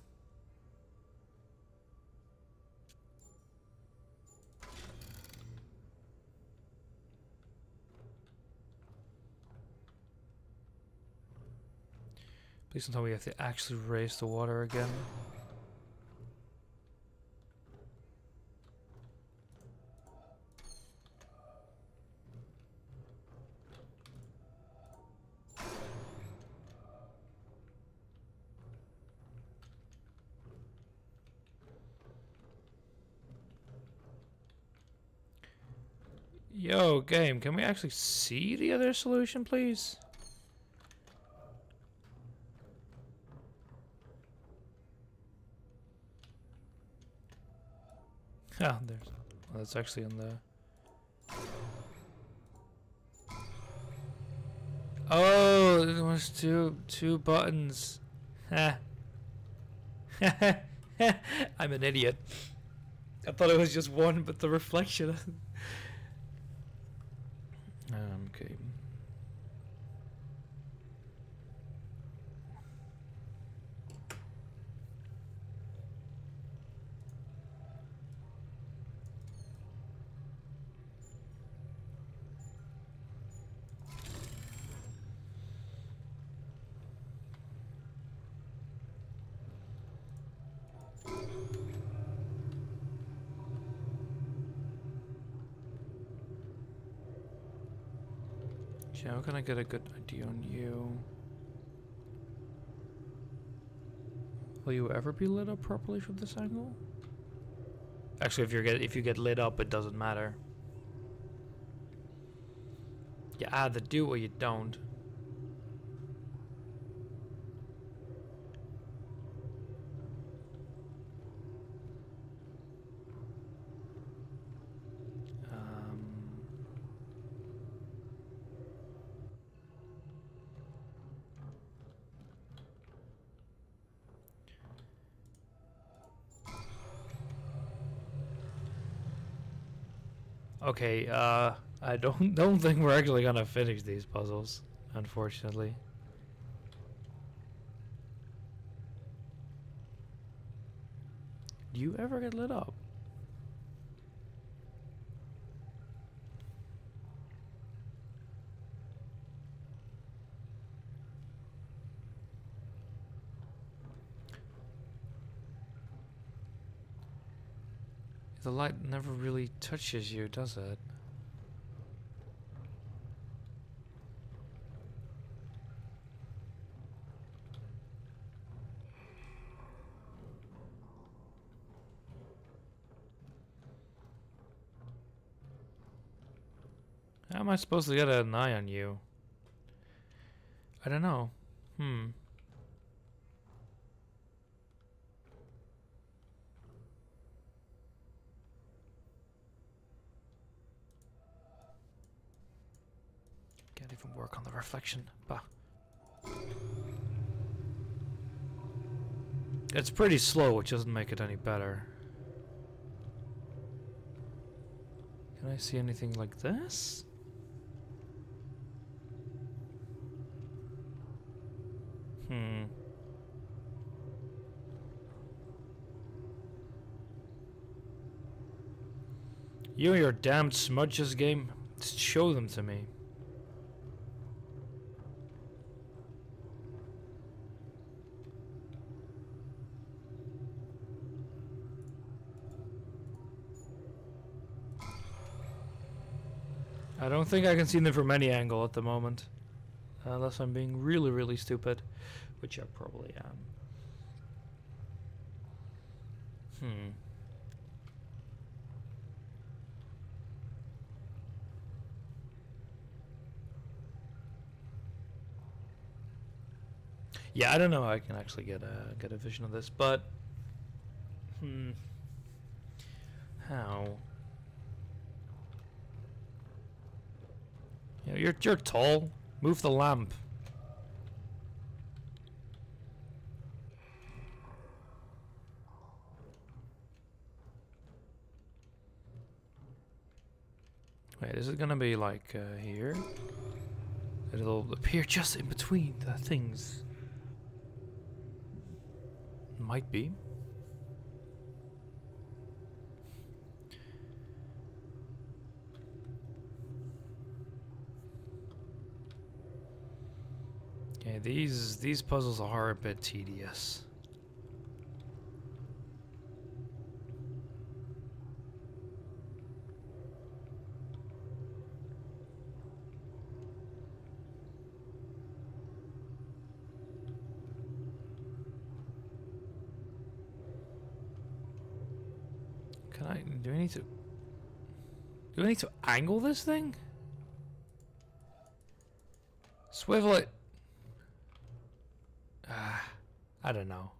Please don't tell me we have to actually raise the water again. Yo, game, can we actually see the other solution, please? Oh, there's. Well, that's actually in the. Oh, there was two two buttons. Ha. I'm an idiot. I thought it was just one, but the reflection. Okay. Yeah, how can I get a good idea on you? Will you ever be lit up properly from this angle? Actually, if you get if you get lit up, it doesn't matter. You either do or you don't. Um, Okay, uh, I don't don't think we're actually gonna finish these puzzles, unfortunately. Do you ever get lit up? The light never really touches you, does it? How am I supposed to get an eye on you? I don't know. Hmm. Work on the reflection. Bah. It's pretty slow, which doesn't make it any better. Can I see anything like this? Hmm. You and your damned smudges game. Just show them to me. I don't think I can see them from any angle at the moment. Unless I'm being really, really stupid. Which I probably am. Hmm. Yeah, I don't know how I can actually get a get a vision of this, but hmm. How? Yeah, you're you're tall. Move the lamp. Wait, is it gonna be like uh, here? It'll appear just in between the things. Might be. Okay, these these puzzles are a bit tedious. Can I do I need to Do I need to angle this thing? Swivel it. Ah, I don't know.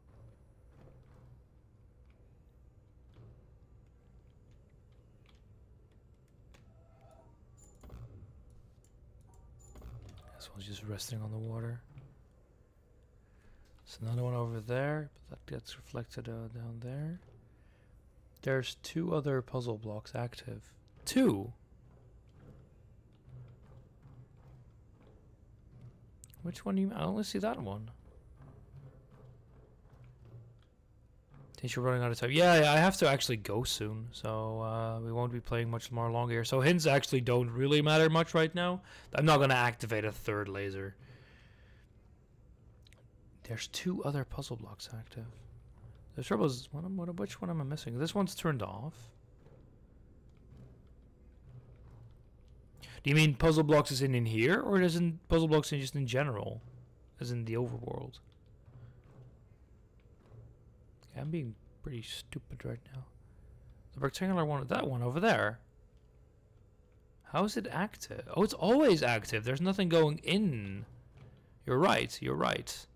This one's just resting on the water. There's another one over there, but that gets reflected uh, down there. There's two other puzzle blocks active. Two? Which one do you... I only see that one. Think you're running out of time. Yeah, I have to actually go soon, so uh, we won't be playing much more longer here. So hints actually don't really matter much right now. I'm not going to activate a third laser. There's two other puzzle blocks active. The trouble is, what, what, which one am I missing? This one's turned off. Do you mean puzzle blocks is in in here, or is in puzzle blocks in just in general, as in the overworld? Okay, I'm being pretty stupid right now. The rectangular one, that one over there. How is it active? Oh, it's always active. There's nothing going in. You're right. You're right.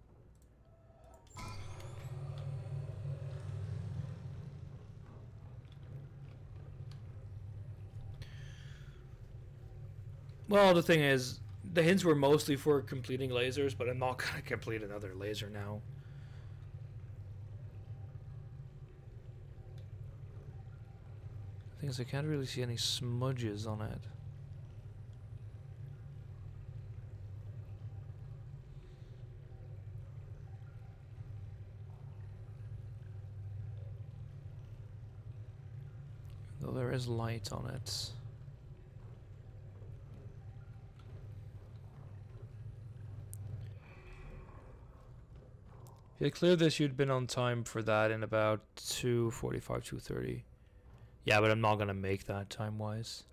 Well, the thing is, the hints were mostly for completing lasers, but I'm not gonna complete another laser now. Thing is, I can't really see any smudges on it. Though there is light on it. If you cleared this, you'd been on time for that in about 2.45, 2.30. Yeah, but I'm not to make that time-wise.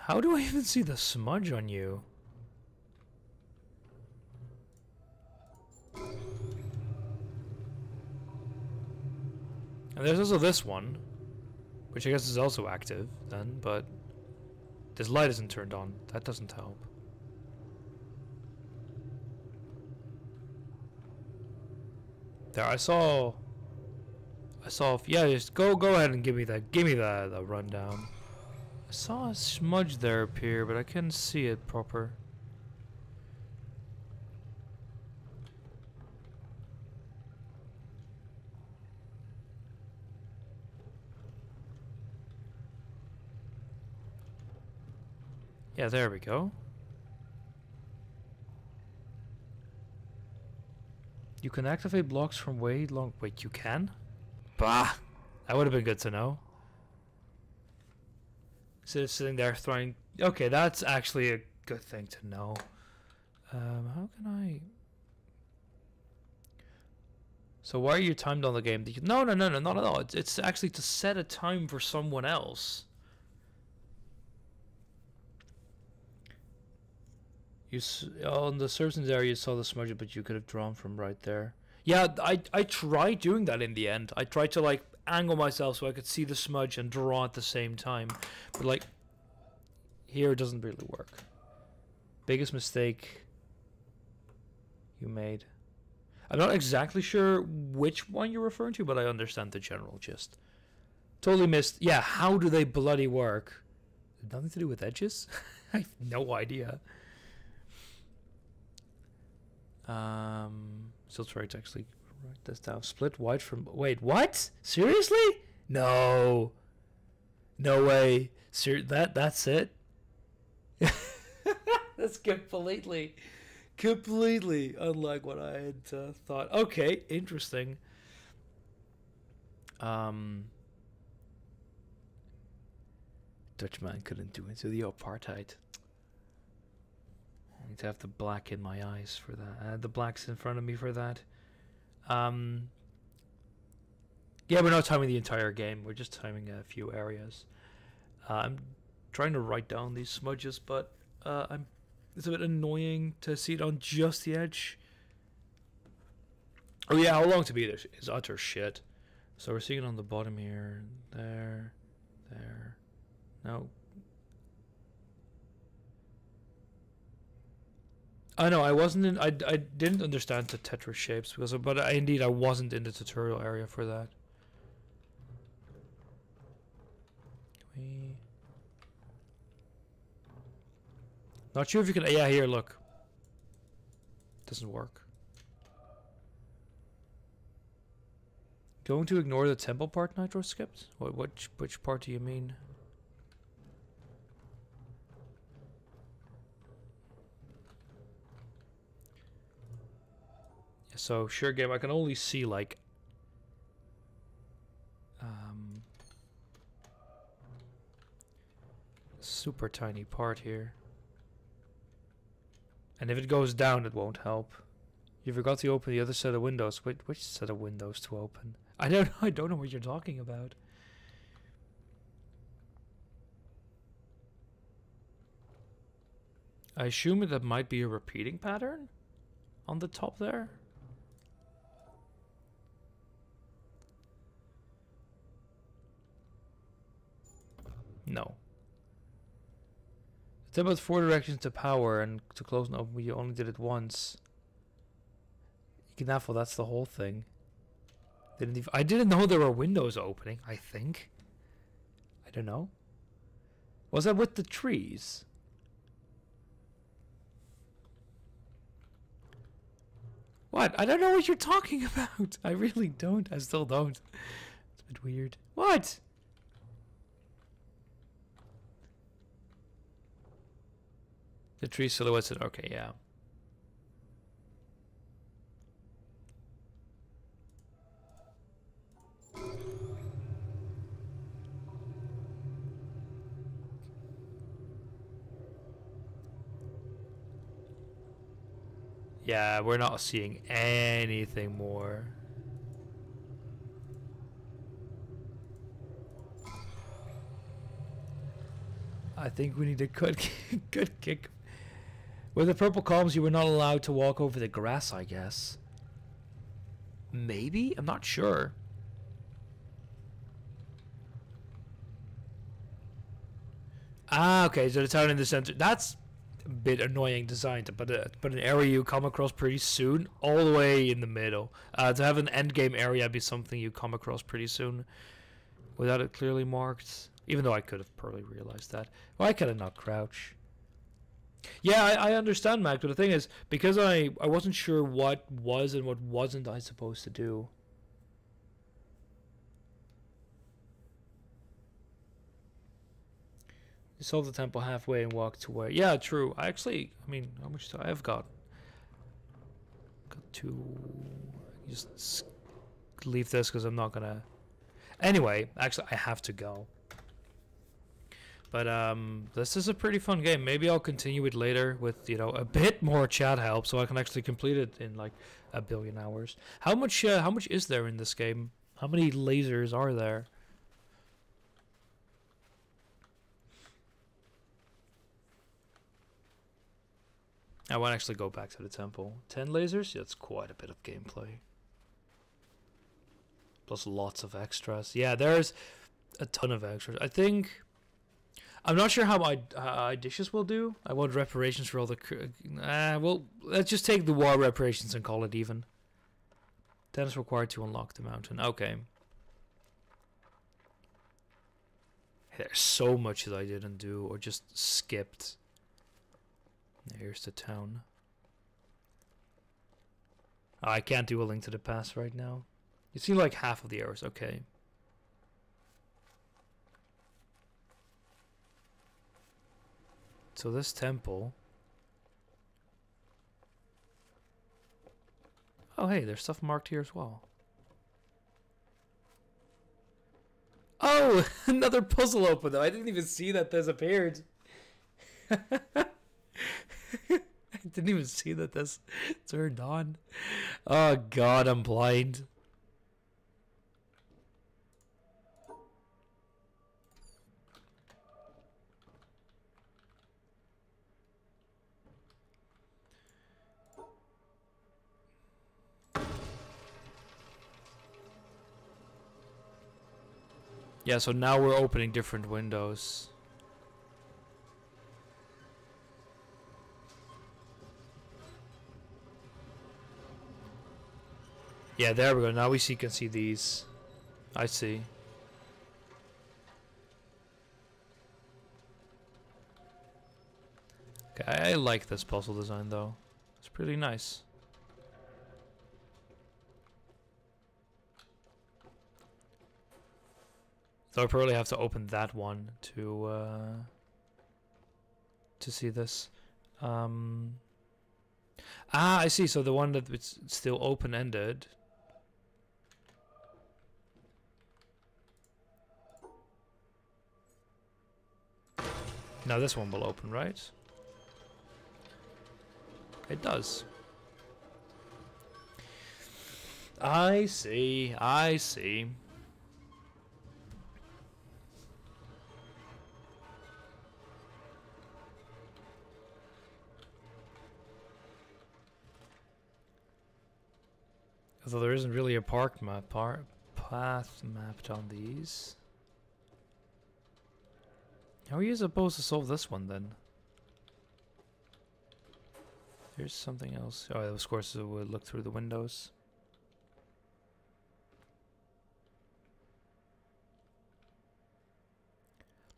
How do I even see the smudge on you? And there's also this one, which I guess is also active then, but This light isn't turned on. That doesn't help. There, I saw. Yeah, just go. Go ahead and give me that. Give me that. The rundown. I saw a smudge there appear, but I couldn't see it proper. Yeah, there we go. You can activate blocks from way long. Wait, you can? Bah! That would have been good to know. Instead sitting there throwing. Okay, that's actually a good thing to know. Um, how can I. So why are you timed on the game? No, no, no, no, not at all. It's, it's actually to set a time for someone else. You s- on the servants area you saw the smudge, but you could have drawn from right there. Yeah, I I tried doing that in the end. I tried to like angle myself so I could see the smudge and draw at the same time, but like here it doesn't really work. Biggest mistake you made. I'm not exactly sure which one you're referring to, but I understand the general gist. Totally missed. Yeah, how do they bloody work? Nothing to do with edges? I have no idea. Um, still trying to actually write this down. Split white from. Wait, what? Seriously? No. No way. Ser- that that's it. that's completely, completely unlike what I had uh, thought. Okay, interesting. Um. Dutchman couldn't do it to the apartheid. I to have the black in my eyes for that. Uh, the black's in front of me for that. Um, yeah, we're not timing the entire game. We're just timing a few areas. Uh, I'm trying to write down these smudges, but uh, I'm. It's a bit annoying to see it on just the edge. Oh yeah, how long to be there is utter shit. So we're seeing it on the bottom here, there, there. No, I know I wasn't in. I, I didn't understand the Tetris shapes because, but I, indeed I wasn't in the tutorial area for that. We. Not sure if you can. Yeah, here, look. Doesn't work. Going to ignore the temple part Nitro skipped? What which which part do you mean? So sure game, I can only see like um super tiny part here. And if it goes down it won't help. You forgot to open the other set of windows. Which which set of windows to open? I don't know I don't know what you're talking about. I assume that might be a repeating pattern on the top there. No. It's about four directions to power and to close and open. We only did it once. Ignaffle, that's the whole thing. Didn't even, I didn't know there were windows opening. I think. I don't know. Was that with the trees? What? I don't know what you're talking about. I really don't. I still don't. It's a bit weird. What? The tree silhouettes. Okay, yeah. Yeah, we're not seeing anything more. I think we need a good, good kick. With the purple columns, you were not allowed to walk over the grass, I guess. Maybe? I'm not sure. Ah, okay. So the town in the center. That's a bit annoying design to put but an area you come across pretty soon, all the way in the middle. Uh, to have an end game area be something you come across pretty soon, without it clearly marked. Even though I could have probably realized that. Why can I not crouch? Yeah, I, I understand, Mac. But the thing is, because I I wasn't sure what was and what wasn't I supposed to do. You solve the temple halfway and walk to where. Yeah, true. I actually, I mean, how much do I have got? Got two. Just leave this because I'm not gonna. Anyway, actually, I have to go. But um, this is a pretty fun game. Maybe I'll continue it later with you know a bit more chat help, so I can actually complete it in like a billion hours. How much? Uh, how much is there in this game? How many lasers are there? I want to actually go back to the temple. 10 lasers? Yeah, that's quite a bit of gameplay. Plus lots of extras. Yeah, there's a ton of extras. I think. I'm not sure how my dishes will do. I want reparations for all the. Uh, well, let's just take the war reparations and call it even. 10 is required to unlock the mountain. Okay. There's so much that I didn't do or just skipped. Here's the town. I can't do a link to the past right now. You see like half of the arrows, okay. So this temple. Oh hey, there's stuff marked here as well. Oh, another puzzle open though. I didn't even see that this appeared. I didn't even see that this turned on. Oh god, I'm blind. Yeah, so now we're opening different windows. Yeah, there we go. Now we see can see these. I see. Okay, I like this puzzle design though. It's pretty nice. So I probably have to open that one to uh, to see this. Um, ah, I see. So the one that it's still open ended. Now this one will open, right? It does. I see. I see. Although there isn't really a park map, par path mapped on these. How are you supposed to solve this one then? Here's something else. Oh, of course, it would look through the windows.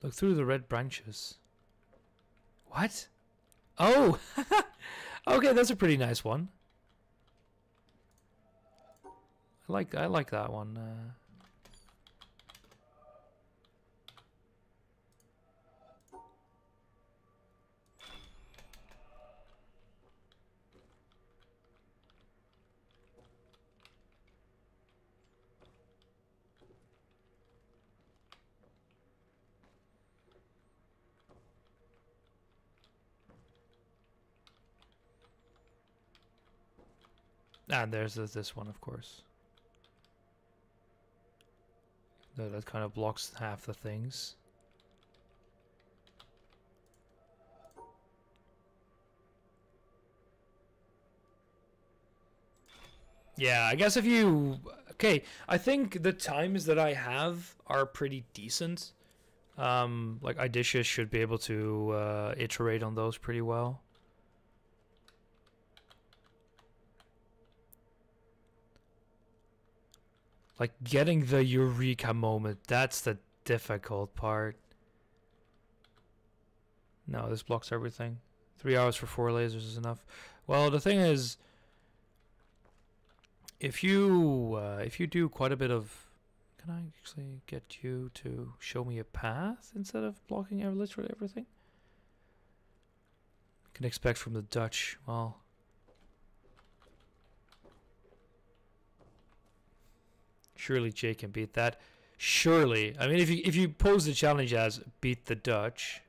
Look through the red branches. What? Oh! okay, that's a pretty nice one. I like I like that one. Uh, and there's this, this one, of course. That, that kind of blocks half the things. Yeah, I guess if you okay, I think the times that I have are pretty decent. Um, like Idicious should be able to uh, iterate on those pretty well. Like getting the eureka moment, that's the difficult part. No, this blocks everything. Three hours for four lasers is enough. Well, the thing is, if you uh, if you do quite a bit of, can I actually get you to show me a path instead of blocking literally everything? Can expect from the Dutch. Well, surely Jay can beat that. Surely, I mean, if you if you pose the challenge as beat the Dutch.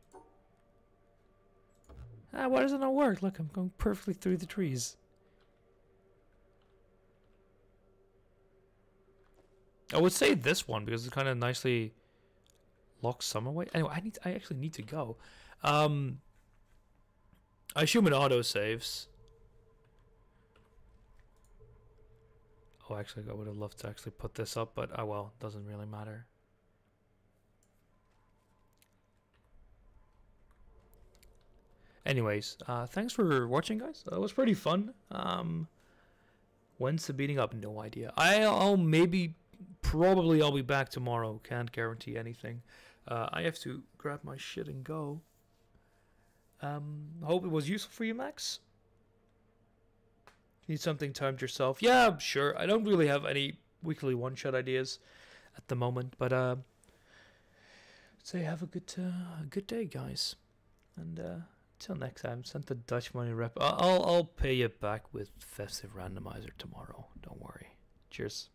Ah, why does it not work? Look, I'm going perfectly through the trees. I would say this one because it kind of nicely locks some away. Anyway, I need I actually need to go. Um, I assume it auto saves. Oh, actually, I would have loved to actually put this up, but oh well, doesn't really matter. Anyways, uh, thanks for watching, guys. That was pretty fun. Um, when's the beating up? No idea. I'll maybe, probably, I'll be back tomorrow. Can't guarantee anything. Uh, I have to grab my shit and go. Um, hope it was useful for you, Max. Need something timed yourself? Yeah, sure. I don't really have any weekly one-shot ideas at the moment, but uh, say have a good, uh, a good day, guys, and uh. Till next time, send the Dutch money rep. I'll I'll pay you back with festive randomizer tomorrow. Don't worry. Cheers.